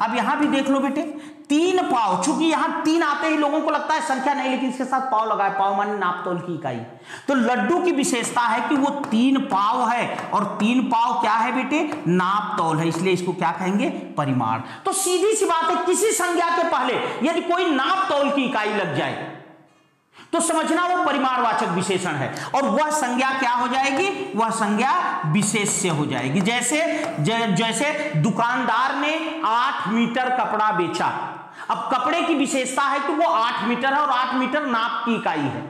अब यहाँ भी देख लो बेटे तीन पाव, चूँकि यहाँ तीन आते ही लोगों को लगता है संख्या नहीं, लेकिन इसके साथ पाव लगाए, पाव माने नापतोल की इकाई। तो लड्डू की विशेषता है कि वो तीन पाव है, और तीन पाव क्या है बेटे? नापतोल है, इसलिए इसको क्या कहेंगे? परिमाण। तो सीधी सी बात है, किसी संज्ञा के पहले यदि कोई नापतोल की इकाई लग जाए तो समझना वो परिमाणवाचक विशेषण है, और वह संज्ञा क्या हो जाएगी? वह संज्ञा विशेष हो जाएगी। जैसे जैसे दुकानदार ने आठ मीटर कपड़ा बेचा अब कपड़े की विशेषता है कि वो आठ मीटर है और आठ मीटर नाप की इकाई है।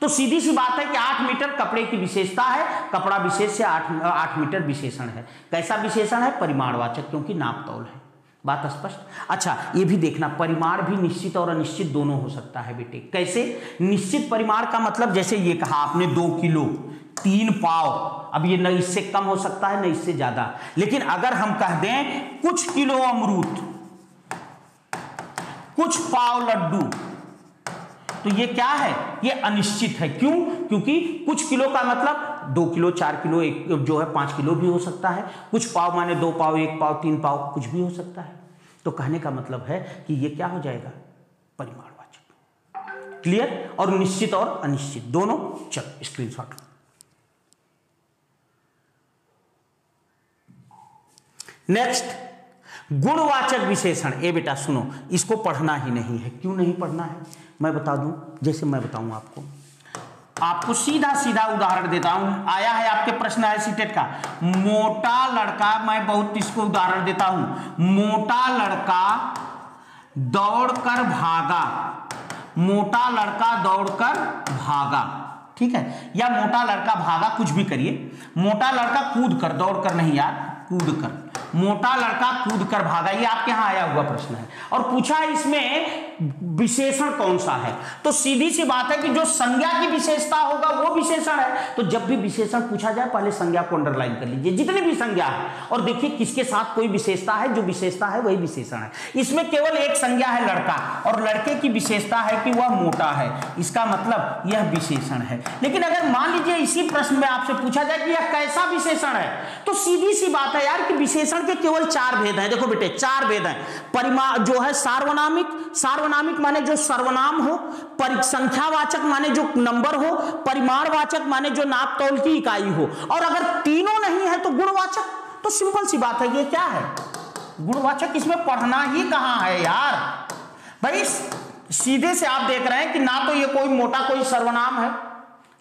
तो सीधी सी बात है कि आठ मीटर कपड़े की विशेषता है, कपड़ा विशेष से आठ आठ मीटर विशेषण है। कैसा विशेषण है? परिमाणवाचक, क्योंकि नाप तौल है। बात स्पष्ट? अच्छा ये भी देखना, परिमाण भी निश्चित और अनिश्चित दोनों हो सकता है बेटे। कैसे? निश्चित परिमाण का मतलब जैसे ये कहा आपने, दो किलो, तीन पाव। अब ये न इससे कम हो सकता है, न इससे ज़्यादा। लेकिन अगर हम कह दें, कुछ किलो अमरूद कुछ पाव लड्डू। तो ये क्या है? ये अनिश्चित है। क्यों? क्योंकि कुछ किलो का मतलब दो किलो, चार किलो, एक जो है, पाँच किलो भी हो सकता है। कुछ पाव माने दो पाव, एक पाव, तीन पाव, कुछ भी हो सकता है। तो कहने का मतलब है कि ये क्या हो जाएगा? परिमाणवाचक। क्लियर? और निश्चित और अनिश्चित। दोनों? चलो स्क्रीनशॉट नेक्स्ट गुणवाचक विशेषण। ए बेटा, सुनो, इसको पढ़ना ही नहीं है। क्यों नहीं पढ़ना है? मैं बता दूँ, जैसे मैं बताऊँ आपको। आपको सीधा सीधा उदाहरण देता हूँ। आया है आपके प्रश्न है सीटेट का। मोटा लड़का, मैं बहुत इसको उदाहरण देता हूँ। मोटा लड़का दौड़कर भागा। मोटा लड़का दौड़कर भागा। ठीक है? या मोटा लड़का भागा, कुछ भी करिए। मोटा लड़का कूद कर दौड़ कर नहीं यार। कूद कर मोटा लड़का कूद कर भागा, ये आपके यहाँ आया हुआ प्रश्न है। और पूछा इसमें, विशेषण कौन सा है? तो सीधी सी बात है कि जो संज्ञा की विशेषता होगा, वो विशेषण है। तो जब भी विशेषण पूछा जाए, पहले संज्ञा को अंडरलाइन कर लीजिए, जितनी भी संज्ञा है। और देखिए किसके साथ कोई विशेषता है, जो विशेषता है, वही विशेषण है। इसमें केवल एक संज्ञा है लड़का, और लड़के की विशेषता है कि वह मोटा है। इसका मतलब यह विशेषण है। लेकिन अगर मान लीजिए इसी प्रश्न में आपसे पूछा जाए कि यह कैसा विशेषण है तो सीधी सी बात है यार कि विशेषण के केवल चार भेद हैं। देखो बेटे, चार भेद हैं। परिमा जो है सार्वनामिक सार्वनामिक माने जो सर्वनाम हो संख्यावाचक माने जो नंबर हो, परिमाणवाचक माने जो नाप तौल की इकाई हो। और अगर तीनों नहीं है तो गुणवाचक तो सिंपल सी बात है, ये क्या है? गुणवाचक इसमें पढ़ना ही कहाँ है यार? भाई, सीधे से आप देख रहे हैं कि ना तो ये कोई मोटा कोई सर्वनाम है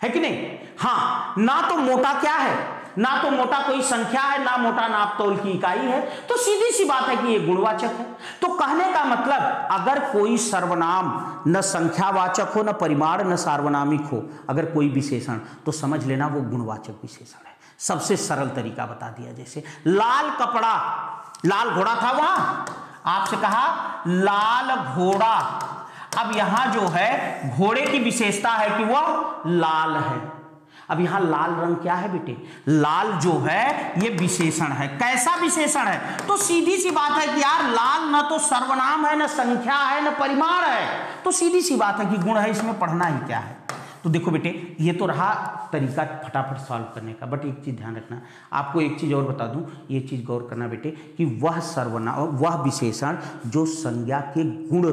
है कि नहीं? हाँ, ना तो मोटा क्या है? ना तो मोटा कोई संख्या है, ना मोटा नाप तोल की इकाई है। तो सीधी सी बात है कि ये गुणवाचक है। तो कहने का मतलब अगर कोई सर्वनाम न संख्यावाचक हो, न परिमाण, न सार्वनामिक हो, अगर कोई विशेषण तो समझ लेना वो गुणवाचक विशेषण है। सबसे सरल तरीका बता दिया जैसे, लाल कपड़ा, लाल घोड़ा था वहाँ। आपसे कहा, लाल घोड़ा। अब यहाँ जो है, घोड़े की विशेषता है कि वह लाल है। अब यहाँ लाल रंग क्या है बेटे? लाल जो है, ये विशेषण है। कैसा विशेषण है? तो सीधी सी बात है कि यार, लाल ना तो सर्वनाम है, ना संख्या है, ना परिमाण है। तो सीधी सी बात है कि गुण है, इसमें पढ़ना ही क्या है? तो देखो बेटे, ये तो रहा तरीका फटाफट सॉल्व करने का। बट एक चीज़ ध्यान रखना, आपको एक चीज़ और बता दूँ, ये चीज़ गौर करना बेटे, कि वह सर्वनाम वह विशेषण जो संज्ञा के गुण,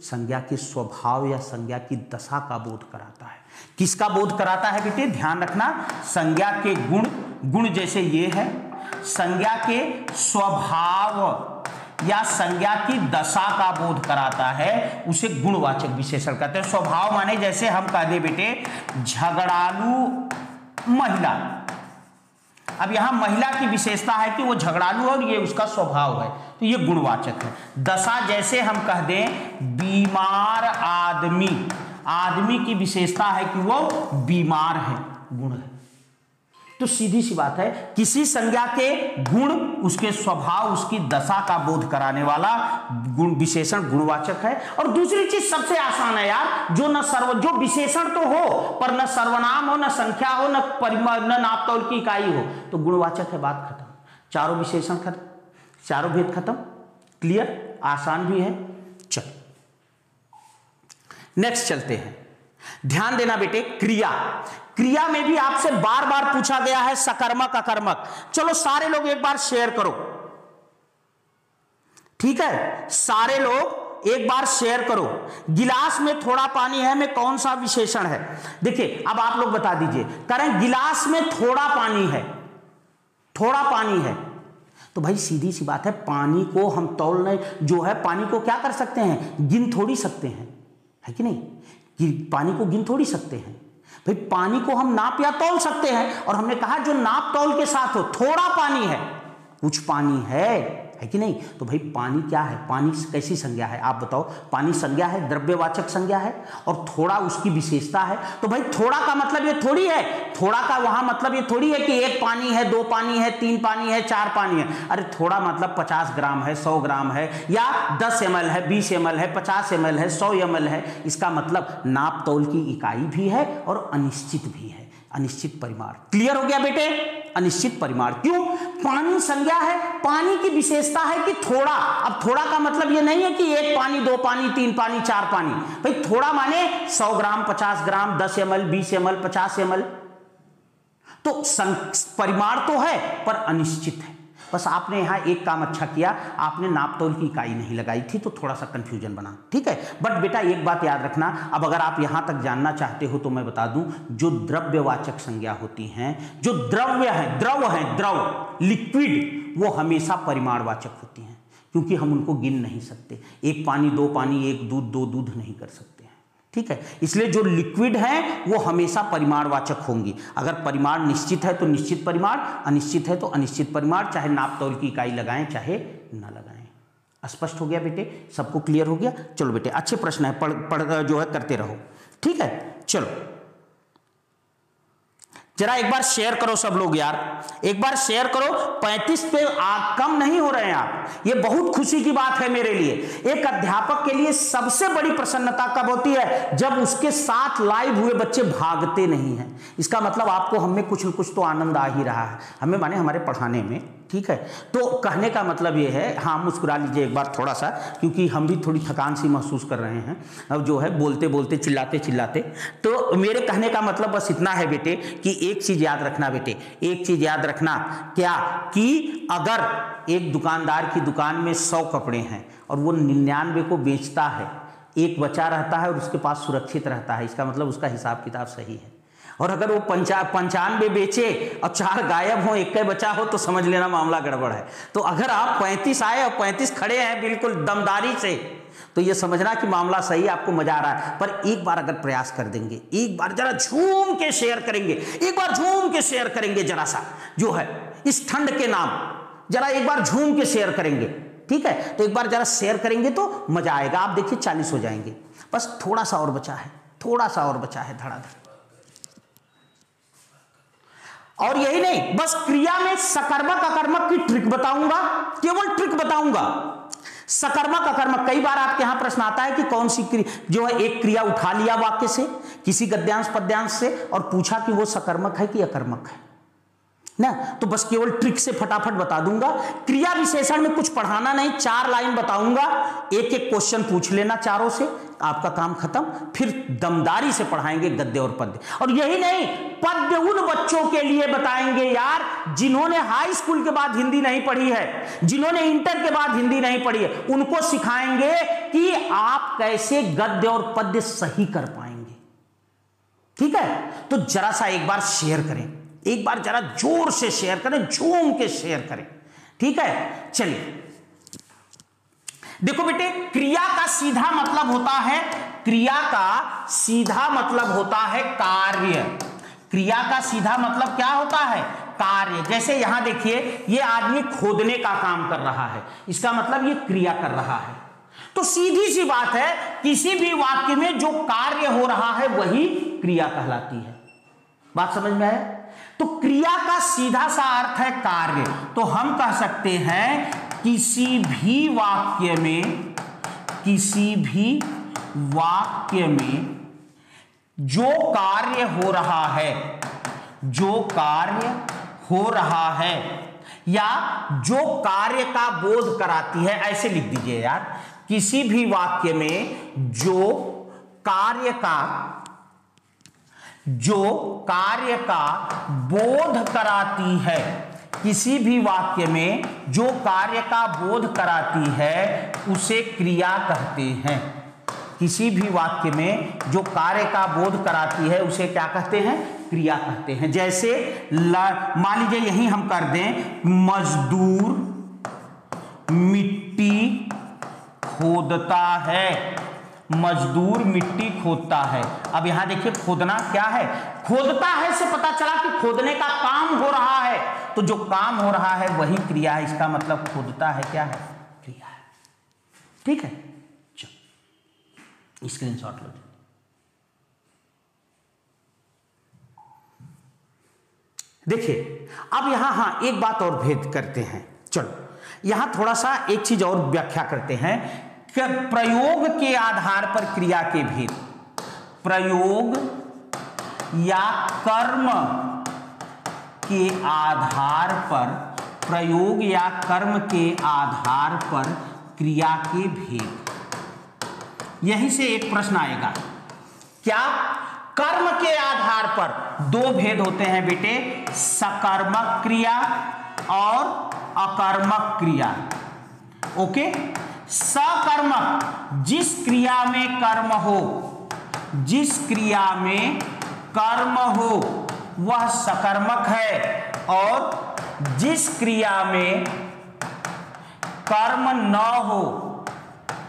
संज्ञा के स्वभाव या संज्ञा की दशा का बोध कराता है। किसका बोध कराता है बेटे? ध्यान रखना, संज्ञा के गुण गुण जैसे ये है। संज्ञा के स्वभाव या संज्ञा की दशा का बोध कराता है, उसे गुणवाचक विशेषण कहते हैं। स्वभाव माने जैसे हम कह दे बेटे, झगड़ालू महिला। अब यहाँ महिला की विशेषता है कि वो झगड़ालू और ये उसका स्वभाव है तो ये गुणवाचक है। दशा जैसे हम कह दें, बीमार आदमी। आदमी की विशेषता है कि वो बीमार है, गुण है। तो सीधी सी बात है, किसी संज्ञा के गुण, उसके स्वभाव, उसकी दशा का बोध कराने वाला गुण, विशेषण, गुणवाचक है। और दूसरी चीज़ सबसे आसान है यार, जो न सर्व, जो विशेषण तो हो, पर न सर्वनाम हो, न संख्या हो, न परिमाण न नापतौल की इकाई हो तो गुणवाचक है, बात खत्म। चारों विशेषण खत्म, चारों भेद खत्म। क्लियर आसान भी है नेक्स्ट चलते हैं। ध्यान देना बेटे, क्रिया। क्रिया में भी आपसे बार बार पूछा गया है सकर्मक, अकर्मक। चलो सारे लोग एक बार शेयर करो। ठीक है? सारे लोग एक बार शेयर करो। गिलास में थोड़ा पानी है, में कौन सा विशेषण है? देखिए, अब आप लोग बता दीजिए। करें गिलास में थोड़ा पानी है। थोड़ा पानी है। तो भाई सीधी सी बात है, पानी को हम तौलने जो है पानी को क्या कर सकते हैं? गिन थोड़ी सकते हैं। है कि नहीं? कि पानी को गिन थोड़ी सकते हैं। भाई, पानी को हम नाप या तोल सकते हैं। और हमने कहा, जो नाप तोल के साथ हो, थोड़ा पानी है। कुछ पानी है। है कि नहीं? तो भाई पानी क्या है? पानी कैसी संज्ञा है? आप बताओ। पानी संज्ञा है, द्रव्यवाचक संज्ञा है और थोड़ा उसकी विशेषता है। तो भाई थोड़ा का मतलब ये थोड़ी है। थोड़ा का वहाँ मतलब ये थोड़ी है कि एक पानी है, दो पानी है, तीन पानी है, चार पानी है। अरे थोड़ा मतलब पचास ग्राम है, सौ ग्राम है या दस एम है, बीस एम है, पचास एम है, सौ एम है। इसका मतलब नाप तौल की इकाई भी है और अनिश्चित भी है। अनिश्चित परिमाण। क्लियर हो गया बेटे? अनिश्चित परिमाण। क्यों? पानी संज्ञा है, पानी की विशेषता है कि थोड़ा। अब थोड़ा का मतलब यह नहीं है कि एक पानी, दो पानी, तीन पानी, चार पानी। भाई, थोड़ा माने सौ ग्राम, पचास ग्राम, दस एम एल बीस एम एल पचास एम एल तो परिमाण तो है, पर अनिश्चित है। बस आपने यहाँ एक काम अच्छा किया, आपने नापतोल की इकाई नहीं लगाई थी तो थोड़ा सा कंफ्यूजन बना, ठीक है? बट बेटा, एक बात याद रखना, अब अगर आप यहाँ तक जानना चाहते हो तो मैं बता दूँ, जो द्रव्यवाचक संज्ञा होती हैं, जो द्रव्य है, द्रव है, द्रव लिक्विड वो हमेशा परिमाणवाचक होती हैं, क्योंकि हम उनको गिन नहीं सकते। एक पानी, दो पानी, एक दूध, दो दूध नहीं कर सकते। ठीक है? इसलिए जो लिक्विड है, वो हमेशा परिमाणवाचक होंगी। अगर परिमाण निश्चित है तो निश्चित परिमाण, अनिश्चित है तो अनिश्चित परिमाण, चाहे नाप तौल की इकाई लगाएँ, चाहे ना लगाएँ। स्पष्ट हो गया बेटे? सबको क्लियर हो गया? चलो बेटे, अच्छे प्रश्न है, पढ़ पढ़, जो है, करते रहो। ठीक है? चलो जरा एक बार शेयर करो सब लोग यार। एक बार शेयर करो 35 पे आ, कम नहीं हो रहे हैं आप। ये बहुत खुशी की बात है मेरे लिए। एक अध्यापक के लिए सबसे बड़ी प्रसन्नता कब होती है? जब उसके साथ लाइव हुए बच्चे भागते नहीं हैं। इसका मतलब आपको हमें कुछ न कुछ तो आनंद आ ही रहा है। हमें माने हमारे पढ़ाने में ठीक है? तो कहने का मतलब ये है हाँ मुस्कुरा लीजिए एक बार थोड़ा सा क्योंकि हम भी थोड़ी थकान सी महसूस कर रहे हैं। अब जो है बोलते बोलते चिल्लाते चिल्लाते। तो मेरे कहने का मतलब बस इतना है बेटे, कि एक चीज़ याद रखना बेटे, एक चीज़ याद रखना। क्या? कि अगर एक दुकानदार की दुकान में सौ कपड़े हैं और वो निन्यानवे को बेचता है, एक बचा रहता है और उसके पास सुरक्षित रहता है, इसका मतलब उसका हिसाब किताब सही है। और अगर वो पंचा, पंचानवे बेचे और चार गायब हो, एक बचा हो तो समझ लेना मामला गड़बड़ है। तो अगर आप पैंतीस आए और पैंतीस खड़े हैं बिल्कुल दमदारी से तो ये समझना कि मामला सही आपको मज़ा आ रहा है। पर एक बार अगर प्रयास कर देंगे, एक बार जरा झूम के शेयर करेंगे, एक बार झूम के शेयर करेंगे जरा सा, जो है, इस ठंड के नाम, जरा एक बार झूम के शेयर करेंगे, ठीक है? तो एक बार जरा शेयर करेंगे तो मज़ा आएगा। आप देखिए चालीस हो जाएँगे। बस थोड़ा सा और बचा है, थोड़ा सा और बचा है, धड़ाधड़। और यही नहीं, बस क्रिया में सकर्मक अकर्मक की ट्रिक बताऊँगा, केवल ट्रिक बताऊँगा। सकर्मक अकर्मक, कई बार आपके यहाँ प्रश्न आता है कि कौन सी क्रिया जो है एक क्रिया उठा लिया वाक्य से, किसी गद्यांश पद्यांश से, और पूछा कि वो सकर्मक है कि अकर्मक है। ना तो बस केवल ट्रिक से फटाफट बता दूँगा। क्रिया विशेषण में कुछ पढ़ाना नहीं, चार लाइन बताऊँगा। एक एक क्वेश्चन पूछ लेना चारों से, आपका काम खत्म। फिर दमदारी से पढ़ाएँगे गद्य और पद्य। और यही नहीं, पद्य उन बच्चों के लिए बताएँगे यार, जिन्होंने हाई स्कूल के बाद हिंदी नहीं पढ़ी है, जिन्होंने इंटर के बाद हिंदी नहीं पढ़ी है, उनको सिखाएँगे कि आप कैसे गद्य और पद्य सही कर पाएँगे। ठीक है? तो जरा सा एक बार शेयर करें। एक बार जरा ज़ोर से शेयर करें, झूम के शेयर करें। ठीक है? चलिए। देखो बेटे, क्रिया का सीधा मतलब होता है, क्रिया का सीधा मतलब होता है कार्य। क्रिया का सीधा मतलब क्या होता है? कार्य। जैसे यहाँ देखिए, ये आदमी खोदने का काम कर रहा है। इसका मतलब ये क्रिया कर रहा है। तो सीधी सी बात है, किसी भी वाक्य में जो कार्य हो रहा है, वही क्रिया कहलाती है। बात समझ में आया? तो क्रिया का सीधा सा अर्थ है कार्य। तो हम कह सकते हैं, किसी भी वाक्य में, किसी भी वाक्य में जो कार्य हो रहा है, जो कार्य हो रहा है, या जो कार्य का बोध कराती है, ऐसे लिख दीजिए यार। किसी भी वाक्य में जो कार्य का जो कार्य का बोध कराती है। किसी भी वाक्य में जो कार्य का बोध कराती है, उसे क्रिया कहते हैं। किसी भी वाक्य में जो कार्य का बोध कराती है, उसे क्या कहते हैं? क्रिया कहते हैं। जैसे मान लीजिए यही हम कर दें, मजदूर मिट्टी खोदता है। मजदूर मिट्टी खोदता है। अब यहाँ देखिए, खोदना क्या है? खोदता है से पता चला कि खोदने का काम हो रहा है। तो जो काम हो रहा है, वही क्रिया है। इसका मतलब खोदता है क्या है? क्रिया है। ठीक है? चलो। स्क्रीन शॉट लो। देखिए, अब यहाँ हाँ एक बात और भेद करते हैं। चलो। यहाँ थोड़ा सा एक चीज़ और व्याख्या करते हैं प्रयोग के आधार पर क्रिया के भेद। प्रयोग या कर्म के आधार पर, प्रयोग या कर्म के आधार पर क्रिया के भेद। यहीं से एक प्रश्न आएगा, क्या कर्म के आधार पर दो भेद होते हैं बेटे? सकर्मक क्रिया और अकर्मक क्रिया। ओके? सकर्मक जिस क्रिया में कर्म हो, जिस क्रिया में कर्म हो, वह सकर्मक है। और जिस क्रिया में कर्म न हो,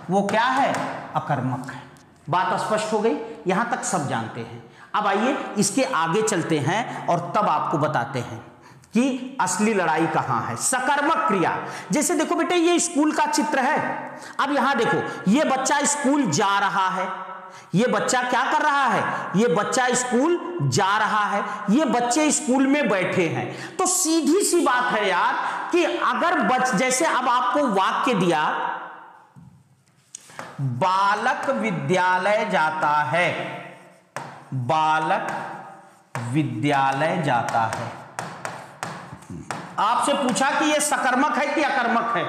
वो क्या है? अकर्मक है। बात स्पष्ट हो गई, यहाँ तक सब जानते हैं। अब आइए इसके आगे चलते हैं और तब आपको बताते हैं। कि असली लड़ाई कहाँ है? सकर्मक क्रिया। जैसे देखो बेटे, ये स्कूल का चित्र है। अब यहाँ देखो, ये बच्चा स्कूल जा रहा है। ये बच्चा क्या कर रहा है? ये बच्चा स्कूल जा रहा है। ये बच्चे स्कूल में बैठे हैं। तो सीधी सी बात है यार कि अगर बच, जैसे अब आपको वाक्य दिया, बालक विद्यालय जाता है। बालक विद्यालय जाता है। आपसे पूछा कि यह सकर्मक है कि अकर्मक है?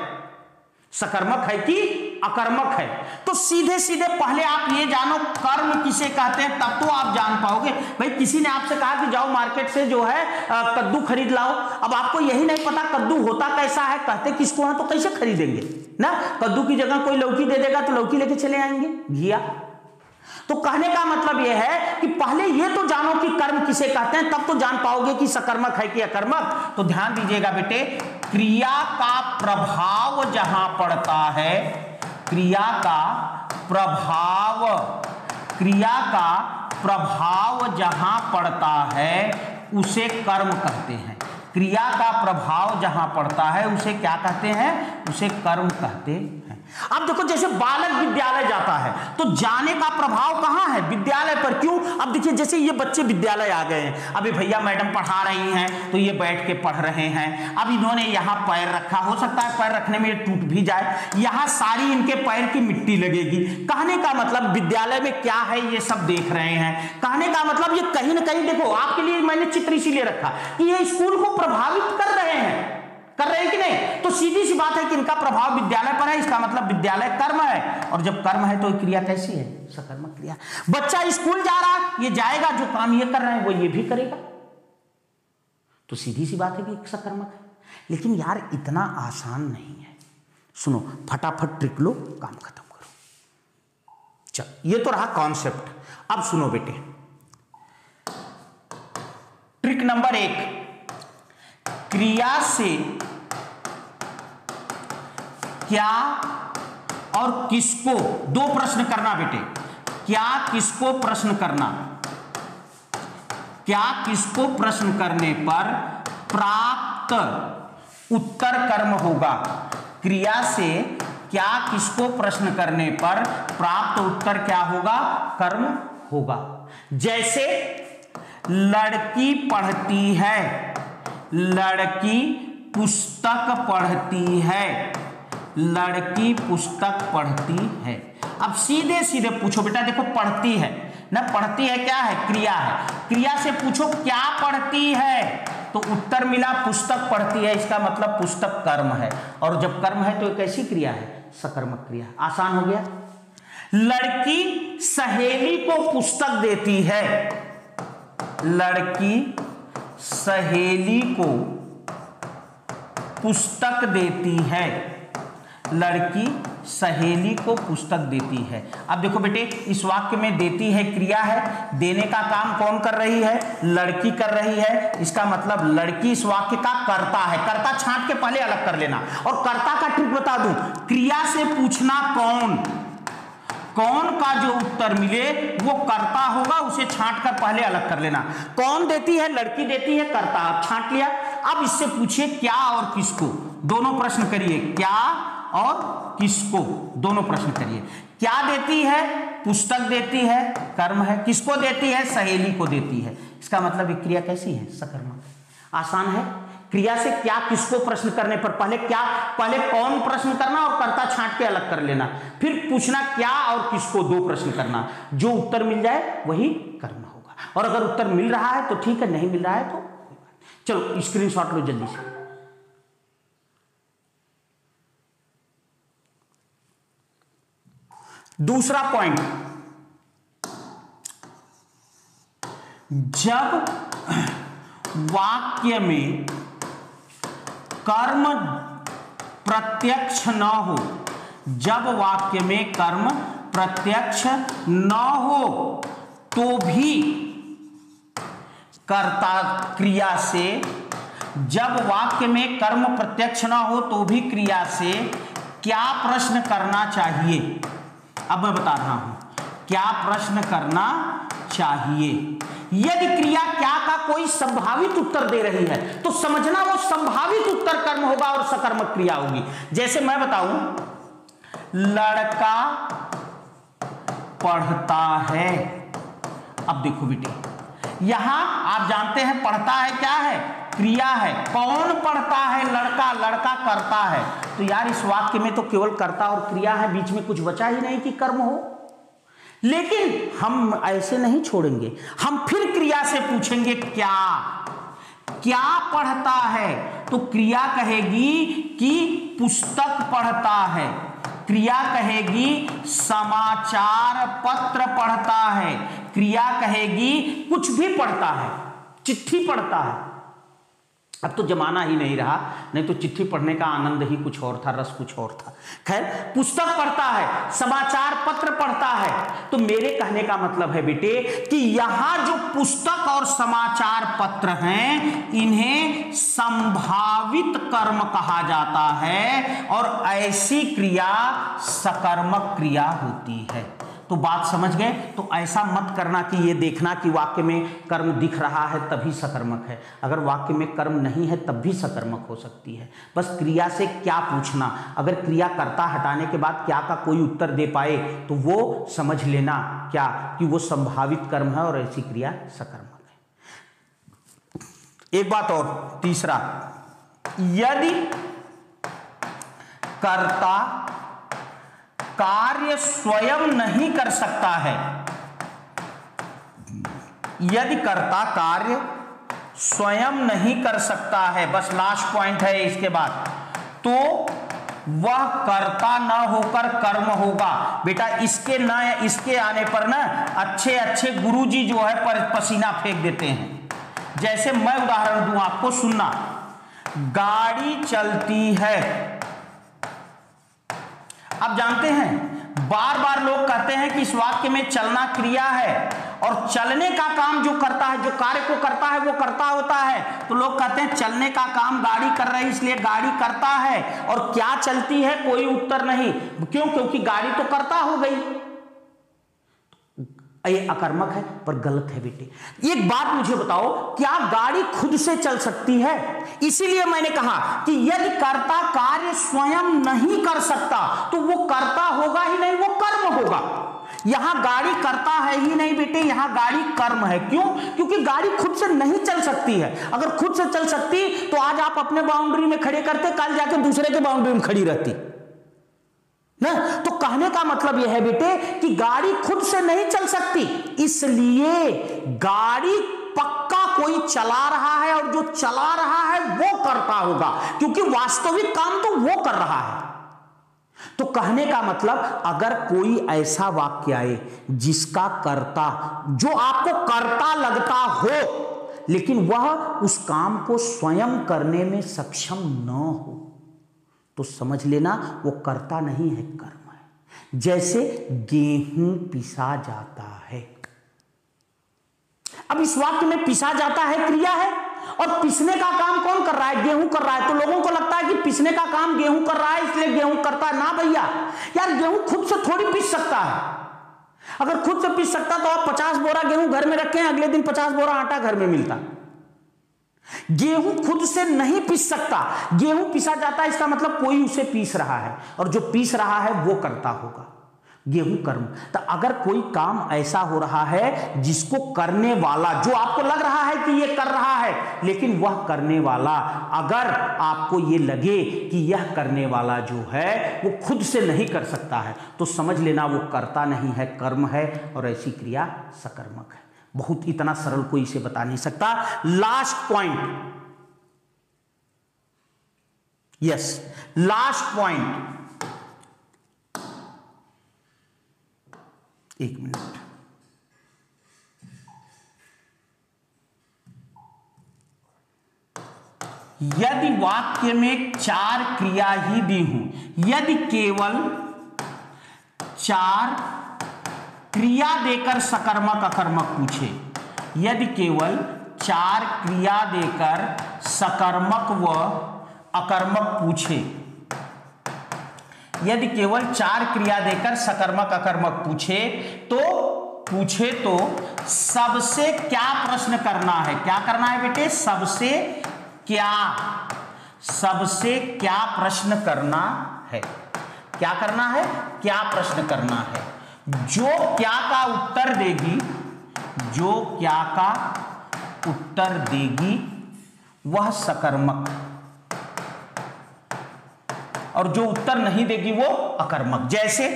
सकर्मक है कि अकर्मक है? तो सीधे सीधे पहले आप ये जानो, कर्म किसे कहते हैं, तब तो आप जान पाओगे। भाई, किसी ने आपसे कहा कि जाओ मार्केट से जो है कद्दू खरीद लाओ। अब आपको यही नहीं पता कद्दू होता कैसा है, कहते किसको है तो कैसे खरीदेंगे? ना? कद्दू की जगह कोई लौकी दे देगा तो लौकी लेके चले आएँगे। घिया। तो कहने का मतलब यह है कि पहले यह तो जानो कि कर्म किसे कहते हैं, तब तो जान पाओगे कि सकर्मक है कि अकर्मक। तो ध्यान दीजिएगा बेटे, क्रिया का प्रभाव जहाँ पड़ता है, क्रिया का प्रभाव, क्रिया का प्रभाव जहाँ पड़ता है, उसे कर्म कहते हैं। क्रिया का प्रभाव जहाँ पड़ता है, उसे क्या कहते हैं? उसे कर्म कहते हैं। अब देखो जैसे बालक विद्यालय जाता है तो जाने का प्रभाव कहाँ है? विद्यालय पर क्यों? अब देखिए, जैसे ये बच्चे विद्यालय आ गए हैं, अभी भैया मैडम पढ़ा रही हैं तो ये बैठ के पढ़ रहे हैं। अब इन्होंने यहाँ पैर रखा, हो सकता है पैर रखने में टूट भी जाए, यहाँ सारी इनके पैर की मिट्टी लगेगी। कहने का मतलब विद्यालय में क्या है, ये सब देख रहे हैं। कहने का मतलब ये कहीं ना कहीं देखो, आपके लिए मैंने चित्र इसीलिए रखा कि ये स्कूल को प्रभावित कर रहे हैं। कर रहे हैं कि नहीं? तो सीधी सी बात है कि इनका प्रभाव विद्यालय पर है, इसका मतलब विद्यालय कर्म है। और जब कर्म है तो क्रिया कैसी है? सकर्मक क्रिया। बच्चा स्कूल जा रहा, ये जाएगा, जो काम ये कर रहे हैं, वो ये भी करेगा। तो सीधी सी बात है कि सकर्मक है। लेकिन यार, इतना आसान नहीं है। सुनो, फटाफट ट्रिक लो, काम खत्म करो। चल, ये तो रहा कॉन्सेप्ट अब सुनो बेटे। ट्रिक नंबर एक। क्रिया से क्या और किसको? दो प्रश्न करना बेटे। क्या किसको प्रश्न करना? क्या किसको प्रश्न करने पर प्राप्त उत्तर कर्म होगा? क्रिया से क्या किसको प्रश्न करने पर प्राप्त उत्तर क्या होगा? कर्म होगा। जैसे लड़की पढ़ती है लड़की पुस्तक पढ़ती है। लड़की पुस्तक पढ़ती है। अब सीधे सीधे पूछो, बेटा देखो, पढ़ती है। ना पढ़ती है क्या है? क्रिया है। क्रिया से पूछो, क्या पढ़ती है? तो उत्तर मिला, पुस्तक पढ़ती है। इसका मतलब पुस्तक कर्म है। और जब कर्म है तो एक ऐसी क्रिया है, सकर्मक क्रिया। आसान हो गया। लड़की सहेली को पुस्तक देती है। लड़की सहेली को पुस्तक देती है। लड़की सहेली को पुस्तक देती है। अब देखो बेटे, इस वाक्य में देती है क्रिया है। देने का काम कौन कर रही है? लड़की कर रही है। इसका मतलब लड़की इस वाक्य का करता है। कर्ता छांट के पहले अलग कर लेना। और कर्ता का ट्रिक बता दूँ। क्रिया से पूछना कौन? कौन का जो उत्तर मिले, वो करता होगा, उसे छांट कर पहले अलग कर लेना। कौन देती है? लड़की देती है, करता। आप छांट लिया। अब इससे पूछिए, क्या और किसको? दोनों प्रश्न करिए। क्या और किसको? दोनों प्रश्न करिए। क्या देती है? पुस्तक देती है, कर्म है। किसको देती है? सहेली को देती है। इसका मतलब क्रिया कैसी है? सकर्मक आसान है? क्रिया से क्या किसको प्रश्न करने पर पहले क्या, पहले कौन प्रश्न करना और कर्ता छांट के अलग कर लेना। फिर पूछना क्या और किसको दो प्रश्न करना। जो उत्तर मिल जाए, वही करना होगा। और अगर उत्तर मिल रहा है तो ठीक है, नहीं मिल रहा है तो चलो स्क्रीनशॉट लो जल्दी से। दूसरा पॉइंट जब वाक्य में कर्म प्रत्यक्ष न हो, जब वाक्य में कर्म प्रत्यक्ष न हो तो भी कर्ता क्रिया से, जब वाक्य में कर्म प्रत्यक्ष न हो तो भी क्रिया से क्या प्रश्न करना चाहिए? अब मैं बता रहा हूँ। क्या प्रश्न करना चाहिए? यदि क्रिया क्या का कोई संभावित उत्तर दे रही है तो समझना वो संभावित उत्तर कर्म होगा और सकर्मक क्रिया होगी। जैसे मैं बताऊँ, लड़का पढ़ता है। अब देखो बेटे, यहाँ आप जानते हैं पढ़ता है क्या है? क्रिया है। कौन पढ़ता है? लड़का लड़का करता है। तो यार इस वाक्य में तो केवल कर्ता और क्रिया है, बीच में कुछ बचा ही नहीं कि कर्म हो। लेकिन हम ऐसे नहीं छोड़ेंगे। हम फिर क्रिया से पूछेंगे, क्या? क्या पढ़ता है? तो क्रिया कहेगी कि पुस्तक पढ़ता है। क्रिया कहेगी, समाचार पत्र पढ़ता है। क्रिया कहेगी, कुछ भी पढ़ता है, चिट्ठी पढ़ता है। अब तो जमाना ही नहीं रहा, नहीं तो चिट्ठी पढ़ने का आनंद ही कुछ और था, रस कुछ और था। खैर, पुस्तक पढ़ता है, समाचार पत्र पढ़ता है तो मेरे कहने का मतलब है बेटे कि यहाँ जो पुस्तक और समाचार पत्र हैं, इन्हें संभावित कर्म कहा जाता है और ऐसी क्रिया सकर्मक क्रिया होती है। तो बात समझ गए? तो ऐसा मत करना कि ये देखना कि वाक्य में कर्म दिख रहा है, तभी सकर्मक है। अगर वाक्य में कर्म नहीं है, तब भी सकर्मक हो सकती है। बस क्रिया से क्या पूछना? अगर क्रिया कर्ता हटाने के बाद क्या का कोई उत्तर दे पाए तो वो समझ लेना क्या कि वो संभावित कर्म है और ऐसी क्रिया सकर्मक है। एक बात और, तीसरा। यदि कर्ता कार्य स्वयं नहीं कर सकता है। यदि कर्ता कार्य स्वयं नहीं कर सकता है, बस लास्ट पॉइंट है इसके बाद तो वह कर्ता न होकर कर्म होगा। बेटा, इसके न, इसके आने पर ना अच्छे अच्छे गुरुजी जो है पर पसीना फेंक देते हैं। जैसे मैं उदाहरण दूँ आपको, सुनना। गाड़ी चलती है आप जानते हैं बार बार लोग कहते हैं कि इस वाक्य में चलना क्रिया है और चलने का काम जो करता है, जो कार्य को करता है, वो करता होता है। तो लोग कहते हैं, चलने का काम गाड़ी कर रही इसलिए गाड़ी करता है और क्या चलती है, कोई उत्तर नहीं। क्यों? क्योंकि गाड़ी तो करता हो गई। ये अकर्मक है, पर गलत है बेटे। एक बात मुझे बताओ, क्या गाड़ी खुद से चल सकती है? इसीलिए मैंने कहा कि यदि कर्ता कार्य स्वयं नहीं कर सकता तो वो कर्ता होगा ही नहीं, वो कर्म होगा। यहाँ गाड़ी करता है ही नहीं बेटे, यहाँ गाड़ी कर्म है। क्यों? क्योंकि गाड़ी खुद से नहीं चल सकती है। अगर खुद से चल सकती तो आज आप अपने बाउंड्री में खड़े करते, कल जाके दूसरे के बाउंड्री में खड़ी रहती। ना? तो कहने का मतलब यह है बेटे कि गाड़ी खुद से नहीं चल सकती। इसलिए गाड़ी पक्का कोई चला रहा है और जो चला रहा है वो करता होगा, क्योंकि वास्तविक काम तो वो कर रहा है। तो कहने का मतलब अगर कोई ऐसा वाक्य आए जिसका कर्ता, जो आपको कर्ता लगता हो, लेकिन वह उस काम को स्वयं करने में सक्षम न हो तो समझ लेना वो करता नहीं है कर्म है। जैसे गेहूँ पिसा जाता है। अब इस वाक्य में पिसा जाता है क्रिया है, और पिसने का काम कौन कर रहा है? गेहूँ कर रहा है। तो लोगों को लगता है कि पिसने का काम गेहूँ कर रहा है, इसलिए गेहूँ करता है। ना भैया, यार गेहूँ खुद से थोड़ी पिस सकता है। अगर खुद से पिस सकता तो आप पचास बोरा गेहूँ घर में रखें, अगले दिन पचास बोरा आटा घर में मिलता। गेहूँ खुद से नहीं पीस सकता। गेहूँ पिसा जाता है, इसका मतलब कोई उसे पीस रहा है, और जो पीस रहा है, वो करता होगा। गेहूँ कर्म। तो अगर कोई काम ऐसा हो रहा है, जिसको करने वाला, जो आपको लग रहा है कि ये कर रहा है, लेकिन वह करने वाला, अगर आपको ये लगे कि यह करने वाला जो है, वो खुद से नहीं कर सकता है तो समझ लेना वो करता नहीं है, कर्म है, और ऐसी क्रिया सकर्मक है। बहुत इतना सरल कोई इसे बता नहीं सकता। Last point yes last point एक मिनट। यदि वाक्य में चार क्रिया ही दी हूँ, यदि केवल चार क्रिया देकर सकर्मक अकर्मक पूछे। यदि केवल चार क्रिया देकर सकर्मक व अकर्मक पूछे, यदि केवल चार क्रिया देकर सकर्मक अकर्मक पूछे तो पूछे तो सबसे क्या प्रश्न करना है? क्या करना है बेटे? सबसे क्या सबसे क्या प्रश्न करना है? क्या करना है? क्या प्रश्न करना है? जो क्या का उत्तर देगी, जो क्या का उत्तर देगी, वह सकर्मक। और जो उत्तर नहीं देगी, वो अकर्मक। जैसे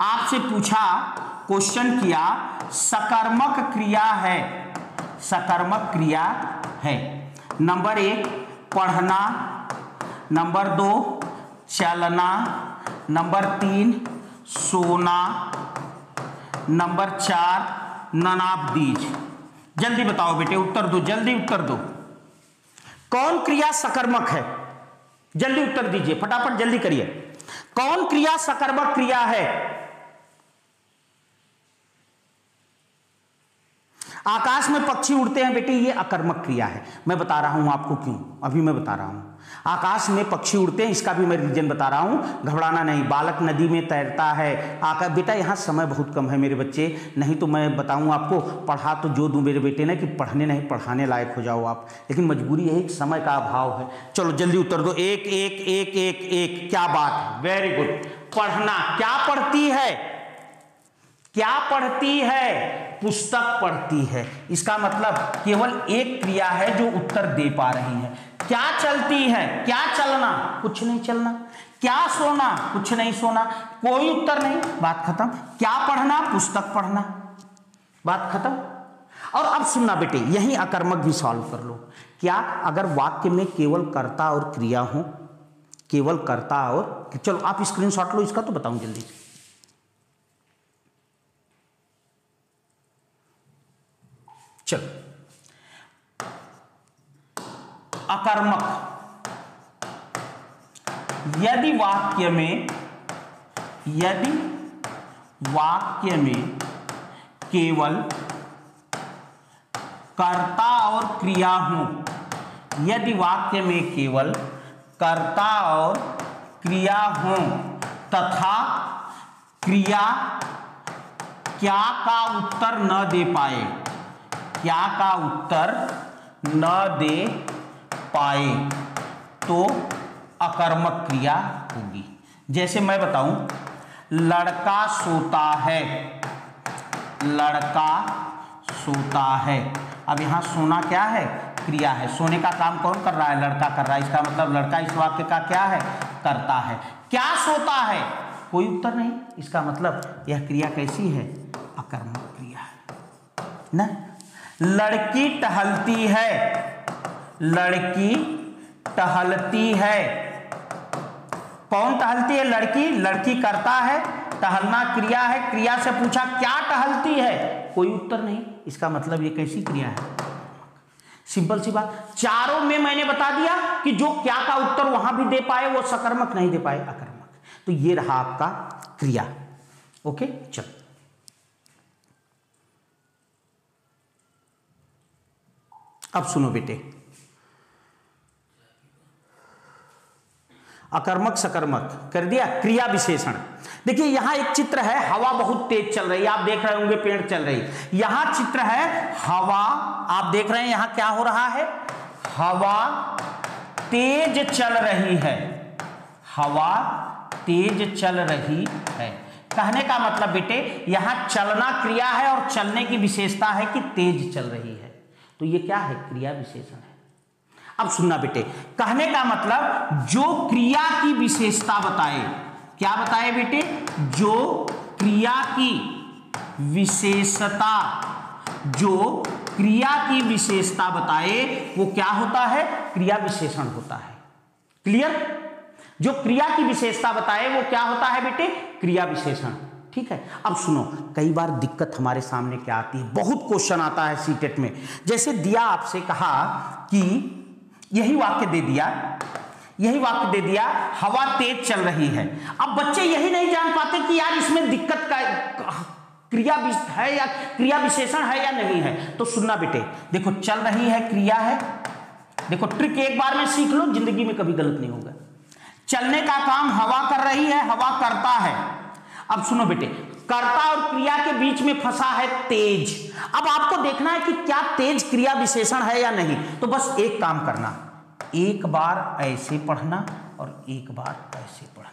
आपसे पूछा क्वेश्चन किया, सकर्मक क्रिया है, सकर्मक क्रिया है। नंबर एक, पढ़ना। नंबर दो, चलना। नंबर तीन, सोना। नंबर चार ननाबदीज जल्दी बताओ बेटे, उत्तर दो, जल्दी उत्तर दो। कौन क्रिया सकर्मक है? जल्दी उत्तर दीजिए, फटाफट जल्दी करिए। कौन क्रिया सकर्मक क्रिया है? आकाश में पक्षी उड़ते हैं बेटे, ये अकर्मक क्रिया है। मैं बता रहा हूँ आपको क्यों? अभी मैं बता रहा हूँ। आकाश में पक्षी उड़ते हैं, इसका भी मैं रीजन बता रहा हूँ। घबराना नहीं, बालक नदी में तैरता है। आकाश बेटा, यहाँ समय बहुत कम है मेरे बच्चे। नहीं तो मैं बताऊँ आपको, पढ़ा तो जो दूँ मेरे बेटे ने कि पढ़ने नहीं, पढ़ाने लायक हो जाओ आप। लेकिन मजबूरी है समय का अभाव है। चलो, जल्दी उत्तर दो। एक एक एक एक एक, क्या बात है? वेरी गुड पढ़ना क्या पढ़ती है? क्या पढ़ती है? पुस्तक पढ़ती है। इसका मतलब केवल एक क्रिया है जो उत्तर दे पा रही है। क्या चलती है? क्या चलना? कुछ नहीं चलना। क्या सोना? कुछ नहीं सोना। कोई उत्तर नहीं। बात खत्म। क्या पढ़ना? पुस्तक पढ़ना। बात खत्म। और अब सुनना बेटे, यही अकर्मक भी सॉल्व कर लो। क्या अगर वाक्य में केवल कर्ता और क्रिया हो, केवल कर्ता और चलो आप स्क्रीनशॉट लो इसका तो बताऊँ जल्दी। चलो। अकर्मक। यदि वाक्य में, यदि वाक्य में केवल कर्ता और क्रिया हो, यदि वाक्य में केवल कर्ता और क्रिया हो तथा क्रिया क्या का उत्तर न दे पाए, क्या का उत्तर न दे पाए तो अकर्मक क्रिया होगी। जैसे मैं बताऊँ, लड़का सोता है। लड़का सोता है। अब यहाँ सोना क्या है? क्रिया है। सोने का काम कौन कर रहा है? लड़का कर रहा है। इसका मतलब लड़का इस वाक्य का क्या है? करता है। क्या सोता है? कोई उत्तर नहीं। इसका मतलब यह क्रिया कैसी है? अकर्मक क्रिया है। ना? लड़की टहलती है। लड़की टहलती है। कौन टहलती है? लड़की। लड़की करता है, टहलना क्रिया है। क्रिया से पूछा, क्या टहलती है? कोई उत्तर नहीं। इसका मतलब ये कैसी क्रिया है? सिंपल सी बात। चारों में मैंने बता दिया कि जो क्या का उत्तर वहाँ भी दे पाए, वो सकर्मक नहीं दे पाए, अकर्मक। तो ये रहा आपका क्रिया। ओके, चलो। अब सुनो बेटे। अकर्मक सकर्मक, कर दिया क्रिया विशेषण। देखिए, यहाँ एक चित्र है, हवा बहुत तेज चल रही है, आप देख रहे होंगे पेड़ चल रही। यहाँ चित्र है, हवा, आप देख रहे हैं यहाँ क्या हो रहा है? हवा तेज चल रही है। हवा तेज चल रही है। कहने का मतलब बेटे, यहाँ चलना क्रिया है और चलने की विशेषता है कि तेज चल रही है। तो ये क्या है? क्रिया विशेषण अब सुनना बेटे, कहने का मतलब जो क्रिया की विशेषता बताए। क्या बताए बेटे? जो क्रिया की विशेषता, जो क्रिया की विशेषता बताए, वो क्या होता है? क्रिया विशेषण होता है। क्लियर जो क्रिया की विशेषता बताए, वो क्या होता है बेटे? क्रिया विशेषण। ठीक है? अब सुनो, कई बार दिक्कत हमारे सामने क्या आती है? बहुत क्वेश्चन आता है सीटेट में। जैसे दिया आपसे कहा कि यही वाक्य दे दिया। यही वाक्य दे दिया, हवा तेज चल रही है। अब बच्चे यही नहीं जान पाते कि यार इसमें दिक्कत का क्रिया है या क्रिया विशेषण है या नहीं है। तो सुनना बेटे, देखो चल रही है, क्रिया है। देखो ट्रिक एक बार में सीख लो, ज़िंदगी में कभी गलत नहीं होगा। चलने का काम हवा कर रही है, हवा करता है। अब सुनो बेटे कर्ता और क्रिया के बीच में फंसा है तेज। अब आपको देखना है कि क्या तेज क्रिया विशेषण है या नहीं। तो बस एक काम करना। एक बार ऐसे पढ़ना और एक बार ऐसे पढ़ना।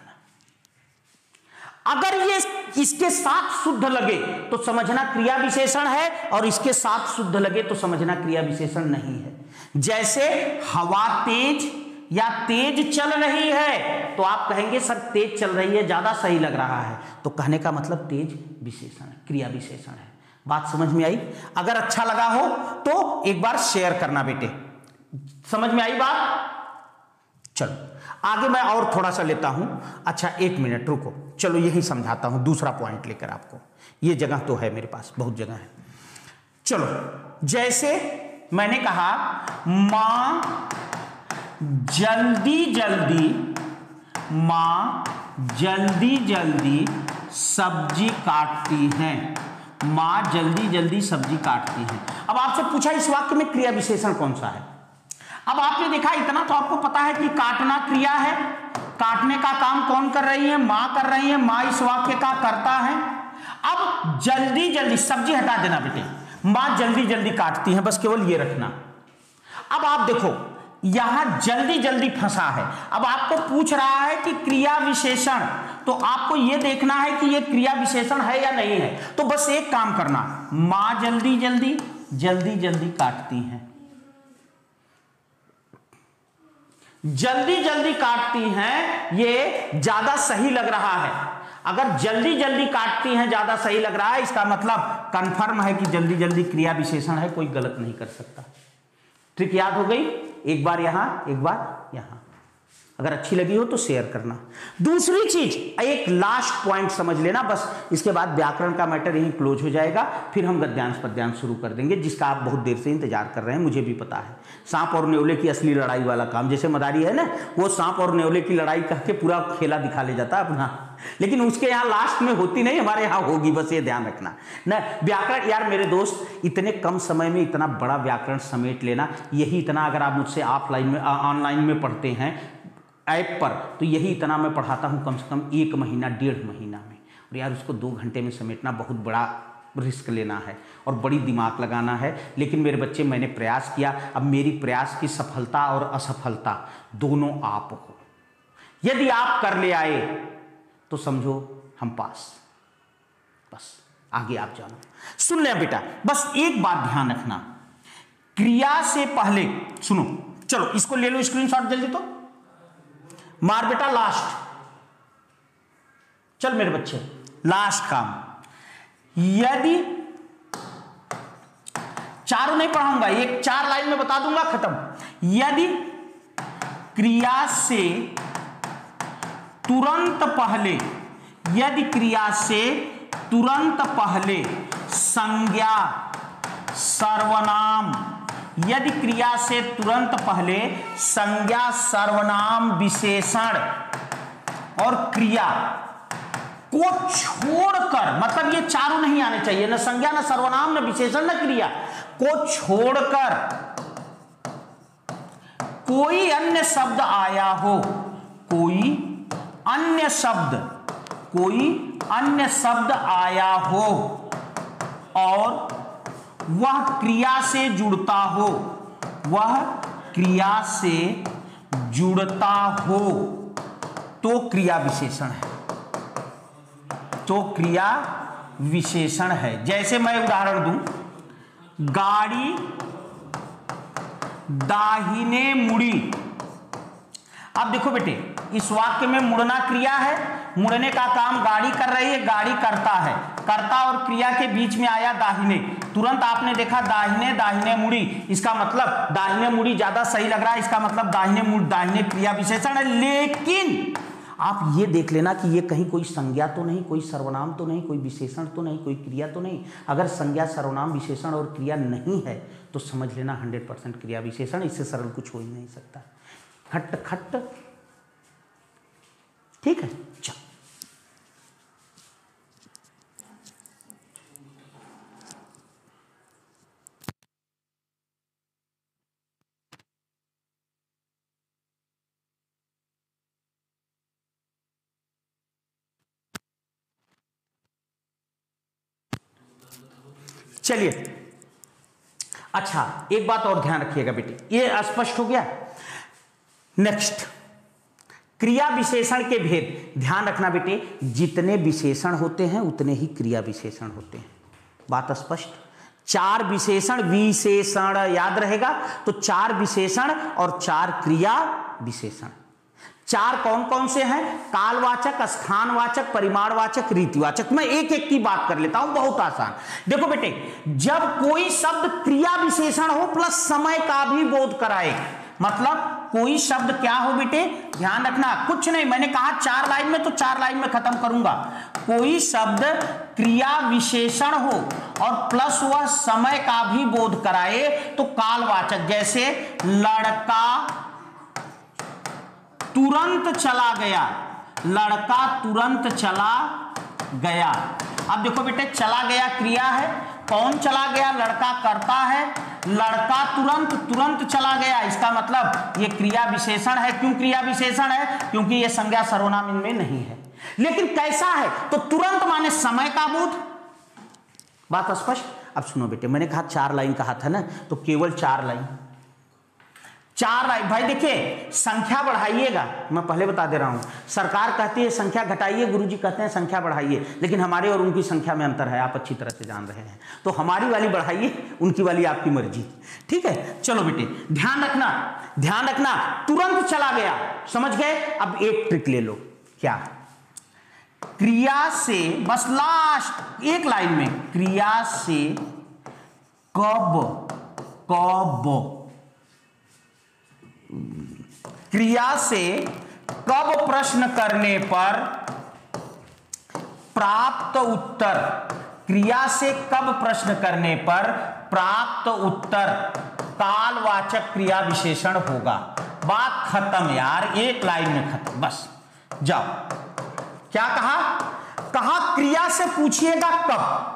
अगर ये इसके साथ शुद्ध लगे तो समझना क्रिया विशेषण है और इसके साथ शुद्ध लगे तो समझना क्रिया विशेषण नहीं है। जैसे हवा तेज या तेज चल रही है तो आप कहेंगे, सर, तेज चल रही है, ज़्यादा सही लग रहा है। तो कहने का मतलब तेज विशेषण क्रिया विशेषण है। बात समझ में आई? अगर अच्छा लगा हो तो एक बार शेयर करना बेटे। समझ में आई बात? चलो, आगे मैं और थोड़ा सा लेता हूँ। अच्छा एक मिनट, रुको। चलो, यही समझाता हूँ, दूसरा पॉइंट लेकर आपको। ये जगह तो है मेरे पास, बहुत जगह है। चलो, जैसे मैंने कहा, माँ जल्दी जल्दी, माँ जल्दी जल्दी सब्ज़ी काटती हैं। माँ जल्दी जल्दी सब्ज़ी काटती हैं। अब आपसे पूछा इस वाक्य में क्रिया विशेषण कौन सा है? अब आपने देखा, इतना तो आपको पता है कि काटना क्रिया है। काटने का काम कौन कर रही है? माँ कर रही है। माँ इस वाक्य का करता है। अब जल्दी जल्दी सब्ज़ी हटा देना बेटे। माँ जल्दी जल्दी काटती है, बस केवल ये रखना। अब आप देखो यहाँ जल्दी जल्दी फंसा है। अब आपको पूछ रहा है कि क्रिया विशेषण तो आपको यह देखना है कि यह क्रिया विशेषण है या नहीं है। तो बस एक काम करना, माँ जल्दी जल्दी जल्दी जल्दी काटती हैं। जल्दी जल्दी काटती हैं, ये ज़्यादा सही लग रहा है। अगर जल्दी जल्दी काटती हैं, ज़्यादा सही लग रहा है, इसका मतलब कंफर्म है कि जल्दी जल्दी क्रिया विशेषण है, कोई गलत नहीं कर सकता। ट्रिक याद हो गई? एक बार यहाँ, एक बार यहाँ। अगर अच्छी लगी हो तो शेयर करना। दूसरी चीज़, एक लास्ट पॉइंट समझ लेना, बस इसके बाद व्याकरण का मैटर यहीं क्लोज हो जाएगा, फिर हम गद्यांश पद्यांश शुरू कर देंगे, जिसका आप बहुत देर से इंतज़ार कर रहे हैं, मुझे भी पता है। सांप और न्योले की असली लड़ाई वाला काम, जैसे मदारी है ना, वो सांप और न्योले की लड़ाई कह के पूरा खेला दिखा ले जाता है अपना। लेकिन उसके यहाँ लास्ट में होती नहीं, हमारे यहाँ होगी, बस ये ध्यान रखना। न, व्याकरण, यार मेरे दोस्त, इतने कम समय में इतना बड़ा व्याकरण समेट लेना, यही इतना अगर आप मुझसे ऑफलाइन में ऑनलाइन में पढ़ते हैं ऐप पर तो यही इतना मैं पढ़ाता हूँ कम से कम एक महीना, डेढ़ महीना में। और यार उसको दो घंटे में समेटना बहुत बड़ा रिस्क लेना है और बड़ी दिमाग लगाना है। लेकिन मेरे बच्चे, मैंने प्रयास किया, अब मेरी प्रयास की सफलता और असफलता दोनों आप हो। यदि आप कर ले आए तो समझो हम पास। बस, आगे आप जानो। सुन ले बेटा, बस एक बात ध्यान रखना। क्रिया से पहले, सुनो, चलो, इसको ले लो स्क्रीनशॉट जल्दी तो। मार बेटा लास्ट चल मेरे बच्चे लास्ट काम। यदि चारों नहीं पढ़ाऊँगा, एक चार लाइन में बता दूँगा, खत्म। यदि क्रिया से तुरंत पहले, यदि क्रिया से तुरंत पहले, संज्ञा, सर्वनाम, यदि क्रिया से तुरंत पहले, संज्ञा, सर्वनाम, विशेषण और क्रिया को छोड़कर मतलब ये चारों नहीं आने चाहिए, न संज्ञा, न सर्वनाम, न विशेषण, न क्रिया, को छोड़कर कोई अन्य शब्द आया हो, कोई अन्य शब्द, कोई अन्य शब्द आया हो और वह क्रिया से जुड़ता हो, वह क्रिया से जुड़ता हो तो क्रिया विशेषण है। तो क्रिया विशेषण है। जैसे मैं उदाहरण दूँ, गाड़ी दाहिने मुड़ी अब देखो बेटे, इस वाक्य में मुड़ना क्रिया है, मुड़ने का काम गाड़ी कर रही है, गाड़ी करता है। कर्ता और क्रिया के बीच में आया दाहिने। तुरंत आपने देखा दाहिने दाहिने मुड़ी। इसका मतलब दाहिने मुड़ी ज़्यादा सही लग रहा है, इसका मतलब दाहिने मुड़ी, दाहिने क्रिया विशेषण। है लेकिन आप ये देख लेना कि ये कहीं कोई संज्ञा तो नहीं, कोई सर्वनाम तो नहीं, कोई विशेषण तो नहीं, कोई क्रिया तो नहीं। अगर संज्ञा, सर्वनाम, विशेषण और क्रिया नहीं है तो समझ लेना हंड्रेड परसेंट क्रिया विशेषण, इससे सरल कुछ हो ही नहीं सकता। खट खट। ठीक है? चल। चलिए। अच्छा एक बात और ध्यान रखिएगा बेटी। ये स्पष्ट हो गया? नेक्स्ट क्रिया विशेषण के भेद। ध्यान रखना बेटे, जितने विशेषण होते हैं, उतने ही क्रिया विशेषण होते हैं। बात स्पष्ट? चार विशेषण विशेषण, याद रहेगा? तो चार विशेषण और चार क्रिया विशेषण। चार कौन कौन से हैं? कालवाचक, स्थानवाचक, परिमाणवाचक, रीतिवाचक। मैं एक एक की बात कर लेता हूँ, बहुत आसान। देखो बेटे, जब कोई शब्द क्रिया विशेषण हो, प्लस समय का भी बोध कराए मतलब कोई शब्द क्या हो बेटे? ध्यान रखना, कुछ नहीं, मैंने कहा चार लाइन में तो चार लाइन में खत्म करूँगा। कोई शब्द क्रिया विशेषण हो और प्लस वह समय का भी बोध कराए तो कालवाचक, जैसे लड़का तुरंत चला गया, लड़का तुरंत चला गया। अब देखो बेटे, चला गया क्रिया है कौन चला गया? लड़का करता है। लड़का तुरंत तुरंत चला गया। इसका मतलब ये क्रिया विशेषण है। क्यों क्रिया विशेषण है? क्योंकि ये संज्ञा सर्वनाम इनमें नहीं है। लेकिन कैसा है? तो तुरंत माने समय का बोध। बात स्पष्ट? अब सुनो बेटे, मैंने कहा चार लाइन कहा था ना तो केवल चार लाइन। चार लाइन भाई देखिए, संख्या बढ़ाइएगा। मैं पहले बता दे रहा हूँ। सरकार कहती है, संख्या घटाइए। गुरुजी कहते हैं, संख्या बढ़ाइए। लेकिन हमारे और उनकी संख्या में अंतर है। आप अच्छी तरह से जान रहे हैं। तो हमारी वाली बढ़ाइए, उनकी वाली आपकी मर्ज़ी। ठीक है? चलो बेटे, ध्यान रखना। ध्यान रखना। तुरंत चला गया। समझ गए? अब एक ट्रिक ले लो। क्या? क्रिया से, बस लास्ट, एक लाइन में। क्रिया से कब कब? क्रिया से कब प्रश्न करने पर प्राप्त उत्तर? क्रिया से कब प्रश्न करने पर प्राप्त उत्तर? कालवाचक क्रिया विशेषण होगा। बात खत्म यार, एक लाइन में खत्म, बस। जाओ। क्या कहा? कहा, क्रिया से पूछिएगा कब?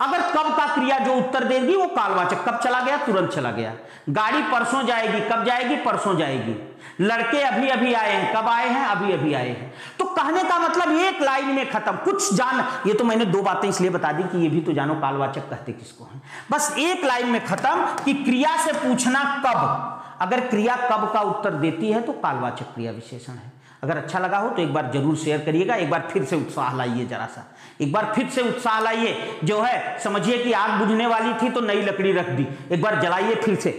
अगर कब का क्रिया जो उत्तर देगी वो कालवाचक, कब चला गया? तुरंत चला गया। गाड़ी परसों जाएगी, कब जाएगी? परसों जाएगी। लड़के अभी अभी आए हैं। कब आए हैं? अभी अभी आए हैं। तो कहने का मतलब एक लाइन में खत्म। कुछ जान, ये तो मैंने दो बातें इसलिए बता दी कि ये भी तो जानो कालवाचक कहते किसको है। बस एक लाइन में खत्म कि क्रिया से पूछना कब। अगर क्रिया कब का उत्तर देती है तो कालवाचक क्रिया विशेषण है। अगर अच्छा लगा हो तो एक बार ज़रूर शेयर करिएगा, एक बार फिर से उत्साह लाइए जरा सा। एक बार फिर से उत्साह लाइए। जो है, समझिए कि आग बुझने वाली थी तो नई लकड़ी रख दी। एक बार जलाइए फिर से।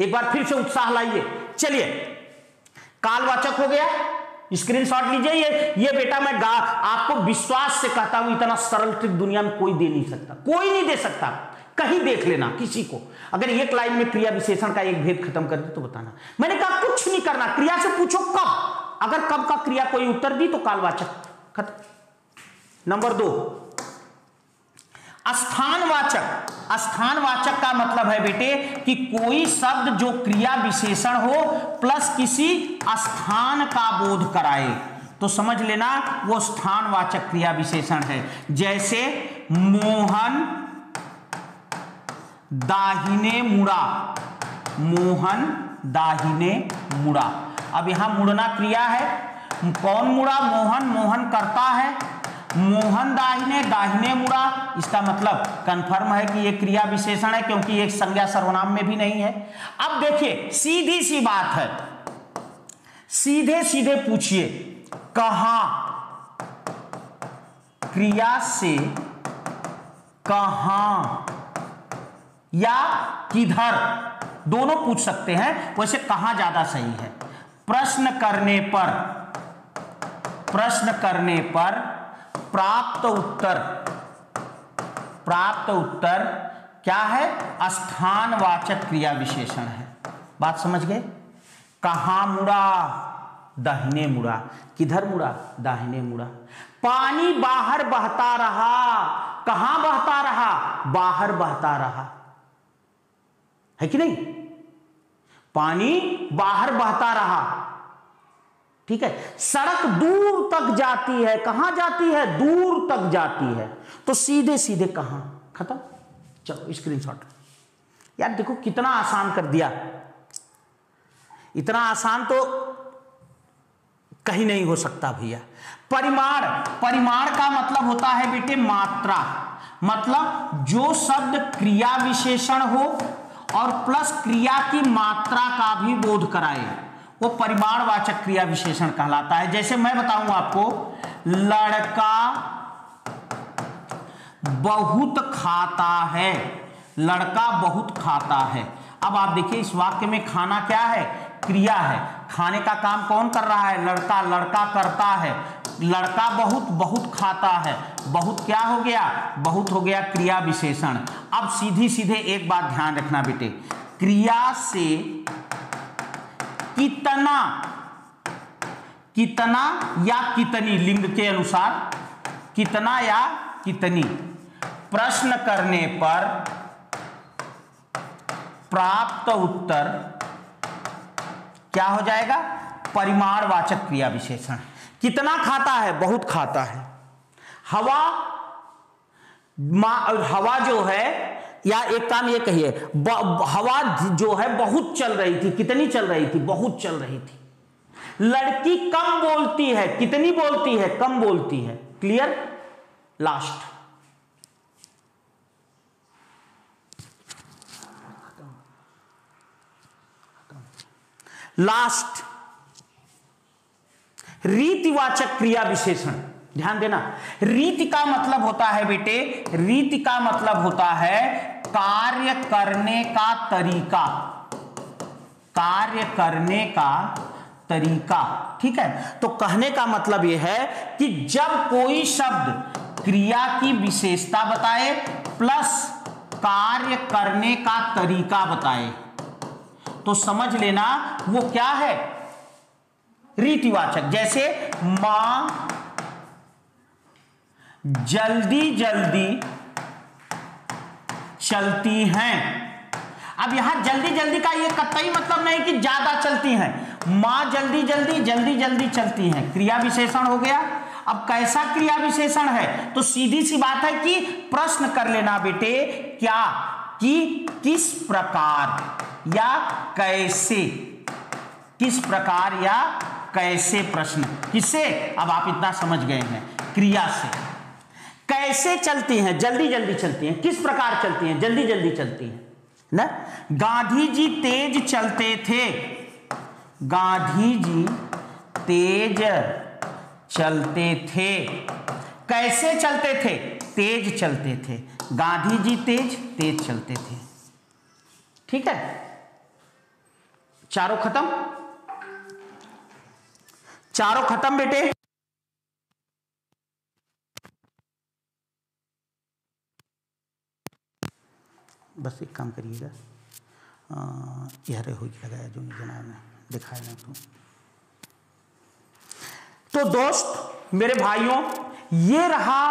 एक बार फिर से उत्साह लाइए। चलिए, कालवाचक हो गया। स्क्रीन शॉट लीजिए। ये ये बेटा मैं गा, आपको विश्वास से कहता हूँ, इतना सरल ट्रिक दुनिया में कोई दे नहीं सकता। कोई नहीं दे सकता। कहीं देख लेना, किसी को। अगर एक लाइन में क्रिया विशेषण का एक भेद खत्म कर दे तो बताना। मैंने कहा, कुछ नहीं करना। क्रिया से पूछो कब। अगर कब का क्रिया कोई उत्तर दी तो कालवाचक। खत्म। नंबर दो स्थानवाचक स्थानवाचक का मतलब है बेटे कि कोई शब्द जो क्रिया विशेषण हो प्लस किसी स्थान का बोध कराए। तो समझ लेना, वो स्थानवाचक क्रिया विशेषण है। जैसे मोहन, दाहिने मुड़ा। मोहन, दाहिने मुड़ा। अब यहाँ मुड़ना क्रिया है। कौन मुड़ा? मोहन। मोहन करता है। मोहन दाहिने दाहिने मुड़ा। इसका मतलब कंफर्म है कि यह क्रिया विशेषण है, क्योंकि एक संज्ञा सर्वनाम में भी नहीं है। अब देखिए, सीधी सी बात है। सीधे सीधे पूछिए, कहा क्रिया से कहा या किधर, दोनों पूछ सकते हैं। वैसे कहाँ ज़्यादा सही है? प्रश्न करने पर, प्रश्न करने पर प्राप्त उत्तर। प्राप्त उत्तर क्या है? स्थानवाचक क्रिया विशेषण है। बात समझ गए? कहा मुड़ा? दाहिने मुड़ा। किधर मुड़ा? दाहिने मुड़ा। पानी बाहर बहता रहा। कहाँ बहता रहा? बाहर बहता रहा। है कि नहीं? पानी बाहर बहता रहा। ठीक है? सड़क दूर तक जाती है। कहाँ जाती है? दूर तक जाती है। तो सीधे सीधे कहाँ? खत्म। चलो स्क्रीनशॉट यार देखो, कितना आसान कर दिया। इतना आसान तो कहीं नहीं हो सकता भैया। परिमाण परिमाण का मतलब होता है बेटे मात्रा। मतलब जो शब्द क्रिया विशेषण हो और प्लस क्रिया की मात्रा का भी बोध कराए। वो परिमाणवाचक क्रिया विशेषण कहलाता है। जैसे मैं बताऊँ आपको, लड़का बहुत खाता है। लड़का बहुत खाता है। अब आप देखिए, इस वाक्य में खाना क्या है? क्रिया है। खाने का काम कौन कर रहा है? लड़का लड़का करता है। लड़का बहुत बहुत खाता है। बहुत क्या हो गया? बहुत हो गया क्रिया विशेषण। अब सीधी सीधे एक बात ध्यान रखना बेटे। क्रिया से कितना? कितना या कितनी लिंग के अनुसार? कितना या कितनी? प्रश्न करने पर प्राप्त उत्तर क्या हो जाएगा? परिमाणवाचक क्रिया विशेषण। कितना खाता है? बहुत खाता है। हवा हवा जो है या एक काम ये कहिए हवा जो है बहुत चल रही थी। कितनी चल रही थी? बहुत चल रही थी। लड़की कम बोलती है। कितनी बोलती है? कम बोलती है। क्लियर? लास्ट लास्ट रीतिवाचक क्रिया विशेषण। ध्यान देना। रीति का मतलब होता है, बेटे, रीति का मतलब होता है कार्य करने का तरीका। कार्य करने का तरीका। ठीक है? तो कहने का मतलब यह है कि जब कोई शब्द क्रिया की विशेषता बताए, प्लस कार्य करने का तरीका बताए तो समझ लेना वो क्या है? रीतिवाचक। जैसे माँ जल्दी जल्दी चलती हैं। अब यहाँ जल्दी जल्दी का ये कतई मतलब नहीं कि ज़्यादा चलती हैं। माँ जल्दी जल्दी जल्दी जल्दी चलती हैं। क्रिया विशेषण हो गया। अब कैसा क्रिया विशेषण है? तो सीधी सी बात है कि प्रश्न कर लेना बेटे, क्या, कि किस प्रकार या कैसे? किस प्रकार या कैसे प्रश्न? किससे? अब आप इतना समझ गए हैं। क्रिया से। कैसे चलती हैं? जल्दी जल्दी चलती हैं। किस प्रकार चलती हैं? जल्दी जल्दी चलती हैं। ना? गांधी जी तेज चलते थे। गांधी जी तेज चलते थे। कैसे चलते थे? तेज चलते थे। गांधी जी तेज तेज चलते थे। ठीक है? चारों खत्म? चारों खत्म बेटे। बस एक काम करिएगा। यार हो लगाया जो जना ने, दिखाया ना तो। तो दोस्त, मेरे भाइयों, ये रहा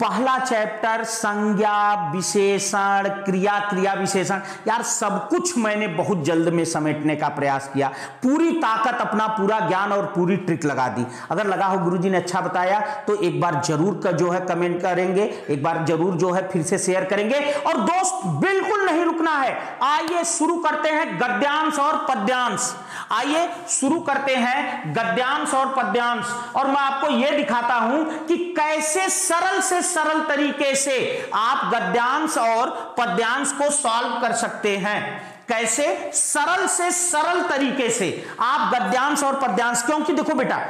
पहला चैप्टर संज्ञा विशेषण, क्रिया क्रिया विशेषण। यार, सब कुछ मैंने बहुत जल्द में समेटने का प्रयास किया। पूरी ताकत अपना पूरा ज्ञान और पूरी ट्रिक लगा दी। अगर लगा हो गुरुजी ने अच्छा बताया तो एक बार ज़रूर का जो है कमेंट करेंगे, एक बार ज़रूर जो है फिर से शेयर करेंगे। और दोस्त, बिल्कुल नहीं रुकना है। आइए, शुरू करते हैं गद्यांश और पद्यांश। आइए, शुरू करते हैं गद्यांश और पद्यांश। और मैं आपको यह दिखाता हूँ कि कैसे सरल से सरल तरीके से आप गद्यांश और पद्यांश को सॉल्व कर सकते हैं। कैसे? सरल से सरल तरीके से। आप गद्यांश और पद्यांश क्योंकि देखो बेटा,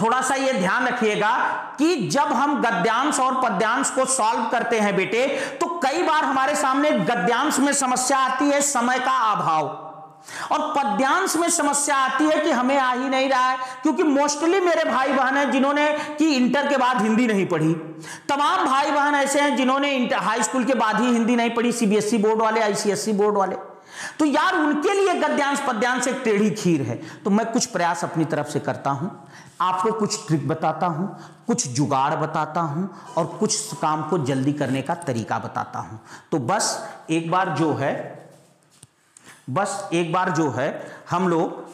थोड़ा सा यह ध्यान रखिएगा कि जब हम गद्यांश और पद्यांश को सॉल्व करते हैं बेटे तो कई बार हमारे सामने गद्यांश में समस्या आती है, समय का अभाव। और पद्यांश में समस्या आती है कि हमें आ ही नहीं रहा है, क्योंकि मोस्टली मेरे भाई बहन हैं जिन्होंने कि इंटर के बाद हिंदी नहीं पढ़ी। तमाम भाई बहन ऐसे हैं जिन्होंने हाई स्कूल के बाद ही हिंदी नहीं पढ़ी सीबीएसई बोर्ड वाले आईसीएसई बोर्ड वाले। तो यार उनके लिए गद्यांश, पद्यांश एक टेढ़ी खीर है। तो मैं कुछ प्रयास अपनी तरफ़ से करता हूँ। आपको कुछ ट्रिक बताता हूँ, कुछ जुगाड़ बताता हूँ और कुछ काम को जल्दी करने का तरीका बताता हूँ। तो बस एक बार जो है बस एक बार जो है हम लोग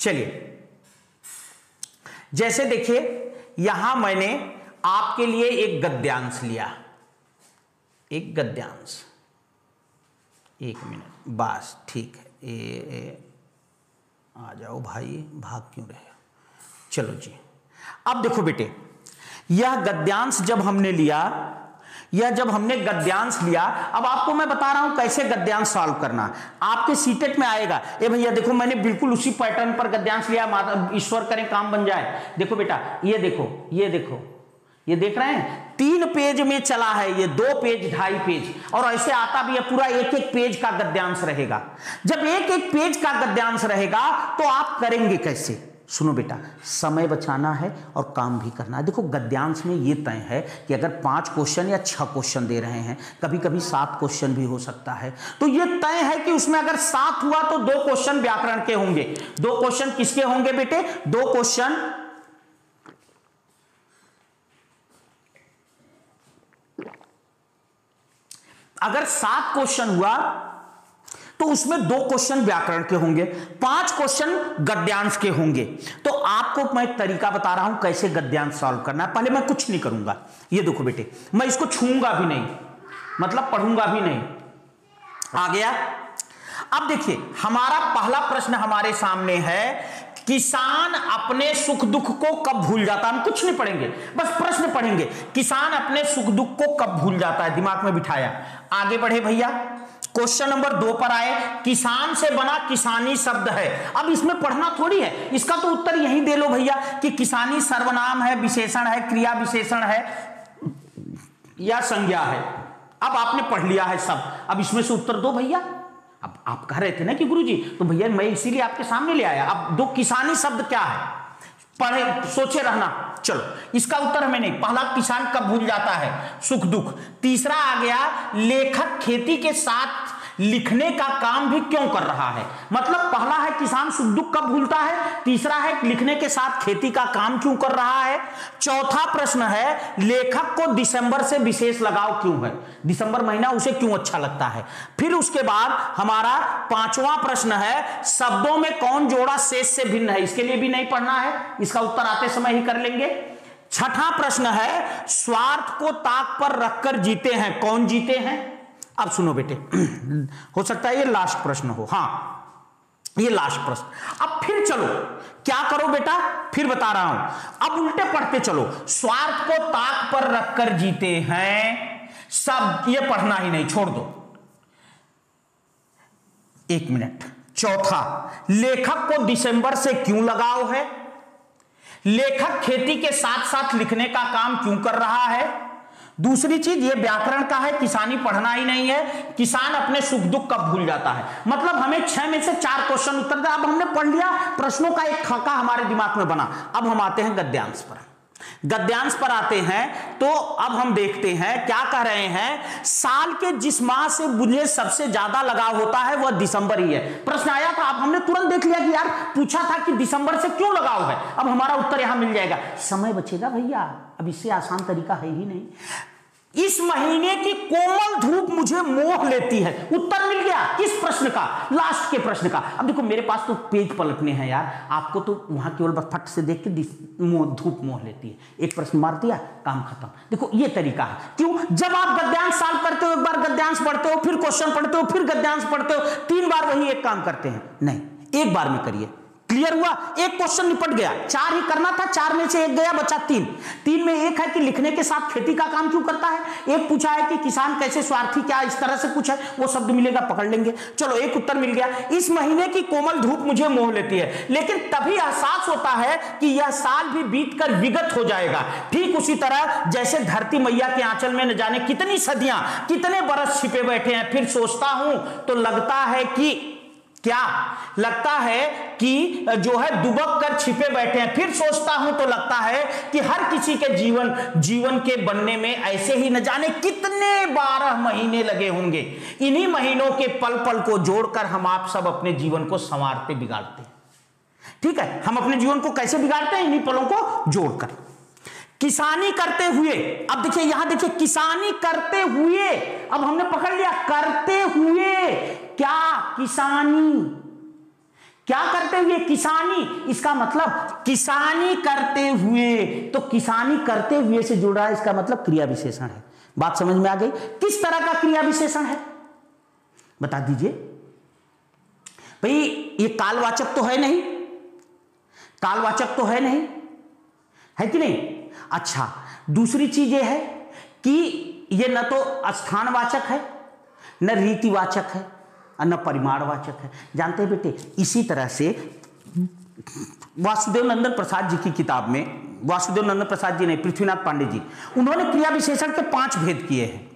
चलिए। जैसे देखिए यहाँ मैंने आपके लिए एक गद्यांश लिया। एक गद्यांश। एक मिनट। बस ठीक है। ए, ए आ जाओ भाई भाग क्यों रहे चलो जी। अब देखो बेटे यह गद्यांश जब हमने लिया यह जब हमने गद्यांश लिया अब आपको मैं बता रहा हूँ कैसे गद्यांश सॉल्व करना। आपके सीटेट में आएगा। ए भैया देखो मैंने बिल्कुल उसी पैटर्न पर गद्यांश लिया। ईश्वर करें काम बन जाए। देखो बेटा ये देखो ये देखो। ये देख रहे हैं? तीन पेज में चला है ये, दो पेज, ढाई पेज। और ऐसे आता भी है, पूरा एक एक पेज का गद्यांश रहेगा। जब एक एक पेज का गद्यांश रहेगा तो आप करेंगे कैसे? सुनो बेटा, समय बचाना है और काम भी करना है। देखो, गद्यांश में ये तय है कि अगर पाँच क्वेश्चन या छह क्वेश्चन दे रहे हैं कभी कभी सात क्वेश्चन भी हो सकता है। तो ये तय है कि उसमें अगर सात हुआ तो दो क्वेश्चन व्याकरण के होंगे। दो क्वेश्चन किसके होंगे बेटे? दो क्वेश्चन अगर सात क्वेश्चन हुआ तो उसमें दो क्वेश्चन व्याकरण के होंगे, पाँच क्वेश्चन गद्यांश के होंगे। तो आपको मैं तरीका बता रहा हूँ कैसे गद्यांश सॉल्व करना है। पहले मैं कुछ नहीं करूँगा। ये देखो बेटे, मैं इसको छूँगा भी नहीं मतलब पढ़ूँगा भी नहीं। आ गया। अब देखिए, हमारा पहला प्रश्न हमारे सामने है किसान अपने सुख दुख को कब भूल जाता हम कुछ नहीं पढ़ेंगे, बस प्रश्न पढ़ेंगे। किसान अपने सुख दुख को कब भूल जाता है? दिमाग में बिठाया। आगे बढ़े भैया। क्वेश्चन नंबर दो पर आए। किसान से बना किसानी शब्द है। अब इसमें पढ़ना थोड़ी है। इसका तो उत्तर यही दे लो भैया कि किसानी सर्वनाम है, विशेषण है, क्रिया विशेषण है, या संज्ञा है। अब आपने पढ़ लिया है सब। अब इसमें से उत्तर दो भैया। अब आप कह रहे थे ना कि गुरुजी तो भैया मैं इसीलिए आपके सामने ले आया। अब दो किसानी शब्द क्या है? पढ़े, सोचे रहना। चलो, इसका उत्तर हमें नहीं। पहला किसान कब भूल जाता है? सुख दुख। तीसरा आ गया, लेखक खेती के साथ लिखने का काम भी क्यों कर रहा है? मतलब पहला है किसान सुख दुख कब भूलता है? तीसरा है लिखने के साथ खेती का काम क्यों कर रहा है? चौथा प्रश्न है, लेखक को दिसंबर से विशेष लगाव क्यों है? दिसंबर महीना उसे क्यों अच्छा लगता है? फिर उसके बाद हमारा पांचवा प्रश्न है, शब्दों में कौन जोड़ा शेष से भिन्न है? इसके लिए भी नहीं पढ़ना है, इसका उत्तर आते समय ही कर लेंगे। छठा प्रश्न है, स्वार्थ को ताक पर रखकर जीते हैं। कौन जीते हैं? अब सुनो बेटे। हो सकता है ये लास्ट प्रश्न हो। हाँ ये लास्ट प्रश्न। अब फिर चलो। क्या करो बेटा? फिर बता रहा हूँ। अब उल्टे पढ़ते चलो। स्वार्थ को ताक पर रखकर जीते हैं। सब ये पढ़ना ही नहीं, छोड़ दो। एक मिनट। चौथा, लेखक को दिसंबर से क्यों लगाव है? लेखक खेती के साथ साथ लिखने का काम क्यों कर रहा है? दूसरी चीज़, ये व्याकरण का है, किसानी पढ़ना ही नहीं है। किसान अपने सुख दुख कब भूल जाता है? मतलब हमें छह में से चार क्वेश्चन उत्तर अब हमने पढ़ लिया, प्रश्नों का एक खाका हमारे दिमाग में बना। अब हम आते हैं गद्यांश पर। गद्यांश पर आते हैं तो अब हम देखते हैं, क्या कह रहे हैं, साल के जिस माह से मुझे सबसे ज़्यादा लगाव होता है, वह दिसंबर ही है। प्रश्न आया था आप हमने तुरंत देख लिया कि यार, पूछा था कि दिसंबर से क्यों लगाव है? अब हमारा उत्तर यहाँ मिल जाएगा। समय बचेगा भैया, अब इससे आसान तरीका है ही नहीं। इस महीने की कोमल धूप मुझे मोह लेती है। उत्तर मिल गया किस प्रश्न का लास्ट के प्रश्न का। अब देखो, मेरे पास तो पेज पलटने हैं यार। आपको तो वहाँ केवल फट से देख के धूप मोह लेती है। एक प्रश्न मार दिया, काम खत्म। देखो, ये तरीका है। क्यों? जब आप गद्यांश साल करते हो, एक बार गद्यांश पढ़ते हो, फिर क्वेश्चन पढ़ते हो, फिर गद्यांश पढ़ते हो, तीन बार वही एक काम करते हैं। नहीं, एक बार में करिए। क्लियर हुआ? एक क्वेश्चन निपट गया। चार ही करना था, चार में से एक गया, बचा तीन। तीन में एक है कि लिखने के साथ खेती का काम क्यों करता है? एक पूछा है कि किसान कैसे स्वार्थी, क्या इस तरह से कुछ है? वो शब्द मिलेगा, पकड़ लेंगे। चलो, एक उत्तर मिल गया। इस महीने की कोमल धूप मुझे मोह लेती है, लेकिन तभी एहसास होता है कि यह साल भी बीत विगत हो जाएगा। ठीक उसी तरह, जैसे धरती मैया के आंचल में न जाने कितनी सदियाँ, कितने बरस छिपे बैठे हैं, फिर सोचता हूँ तो लगता है कि क्या लगता है कि जो है दुबक कर छिपे बैठे हैं? फिर सोचता हूँ तो लगता है कि हर किसी के जीवन जीवन के बनने में ऐसे ही न जाने कितने बारह महीने लगे होंगे। इन्हीं महीनों के पल पल को जोड़कर हम आप सब अपने जीवन को संवारते बिगाड़ते ठीक है? हम अपने जीवन को कैसे बिगाड़ते हैं? इन्हीं पलों को जोड़कर। किसानी करते हुए, अब देखिए यहाँ देखिए, किसानी करते हुए, अब हमने पकड़ लिया, करते हुए, क्या किसानी? क्या करते हुए किसानी? इसका मतलब किसानी करते हुए तो किसानी करते हुए से जुड़ है, इसका मतलब क्रिया विशेषण है। बात समझ में आ गई? किस तरह का क्रिया विशेषण है? बता दीजिए। भाई, ये कालवाचक तो है नहीं। कालवाचक तो है नहीं। है कि नहीं? अच्छा दूसरी चीज़ यह है कि ये न तो स्थानवाचक है, न रीतिवाचक है, और न परिमाणवाचक है। जानते हैं बेटे, इसी तरह से वासुदेव नंदन प्रसाद जी की किताब में, वासुदेव नंदन प्रसाद जी ने पृथ्वीनाथ पांडे जी, उन्होंने क्रिया विशेषण के पाँच भेद किए हैं।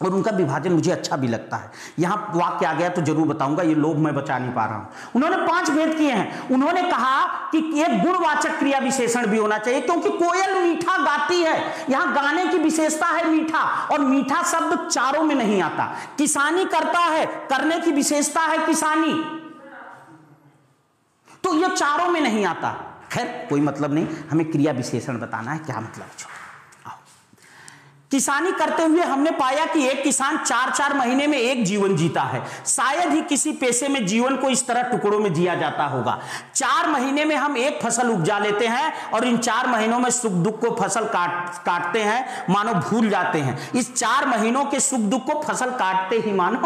और उनका विभाजन मुझे अच्छा भी लगता है। यहाँ वाक्य आ गया तो ज़रूर बताऊँगा, ये लोभ मैं बचा नहीं पा रहा हूँ। उन्होंने पाँच भेद किए हैं। उन्होंने कहा कि एक गुणवाचक क्रिया विशेषण भी होना चाहिए, क्योंकि कोयल मीठा गाती है। यहाँ गाने की विशेषता है मीठा, और मीठा शब्द चारों में नहीं आता। किसानी करता है, करने की विशेषता है किसानी। तो यह चारों में नहीं आता। खैर, कोई मतलब नहीं, हमें क्रिया विशेषण बताना है, क्या मतलब छोड़ किसानी करते हुए हमने पाया कि एक किसान चार चार महीने में एक जीवन जीता है। शायद ही किसी पेशे में जीवन को इस तरह टुकड़ों में जिया जाता होगा। चार महीने में हम एक फ़सल उपजा लेते हैं और इन चार महीनों में सुख दुख को फ़सल काट, काटते हैं, मानो भूल जाते हैं। इस चार महीनों के सुख दुख को फ़सल काटते ही मानो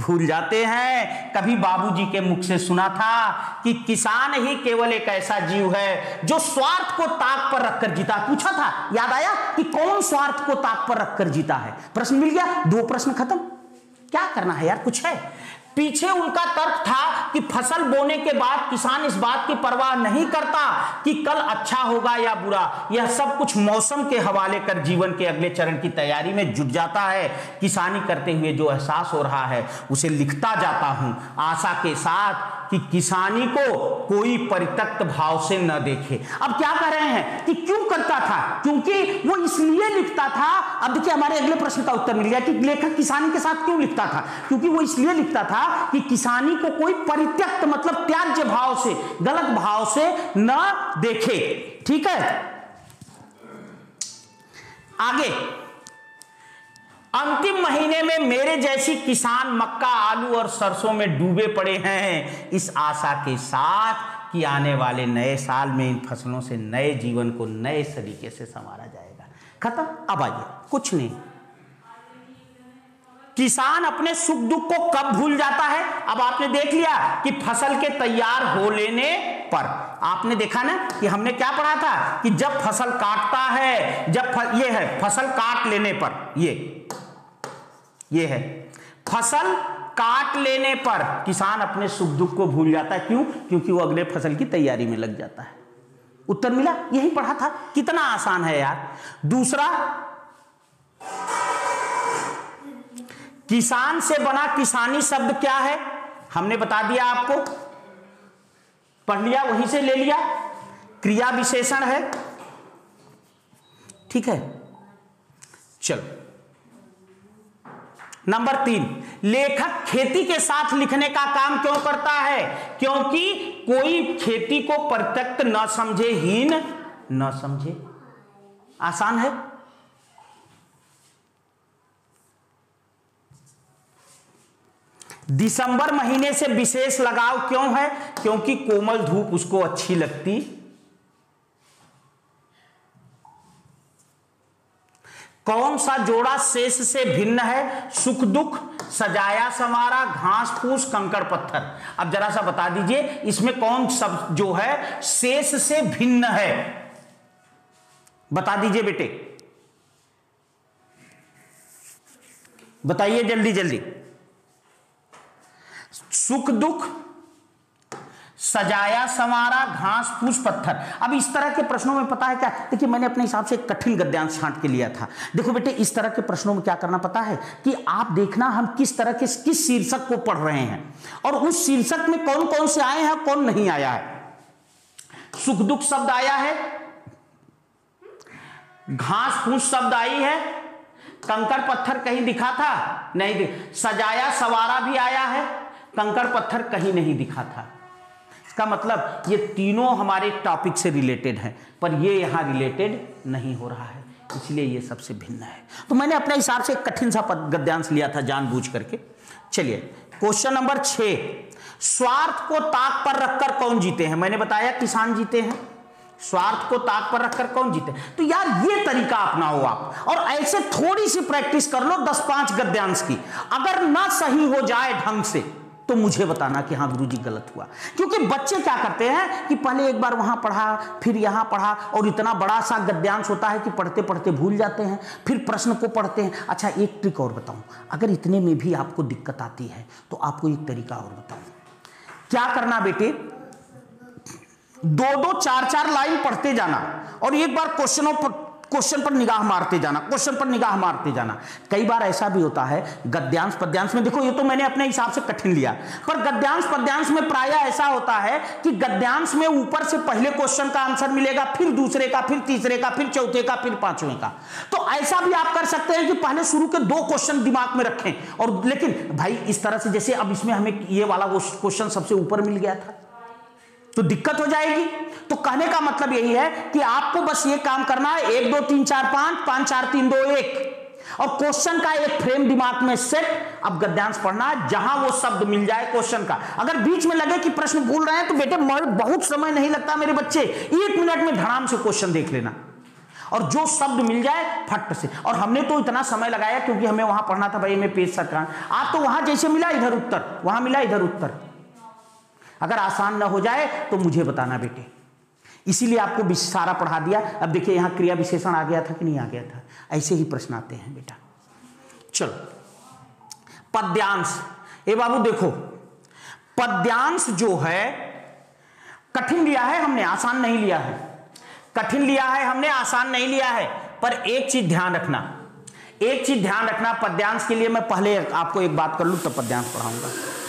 भूल जाते हैं। कभी बाबूजी के मुख से सुना था कि किसान ही केवल एक ऐसा जीव है, जो स्वार्थ को ताक पर रखकर जीता पूछा था, याद आया कि कौन स्वार्थ को ताक पर रखकर जीता है? प्रश्न मिल गया, दो प्रश्न खत्म। क्या करना है यार, कुछ है? पीछे उनका तर्क था कि फ़सल बोने के बाद किसान इस बात की परवाह नहीं करता कि कल अच्छा होगा या बुरा। यह सब कुछ मौसम के हवाले कर जीवन के अगले चरण की तैयारी में जुट जाता है। किसानी करते हुए जो एहसास हो रहा है, उसे लिखता जाता हूँ। आशा के साथ कि किसानी को कोई परित्यक्त भाव से न देखे। अब क्या कर रहे हैं कि क्यों करता था? क्योंकि वो इसलिए लिखता था, अब देखिए हमारे अगले प्रश्न का उत्तर मिल गया कि लेखक किसानी के साथ क्यों लिखता था? क्योंकि वो इसलिए लिखता था कि किसानी को कोई परित्यक्त मतलब त्याज्य भाव से, गलत भाव से न देखे। ठीक है? आगे। अंतिम महीने में मेरे जैसी किसान मक्का, आलू और सरसों में डूबे पड़े हैं। इस आशा के साथ कि आने वाले नए साल में इन फ़सलों से नए जीवन को नए तरीके से संवारा जाएगा। खत्म? अब आइए। कुछ नहीं। किसान अपने सुख दुख को कब भूल जाता है? अब आपने देख लिया कि फ़सल के तैयार हो लेने पर। आपने देखा ना कि हमने क्या पढ़ा था? कि जब फ़सल काटता है जब फ, ये है फ़सल काट लेने पर ये ये है। फ़सल काट लेने पर किसान अपने सुख दुख को भूल जाता है। क्यों? क्योंकि वो अगले फ़सल की तैयारी में लग जाता है। उत्तर मिला? यही पढ़ा था। कितना आसान है यार। दूसरा किसान से बना किसानी शब्द क्या है? हमने बता दिया आपको। पढ़ लिया, वहीं से ले लिया। क्रिया विशेषण है। ठीक है? चलो। नंबर तीन, लेखक खेती के साथ लिखने का काम क्यों करता है? क्योंकि कोई खेती को प्रत्यक्त न समझे, हीन न समझे। आसान है? दिसंबर महीने से विशेष लगाव क्यों है? क्योंकि कोमल धूप उसको अच्छी लगती। कौन सा जोड़ा शेष से भिन्न है? सुख दुख, सजाया समारा, घास फूस, कंकड़ पत्थर। अब जरा सा बता दीजिए, इसमें कौन सब जो है, शेष से भिन्न है? बता दीजिए बेटे। बताइए जल्दी जल्दी। सुख दुख, सजाया समारा घास फूस पत्थर। अब इस तरह के प्रश्नों में पता है क्या? देखिए, मैंने अपने हिसाब से कठिन गद्यांश छांट के लिया था। देखो बेटे, इस तरह के प्रश्नों में क्या करना पता है कि आप देखना हम किस तरह के, किस शीर्षक को पढ़ रहे हैं और उस शीर्षक में कौन कौन से आए हैं कौन नहीं आया है। सुख दुख शब्द आया है, घास फूस शब्द आई है, कंकर पत्थर कहीं दिखा था, नहीं सजाया सवारा भी आया है कंकड़ पत्थर कहीं नहीं दिखा था। इसका मतलब ये तीनों हमारे टॉपिक से रिलेटेड हैं, पर ये यहाँ रिलेटेड नहीं हो रहा है। इसलिए ये सबसे भिन्न है। तो मैंने अपने हिसाब से कठिन सा गद्यांश लिया था जानबूझ करके। चलिए क्वेश्चन नंबर छ स्वार्थ को ताक पर रखकर कौन जीते हैं? मैंने बताया किसान जीते हैं। स्वार्थ को ताक पर रखकर कौन जीते तो यार ये तरीका अपनाओ आप, और ऐसे थोड़ी सी प्रैक्टिस कर लो दस पाँच गद्यांश की। अगर ना सही हो जाए ढंग से तो मुझे बताना कि हाँ गुरु जी गलत हुआ। क्योंकि बच्चे क्या करते हैं कि पहले एक बार वहाँ पढ़ा, फिर यहाँ पढ़ा, और इतना बड़ा सा गद्यांश होता है कि पढ़ते पढ़ते भूल जाते हैं, फिर प्रश्न को पढ़ते हैं। अच्छा एक ट्रिक और बताऊँ। अगर इतने में भी आपको दिक्कत आती है तो आपको एक तरीका और बताऊँ। क्या करना बेटे? दो दो, चार चार लाइन पढ़ते जाना। और एक बार क्वेश्चनों पर क्वेश्चन पर निगाह मारते जाना, क्वेश्चन पर निगाह मारते जाना। कई बार ऐसा भी होता है, गद्यांश पद्यांश में देखो, ये तो मैंने अपने हिसाब से कठिन लिया, पर गद्यांश पद्यांश में प्राय ऐसा होता है कि गद्यांश में ऊपर से पहले क्वेश्चन का आंसर मिलेगा, फिर दूसरे का, फिर तीसरे का, फिर चौथे का, फिर पाँचवें का। तो ऐसा भी आप कर सकते हैं कि पहले शुरू के दो क्वेश्चन दिमाग में रखें, और लेकिन भाई इस तरह से जैसे अब इसमें हमें ये वाला क्वेश्चन सबसे ऊपर मिल गया था तो दिक्कत हो जाएगी। तो कहने का मतलब यही है कि आपको बस ये काम करना है, एक, दो, तीन, चार, पाँच पाँच, चार, तीन, दो, एक। और क्वेश्चन का एक फ्रेम दिमाग में सेट अब गद्यांश पढ़ना है, जहाँ वो शब्द मिल जाए क्वेश्चन का। अगर बीच में लगे कि प्रश्न भूल रहे हैं तो बेटे बहुत समय नहीं लगता मेरे बच्चे। एक मिनट में धड़ाम से क्वेश्चन देख लेना। और जो शब्द मिल जाए, फट से। और हमने तो इतना समय लगाया क्योंकि हमें वहाँ पढ़ना था, भाई मैं पेज सरकार आप तो वहाँ जैसे मिला, इधर उत्तर। वहाँ मिला, इधर उत्तर। अगर आसान ना हो जाए तो मुझे बताना बेटे। इसीलिए आपको सारा पढ़ा दिया। अब देखिए, यहाँ क्रिया विशेषण आ गया था कि नहीं आ गया था? ऐसे ही प्रश्न आते हैं बेटा। चलो। पद्यांश। ए बाबू, देखो। पद्यांश जो है, कठिन लिया है, हमने आसान नहीं लिया है। कठिन लिया है, हमने आसान नहीं लिया है। पर एक चीज़ ध्यान रखना। एक चीज़ ध्यान रखना, पद्यांश के लिए मैं पहले आपको एक बात कर लू, तब पद्यांश पढ़ाऊँगा।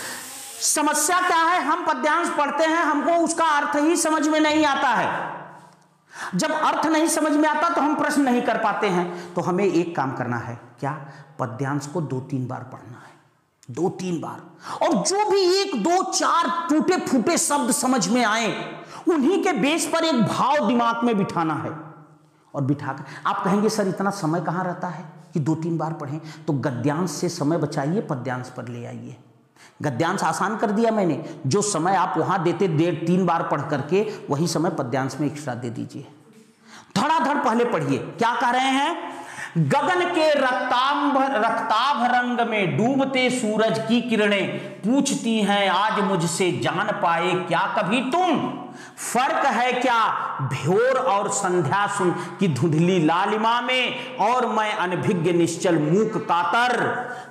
समस्या क्या है? हम पद्यांश पढ़ते हैं, हमको उसका अर्थ ही समझ में नहीं आता है। जब अर्थ नहीं समझ में आता तो हम प्रश्न नहीं कर पाते हैं। तो हमें एक काम करना है। क्या? पद्यांश को दो तीन बार पढ़ना है। दो तीन बार। और जो भी एक, दो, चार टूटे फूटे शब्द समझ में आए, उन्हीं के बेस पर एक भाव दिमाग में बिठाना है। और बिठाकर आप कहेंगे, सर, इतना समय कहाँ रहता है कि दो तीन बार पढ़ें? तो गद्यांश से समय बचाइए, पद्यांश पर ले आइए। गद्यांश आसान कर दिया मैंने। जो समय आप वहाँ देते डेढ़ तीन बार पढ़ करके, वही समय पद्यांश में एक्स्ट्रा दे दीजिए। धड़ाधड़ पहले पढ़िए। क्या कह रहे हैं? गगन के रक्ताभ रक्ताभ रंग में डूबते सूरज की किरणें पूछती हैं, आज मुझसे जान पाए क्या कभी तुम? फ़र्क है क्या भ्योर और संध्या सुन की धुंधली लालिमा में? और मैं अनभिज्ञ निश्चल मूक कातर,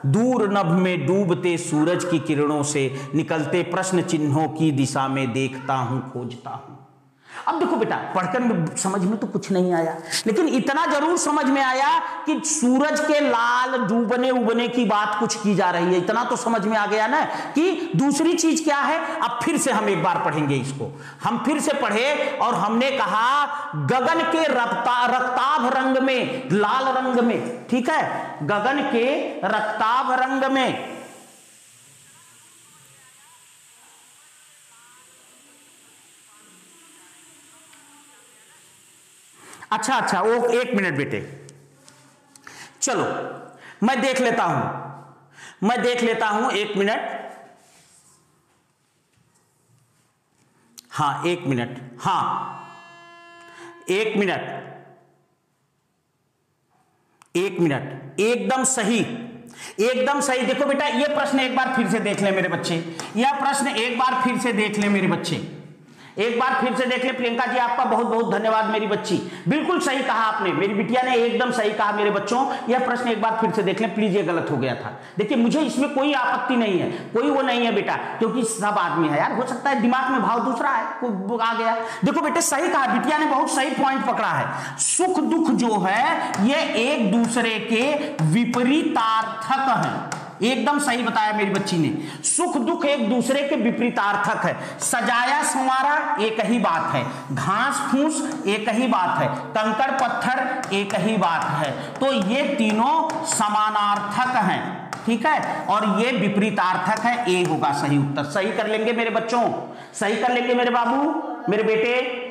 दूर नभ में डूबते सूरज की किरणों से निकलते प्रश्न चिन्हों की दिशा में देखता हूँ, खोजता हूँ। अब देखो बेटा, पढ़कर समझ में तो कुछ नहीं आया। लेकिन इतना ज़रूर समझ में आया कि सूरज के लाल डूबने उबने की बात कुछ की जा रही है। इतना तो समझ में आ गया ना कि दूसरी चीज़ क्या है? अब फिर से हम एक बार पढ़ेंगे इसको। हम फिर से पढ़े और हमने कहा, गगन के रक्ता, रक्ताभ रंग में, लाल रंग में, ठीक है? गगन के रक्ताभ रंग में अच्छा अच्छा वो एक मिनट बेटे। चलो, मैं देख लेता हूँ। मैं देख लेता हूँ, एक मिनट। हाँ एक मिनट। हाँ एक मिनट। एक मिनट। एकदम सही। एकदम सही। देखो बेटा, ये प्रश्न एक बार फिर से देख ले मेरे बच्चे। यह प्रश्न एक बार फिर से देख ले मेरे बच्चे। एक बार फिर से देख ले, प्रियंका जी, आपका बहुत बहुत धन्यवाद मेरी बच्ची। बिल्कुल सही कहा आपने। मेरी बिटिया ने एकदम सही कहा मेरे बच्चों। यह प्रश्न एक बार फिर से देख ले, प्लीज़ ये गलत हो गया था। देखिए, मुझे इसमें कोई आपत्ति नहीं है। कोई वो नहीं है बेटा, क्योंकि सब आदमी है यार। हो सकता है दिमाग में भाव दूसरा है आ गया। देखो बेटे, सही कहा। बिटिया ने बहुत सही पॉइंट पकड़ा है। सुख दुख जो है, ये एक दूसरे के विपरीतार्थक है। एकदम सही बताया मेरी बच्ची ने। सुख दुख एक दूसरे के विपरीतार्थक है। सजाया संवारा एक ही बात है। घास फूस एक ही बात है। कंकड़ पत्थर एक ही बात है। तो ये तीनों समानार्थक हैं। ठीक है? और ये विपरीतार्थक है। ए होगा सही उत्तर। सही कर लेंगे मेरे बच्चों। सही कर लेंगे मेरे बाबू, मेरे बेटे।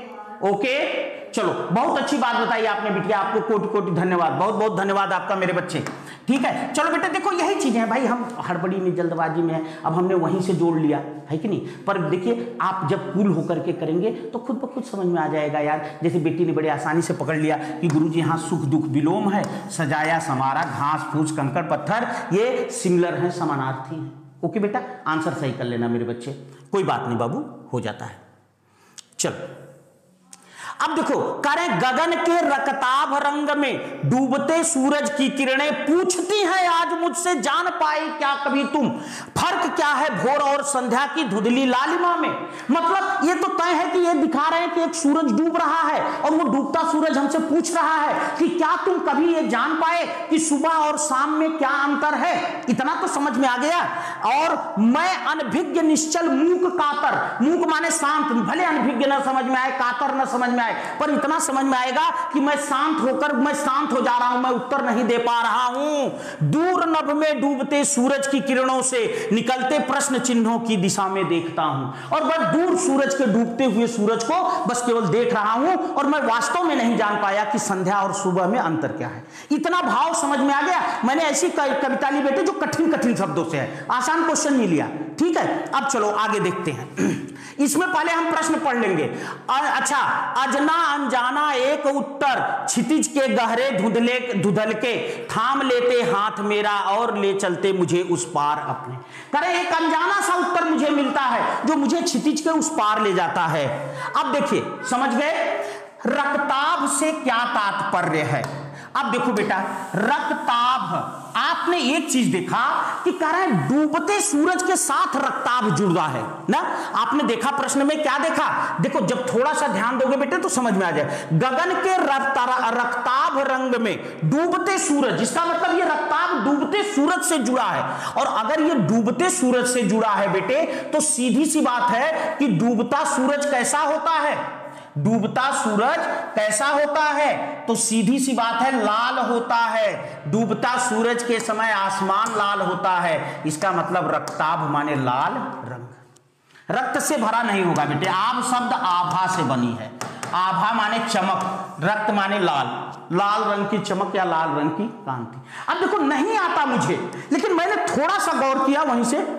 ओके? चलो, बहुत अच्छी बात बताई आपने बिटिया, आपको कोटि कोटि धन्यवाद बहुत बहुत धन्यवाद आपका मेरे बच्चे। ठीक है? चलो बेटा, देखो, यही चीज़ें हैं भाई, हम हड़बड़ी में, जल्दबाजी में है, अब हमने वहीं से जोड़ लिया, है कि नहीं? पर देखिए, आप जब कूल होकर के करेंगे तो खुद ब खुद समझ में आ जाएगा यार, जैसे बेटी ने बड़े आसानी से पकड़ लिया कि गुरु जी यहाँ सुख दुख विलोम है, सजाया समारा, घास, फूस, कंकड़, पत्थर, ये सिमिलर है, समानार्थी है। ओके बेटा, आंसर सही कर लेना मेरे बच्चे, कोई बात नहीं बाबू, हो जाता है। चलो। अब देखो, करें गगन के रक्ताभ रंग में, डूबते सूरज की किरणें पूछती हैं, आज मुझसे जान पाए क्या कभी तुम? फ़र्क क्या है भोर और संध्या की धुधली लालिमा में? मतलब ये तो तय है कि ये दिखा रहे हैं कि एक सूरज डूब रहा है, और वो डूबता सूरज हमसे पूछ रहा है कि क्या तुम कभी ये जान पाए कि सुबह और शाम में क्या अंतर है? इतना तो समझ में आ गया। और मैं अनभिज्ञ निश्चल मूक कातर, मूक माने शांत, भले अनभिज्ञ न समझ में आए, कातर न समझ में आए है पर इतना समझ में आएगा कि मैं शांत होकर, मैं शांत हो जा रहा हूँ, मैं उत्तर नहीं दे पा रहा हूँ। दूर नभ में डूबते सूरज की किरणों से निकलते प्रश्न चिन्हों की दिशा में देखता हूँ। और बस दूर सूरज के डूबते हुए सूरज को बस केवल देख रहा हूँ और मैं वास्तव में नहीं जान पाया कि संध्या और सुबह में अंतर क्या है। इतना भाव समझ में आ गया। मैंने ऐसी कविता ली बेटे जो कठिन कठिन शब्दों से है। आसान क्वेश्चन नहीं लिया। ठीक है? अब चलो आगे देखते हैं। इसमें पहले हम प्रश्न पढ़ लेंगे। अच्छा अजना अनजाना एक उत्तर, क्षितिज के गहरे धुंधले, धुधल के थाम लेते हाथ मेरा और ले चलते मुझे उस पार अपने। करे एक अनजाना सा उत्तर मुझे मिलता है, जो मुझे छितिज के उस पार ले जाता है। अब देखिए, समझ गए? रक्ताभ से क्या तात्पर्य है? अब देखो बेटा रक्ताभ आपने एक चीज़ देखा कि कह रहा है, डूबते सूरज के साथ रक्ताभ जुड़ा है, ना? आपने देखा प्रश्न में क्या देखा? देखो, जब थोड़ा सा ध्यान दोगे बेटे तो समझ में आ जाए। गगन के रक्ताभ रंग में डूबते सूरज इसका मतलब ये रक्ताभ डूबते सूरज से जुड़ा है। और अगर ये डूबते सूरज से जुड़ा है बेटे तो सीधी सी बात है कि डूबता सूरज कैसा होता है? डूबता सूरज कैसा होता है? तो सीधी सी बात है, लाल होता है। डूबता सूरज के समय आसमान लाल होता है। इसका मतलब रक्ताभ माने लाल रंग। रक्त से भरा नहीं होगा बेटे, आभ शब्द आभा से बनी है। आभा माने चमक, रक्त माने लाल। लाल रंग की चमक या लाल रंग की कांति अब देखो, नहीं आता मुझे, लेकिन मैंने थोड़ा सा गौर किया, वहीं से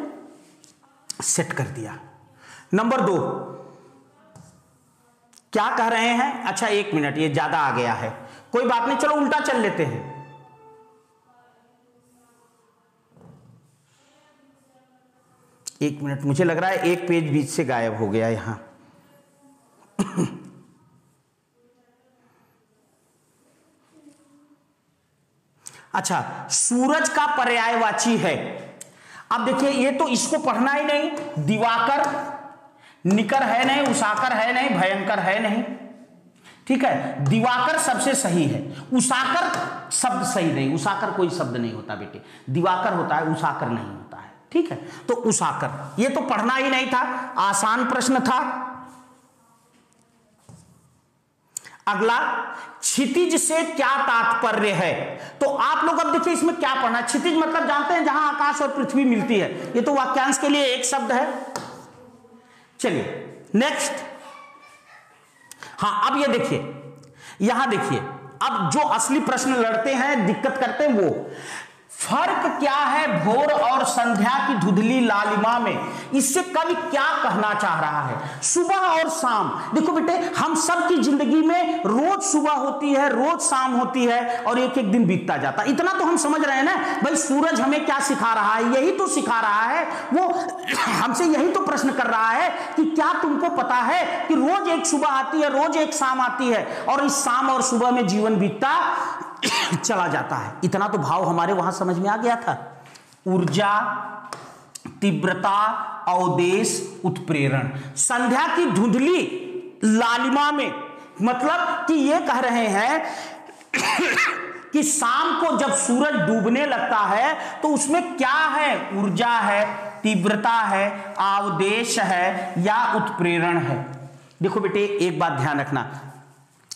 सेट कर दिया। नंबर दो क्या कह रहे हैं? अच्छा एक मिनट, ये ज़्यादा आ गया है। कोई बात नहीं, चलो उल्टा चल लेते हैं। एक मिनट, मुझे लग रहा है एक पेज बीच से गायब हो गया यहाँ। अच्छा सूरज का पर्यायवाची है। अब देखिए, ये तो इसको पढ़ना ही नहीं। दिवाकर निकर है नहीं उषाकर है नहीं, भयंकर है नहीं। ठीक है? दिवाकर सबसे सही है। उषाकर शब्द सही नहीं उषाकर कोई शब्द नहीं होता बेटे। दिवाकर होता है उषाकर नहीं होता है। ठीक है? तो उषाकर ये तो पढ़ना ही नहीं था, आसान प्रश्न था। अगला, क्षितिज से क्या तात्पर्य है? तो आप लोग अब देखिए इसमें क्या पढ़ना क्षितिज मतलब जानते हैं जहाँ आकाश और पृथ्वी मिलती है। ये तो वाक्यांश के लिए एक शब्द है। चलिए नेक्स्ट हाँ अब ये देखिए, यहाँ देखिए, अब जो असली प्रश्न लड़ते हैं, दिक्कत करते हैं वो। फ़र्क क्या है भोर और संध्या की धुधली लालिमा में? इससे कवि क्या कहना चाह रहा है? सुबह और शाम। देखो बेटे, हम सब की ज़िंदगी में रोज सुबह होती है, रोज शाम होती है और एक एक दिन बीतता जाता। है इतना तो हम समझ रहे हैं ना? भाई, सूरज हमें क्या सिखा रहा है? यही तो सिखा रहा है। वो हमसे यही तो प्रश्न कर रहा है कि क्या तुमको पता है कि रोज एक सुबह आती है, रोज एक शाम आती है और इस शाम और सुबह में जीवन बीतता चला जाता है। इतना तो भाव हमारे वहाँ समझ में आ गया था। ऊर्जा, तीव्रता, अवदेश, उत्प्रेरण। संध्या की धुंधली लालिमा में मतलब कि ये कह रहे हैं कि शाम को जब सूरज डूबने लगता है तो उसमें क्या है? ऊर्जा है, तीव्रता है आवदेश है या उत्प्रेरण है। देखो बेटे, एक बात ध्यान रखना।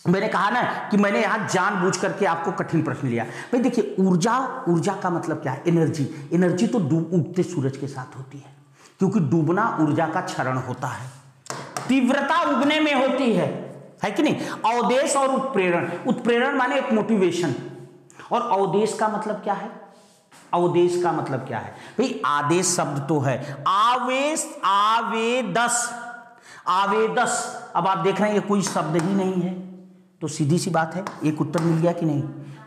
मैंने कहा ना कि मैंने यहाँ जानबूझ करके आपको कठिन प्रश्न लिया। भाई देखिए, ऊर्जा ऊर्जा का मतलब क्या है? एनर्जी। एनर्जी तो डूब, उगते सूरज के साथ होती है, क्योंकि डूबना ऊर्जा का क्षरण होता है। तीव्रता उगने में होती है है कि नहीं? अवदेश और उत्प्रेरण। उत्प्रेरण माने एक मोटिवेशन और अवदेश का मतलब क्या है? अवदेश का मतलब क्या है? भाई, आदेश शब्द तो है। आवेश, आवेदस। आवेदस। अब आप देख रहे हैं, ये कोई शब्द ही नहीं है। तो सीधी सी बात है, एक उत्तर मिल गया कि नहीं?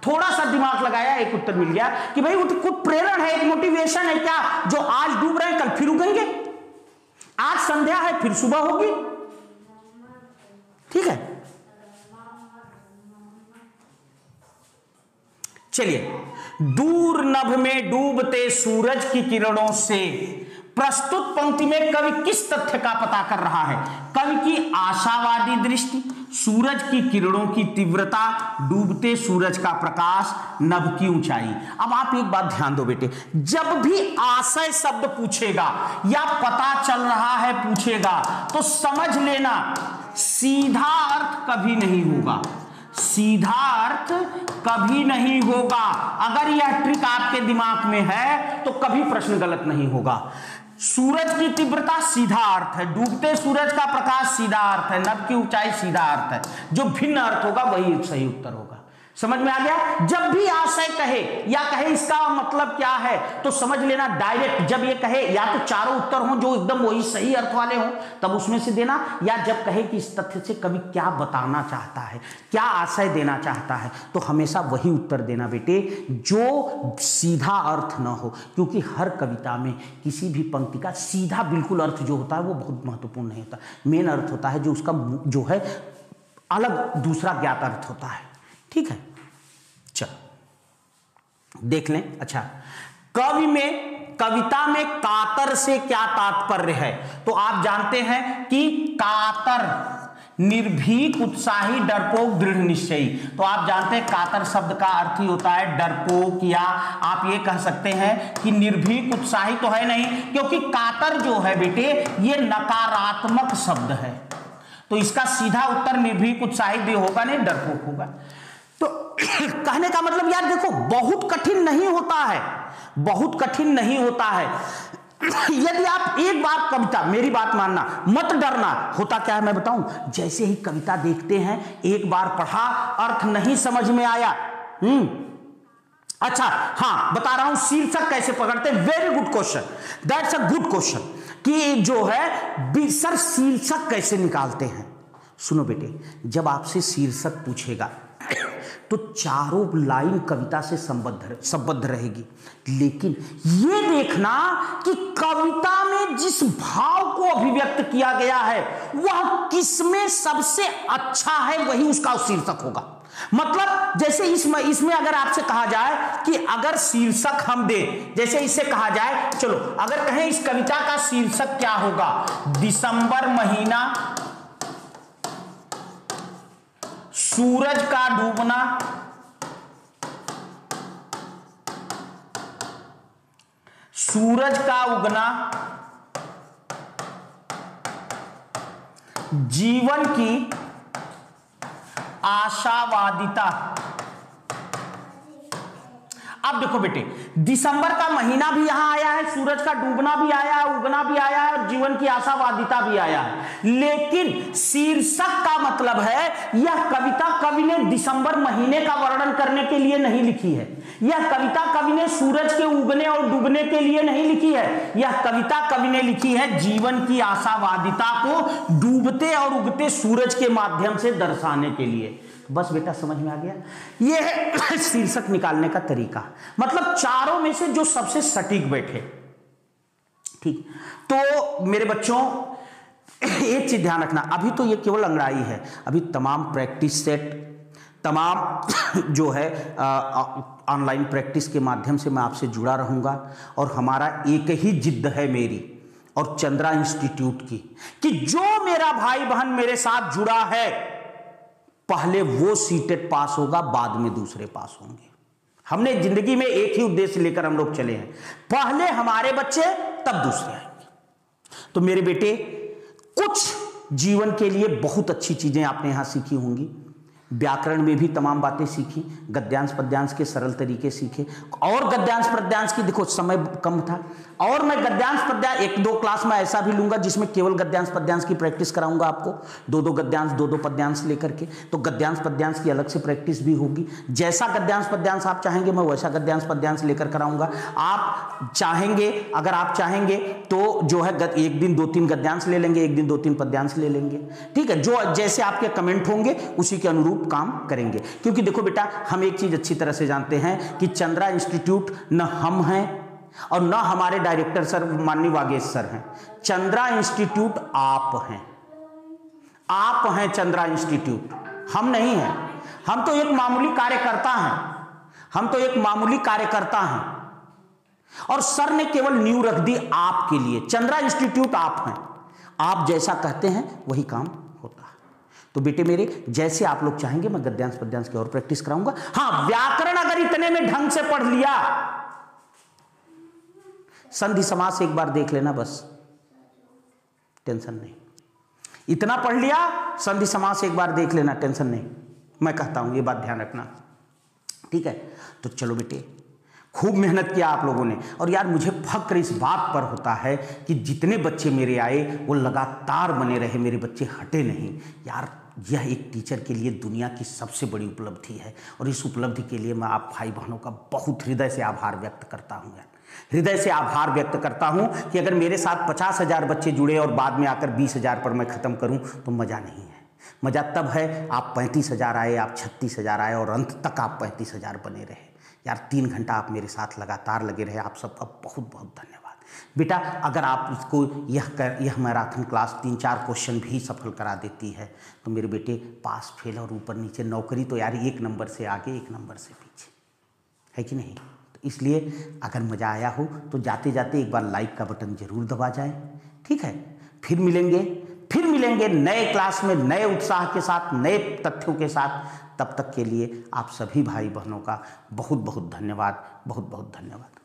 थोड़ा सा दिमाग लगाया, एक उत्तर मिल गया कि भाई कुछ प्रेरण है, एक मोटिवेशन है क्या, जो आज डूब रहे हैं, कल फिर उगेंगे? आज संध्या है, फिर सुबह होगी। ठीक है? चलिए, दूर नभ में डूबते सूरज की किरणों से, प्रस्तुत पंक्ति में कवि किस तथ्य का पता कर रहा है? कवि की आशावादी दृष्टि सूरज की किरणों की तीव्रता डूबते सूरज का प्रकाश नभ की ऊंचाई। अब आप एक बात ध्यान दो बेटे, जब भी आशय शब्द पूछेगा या पता चल रहा है पूछेगा तो समझ लेना, सीधा अर्थ कभी नहीं होगा। सीधा अर्थ कभी नहीं होगा। अगर यह ट्रिक आपके दिमाग में है तो कभी प्रश्न गलत नहीं होगा। सूरज की तीव्रता सीधा अर्थ है। डूबते सूरज का प्रकाश सीधा अर्थ है। नभ की ऊंचाई सीधा अर्थ है। जो भिन्न अर्थ होगा, वही सही उत्तर होगा। समझ में आ गया? जब भी आशय कहे, या कहे इसका मतलब क्या है तो समझ लेना डायरेक्ट जब ये कहे, या तो चारों उत्तर हो, जो एकदम वही सही अर्थ वाले हो, तब उसमें से देना। या जब कहे कि इस तथ्य से कभी क्या बताना चाहता है, क्या आशय देना चाहता है तो हमेशा वही उत्तर देना, बेटे। जो सीधा अर्थ न हो, क्योंकि हर कविता में किसी भी पंक्ति का सीधा बिल्कुल अर्थ जो होता है, वो बहुत महत्वपूर्ण नहीं होता। मेन अर्थ होता है जो उसका जो है, अलग दूसरा ज्ञात अर्थ होता है। ठीक है? देख लें अच्छा। कवि में, कविता में कातर से क्या तात्पर्य है? तो आप जानते हैं कि कातर, निर्भीक, उत्साही, डरपोक, दृढ़ निश्चयी। तो आप जानते हैं कातर शब्द का अर्थ ही होता है डरपोक या आप ये कह सकते हैं कि निर्भीक, उत्साही तो है नहीं, क्योंकि कातर जो है बेटे, ये नकारात्मक शब्द है। तो इसका सीधा उत्तर निर्भीक, उत्साही भी होगा, नहीं, डरपोक होगा। तो कहने का मतलब यार देखो, बहुत कठिन नहीं होता है। बहुत कठिन नहीं होता है। यदि आप एक बार कविता, मेरी बात मानना, मत डरना, होता क्या है मैं बताऊँ? जैसे ही कविता देखते हैं, एक बार पढ़ा, अर्थ नहीं समझ में आया। हम्म। अच्छा हाँ बता रहा हूँ, शीर्षक कैसे पकड़ते very good question that's a good question कि जो है सर, शीर्षक कैसे निकालते हैं? सुनो बेटे, जब आपसे शीर्षक पूछेगा तो चारों लाइन कविता से संबद्ध संबद्ध रहेगी। लेकिन यह देखना कि कविता में जिस भाव को अभिव्यक्त किया गया है, वह किसमें सबसे अच्छा है, वही उसका शीर्षक होगा। मतलब जैसे इसमें इसमें अगर आपसे कहा जाए कि अगर शीर्षक हम दे, जैसे इसे कहा जाए, चलो, अगर कहें इस कविता का शीर्षक क्या होगा? दिसंबर महीना सूरज का डूबना। सूरज का उगना। जीवन की आशावादिता। अब देखो बेटे, दिसंबर का महीना भी यहाँ आया है, सूरज का डूबना भी आया है, उगना भी आया है, और जीवन की आशावादिता भी आया है। लेकिन शीर्षक का मतलब है, यह कविता कवि ने दिसंबर महीने का वर्णन करने के लिए नहीं लिखी है। यह कविता कवि ने सूरज के उगने और डूबने के लिए नहीं लिखी है। यह कविता कवि ने लिखी है, जीवन की आशावादिता को डूबते और उगते सूरज के माध्यम से दर्शाने के लिए। बस बेटा समझ में आ गया। यह है शीर्षक निकालने का तरीका। मतलब चारों में से जो सबसे सटीक बैठे। ठीक? तो मेरे बच्चों, एक चीज़ ध्यान रखना। अभी तो ये केवल अंगड़ाई है। अभी तमाम प्रैक्टिस सेट, तमाम जो है ऑनलाइन प्रैक्टिस के माध्यम से मैं आपसे जुड़ा रहूँगा और हमारा एक ही जिद्द है मेरी और चंद्रा इंस्टीट्यूट की कि जो मेरा भाई बहन मेरे साथ जुड़ा है पहले वो सीटेट पास होगा, बाद में दूसरे पास होंगे। हमने ज़िंदगी में एक ही उद्देश्य लेकर हम लोग चले हैं। पहले हमारे बच्चे, तब दूसरे आएँगे। तो मेरे बेटे, कुछ जीवन के लिए बहुत अच्छी चीज़ें आपने यहाँ सीखी होंगी। व्याकरण में भी तमाम बातें सीखी, गद्यांश पद्यांश के सरल तरीके सीखे। और गद्यांश पद्यांश की देखो, समय कम था। और मैं गद्यांश पद्यांश एक दो क्लास में ऐसा भी लूँगा जिसमें केवल गद्यांश पद्यांश की प्रैक्टिस कराऊँगा आपको। दो दो गद्यांश, दो दो पद्यांश लेकर के। तो गद्यांश पद्यांश की अलग से प्रैक्टिस भी होगी। जैसा गद्यांश पद्यांश आप चाहेंगे, मैं वैसा गद्यांश पद्यांश लेकर कराऊँगा। आप चाहेंगे, अगर आप चाहेंगे तो जो है एक दिन दो तीन गद्यांश ले लेंगे, एक दिन दो तीन पद्यांश ले लेंगे। ठीक है, जो जैसे आपके कमेंट होंगे, उसी के अनुरूप काम करेंगे। क्योंकि देखो बेटा, हम एक चीज़ अच्छी तरह से जानते हैं कि चंद्रा इंस्टीट्यूट न हम हैं और न हमारे डायरेक्टर सर, माननीय वागेश सर हैं। चंद्रा इंस्टीट्यूट आप हैं। आप हैं चंद्रा इंस्टीट्यूट। हम नहीं हैं। हम तो एक मामूली कार्यकर्ता हैं। हम तो एक मामूली कार्यकर्ता हैं। और सर ने केवल न्यू रख दी आपके लिए। चंद्रा इंस्टीट्यूट आप हैं। आप जैसा कहते हैं, वही काम तो बेटे मेरे, जैसे आप लोग चाहेंगे, मैं गद्यांश पद्यांश की और प्रैक्टिस कराऊँगा। हाँ, व्याकरण अगर इतने में ढंग से पढ़ लिया, संधि समास एक बार देख लेना बस, टेंशन नहीं। इतना पढ़ लिया, संधि समास एक बार देख लेना, टेंशन नहीं। मैं कहता हूँ, ये बात ध्यान रखना। ठीक है? तो चलो बेटे, खूब मेहनत किया आप लोगों ने। और यार, मुझे फक्र इस बात पर होता है कि जितने बच्चे मेरे आए, वो लगातार बने रहे, मेरे बच्चे हटे नहीं। यार यह एक टीचर के लिए दुनिया की सबसे बड़ी उपलब्धि है। और इस उपलब्धि के लिए मैं आप भाई बहनों का बहुत हृदय से आभार व्यक्त करता हूँ हृदय से आभार व्यक्त करता हूँ कि अगर मेरे साथ पचास हज़ार बच्चे जुड़े और बाद में आकर बीस हज़ार पर मैं ख़त्म करूँ तो मज़ा नहीं है। मज़ा तब है, आप पैंतीस हज़ार आए, आप छत्तीस हज़ार आए और अंत तक आप पैंतीस हज़ार बने रहे। यार, तीन घंटा आप मेरे साथ लगातार लगे रहे। आप सबका बहुत बहुत धन्यवाद। बेटा, अगर आप उसको यह कर, यह मैराथन क्लास तीन चार क्वेश्चन भी सफल करा देती है तो मेरे बेटे पास फेल और ऊपर नीचे नौकरी तो यार एक नंबर से आगे, एक नंबर से पीछे। है कि नहीं? तो इसलिए अगर मज़ा आया हो तो जाते जाते एक बार लाइक का बटन ज़रूर दबा जाए। ठीक है? फिर मिलेंगे फिर मिलेंगे नए क्लास में, नए उत्साह के साथ, नए तथ्यों के साथ। तब तक के लिए आप सभी भाई बहनों का बहुत बहुत धन्यवाद बहुत बहुत धन्यवाद।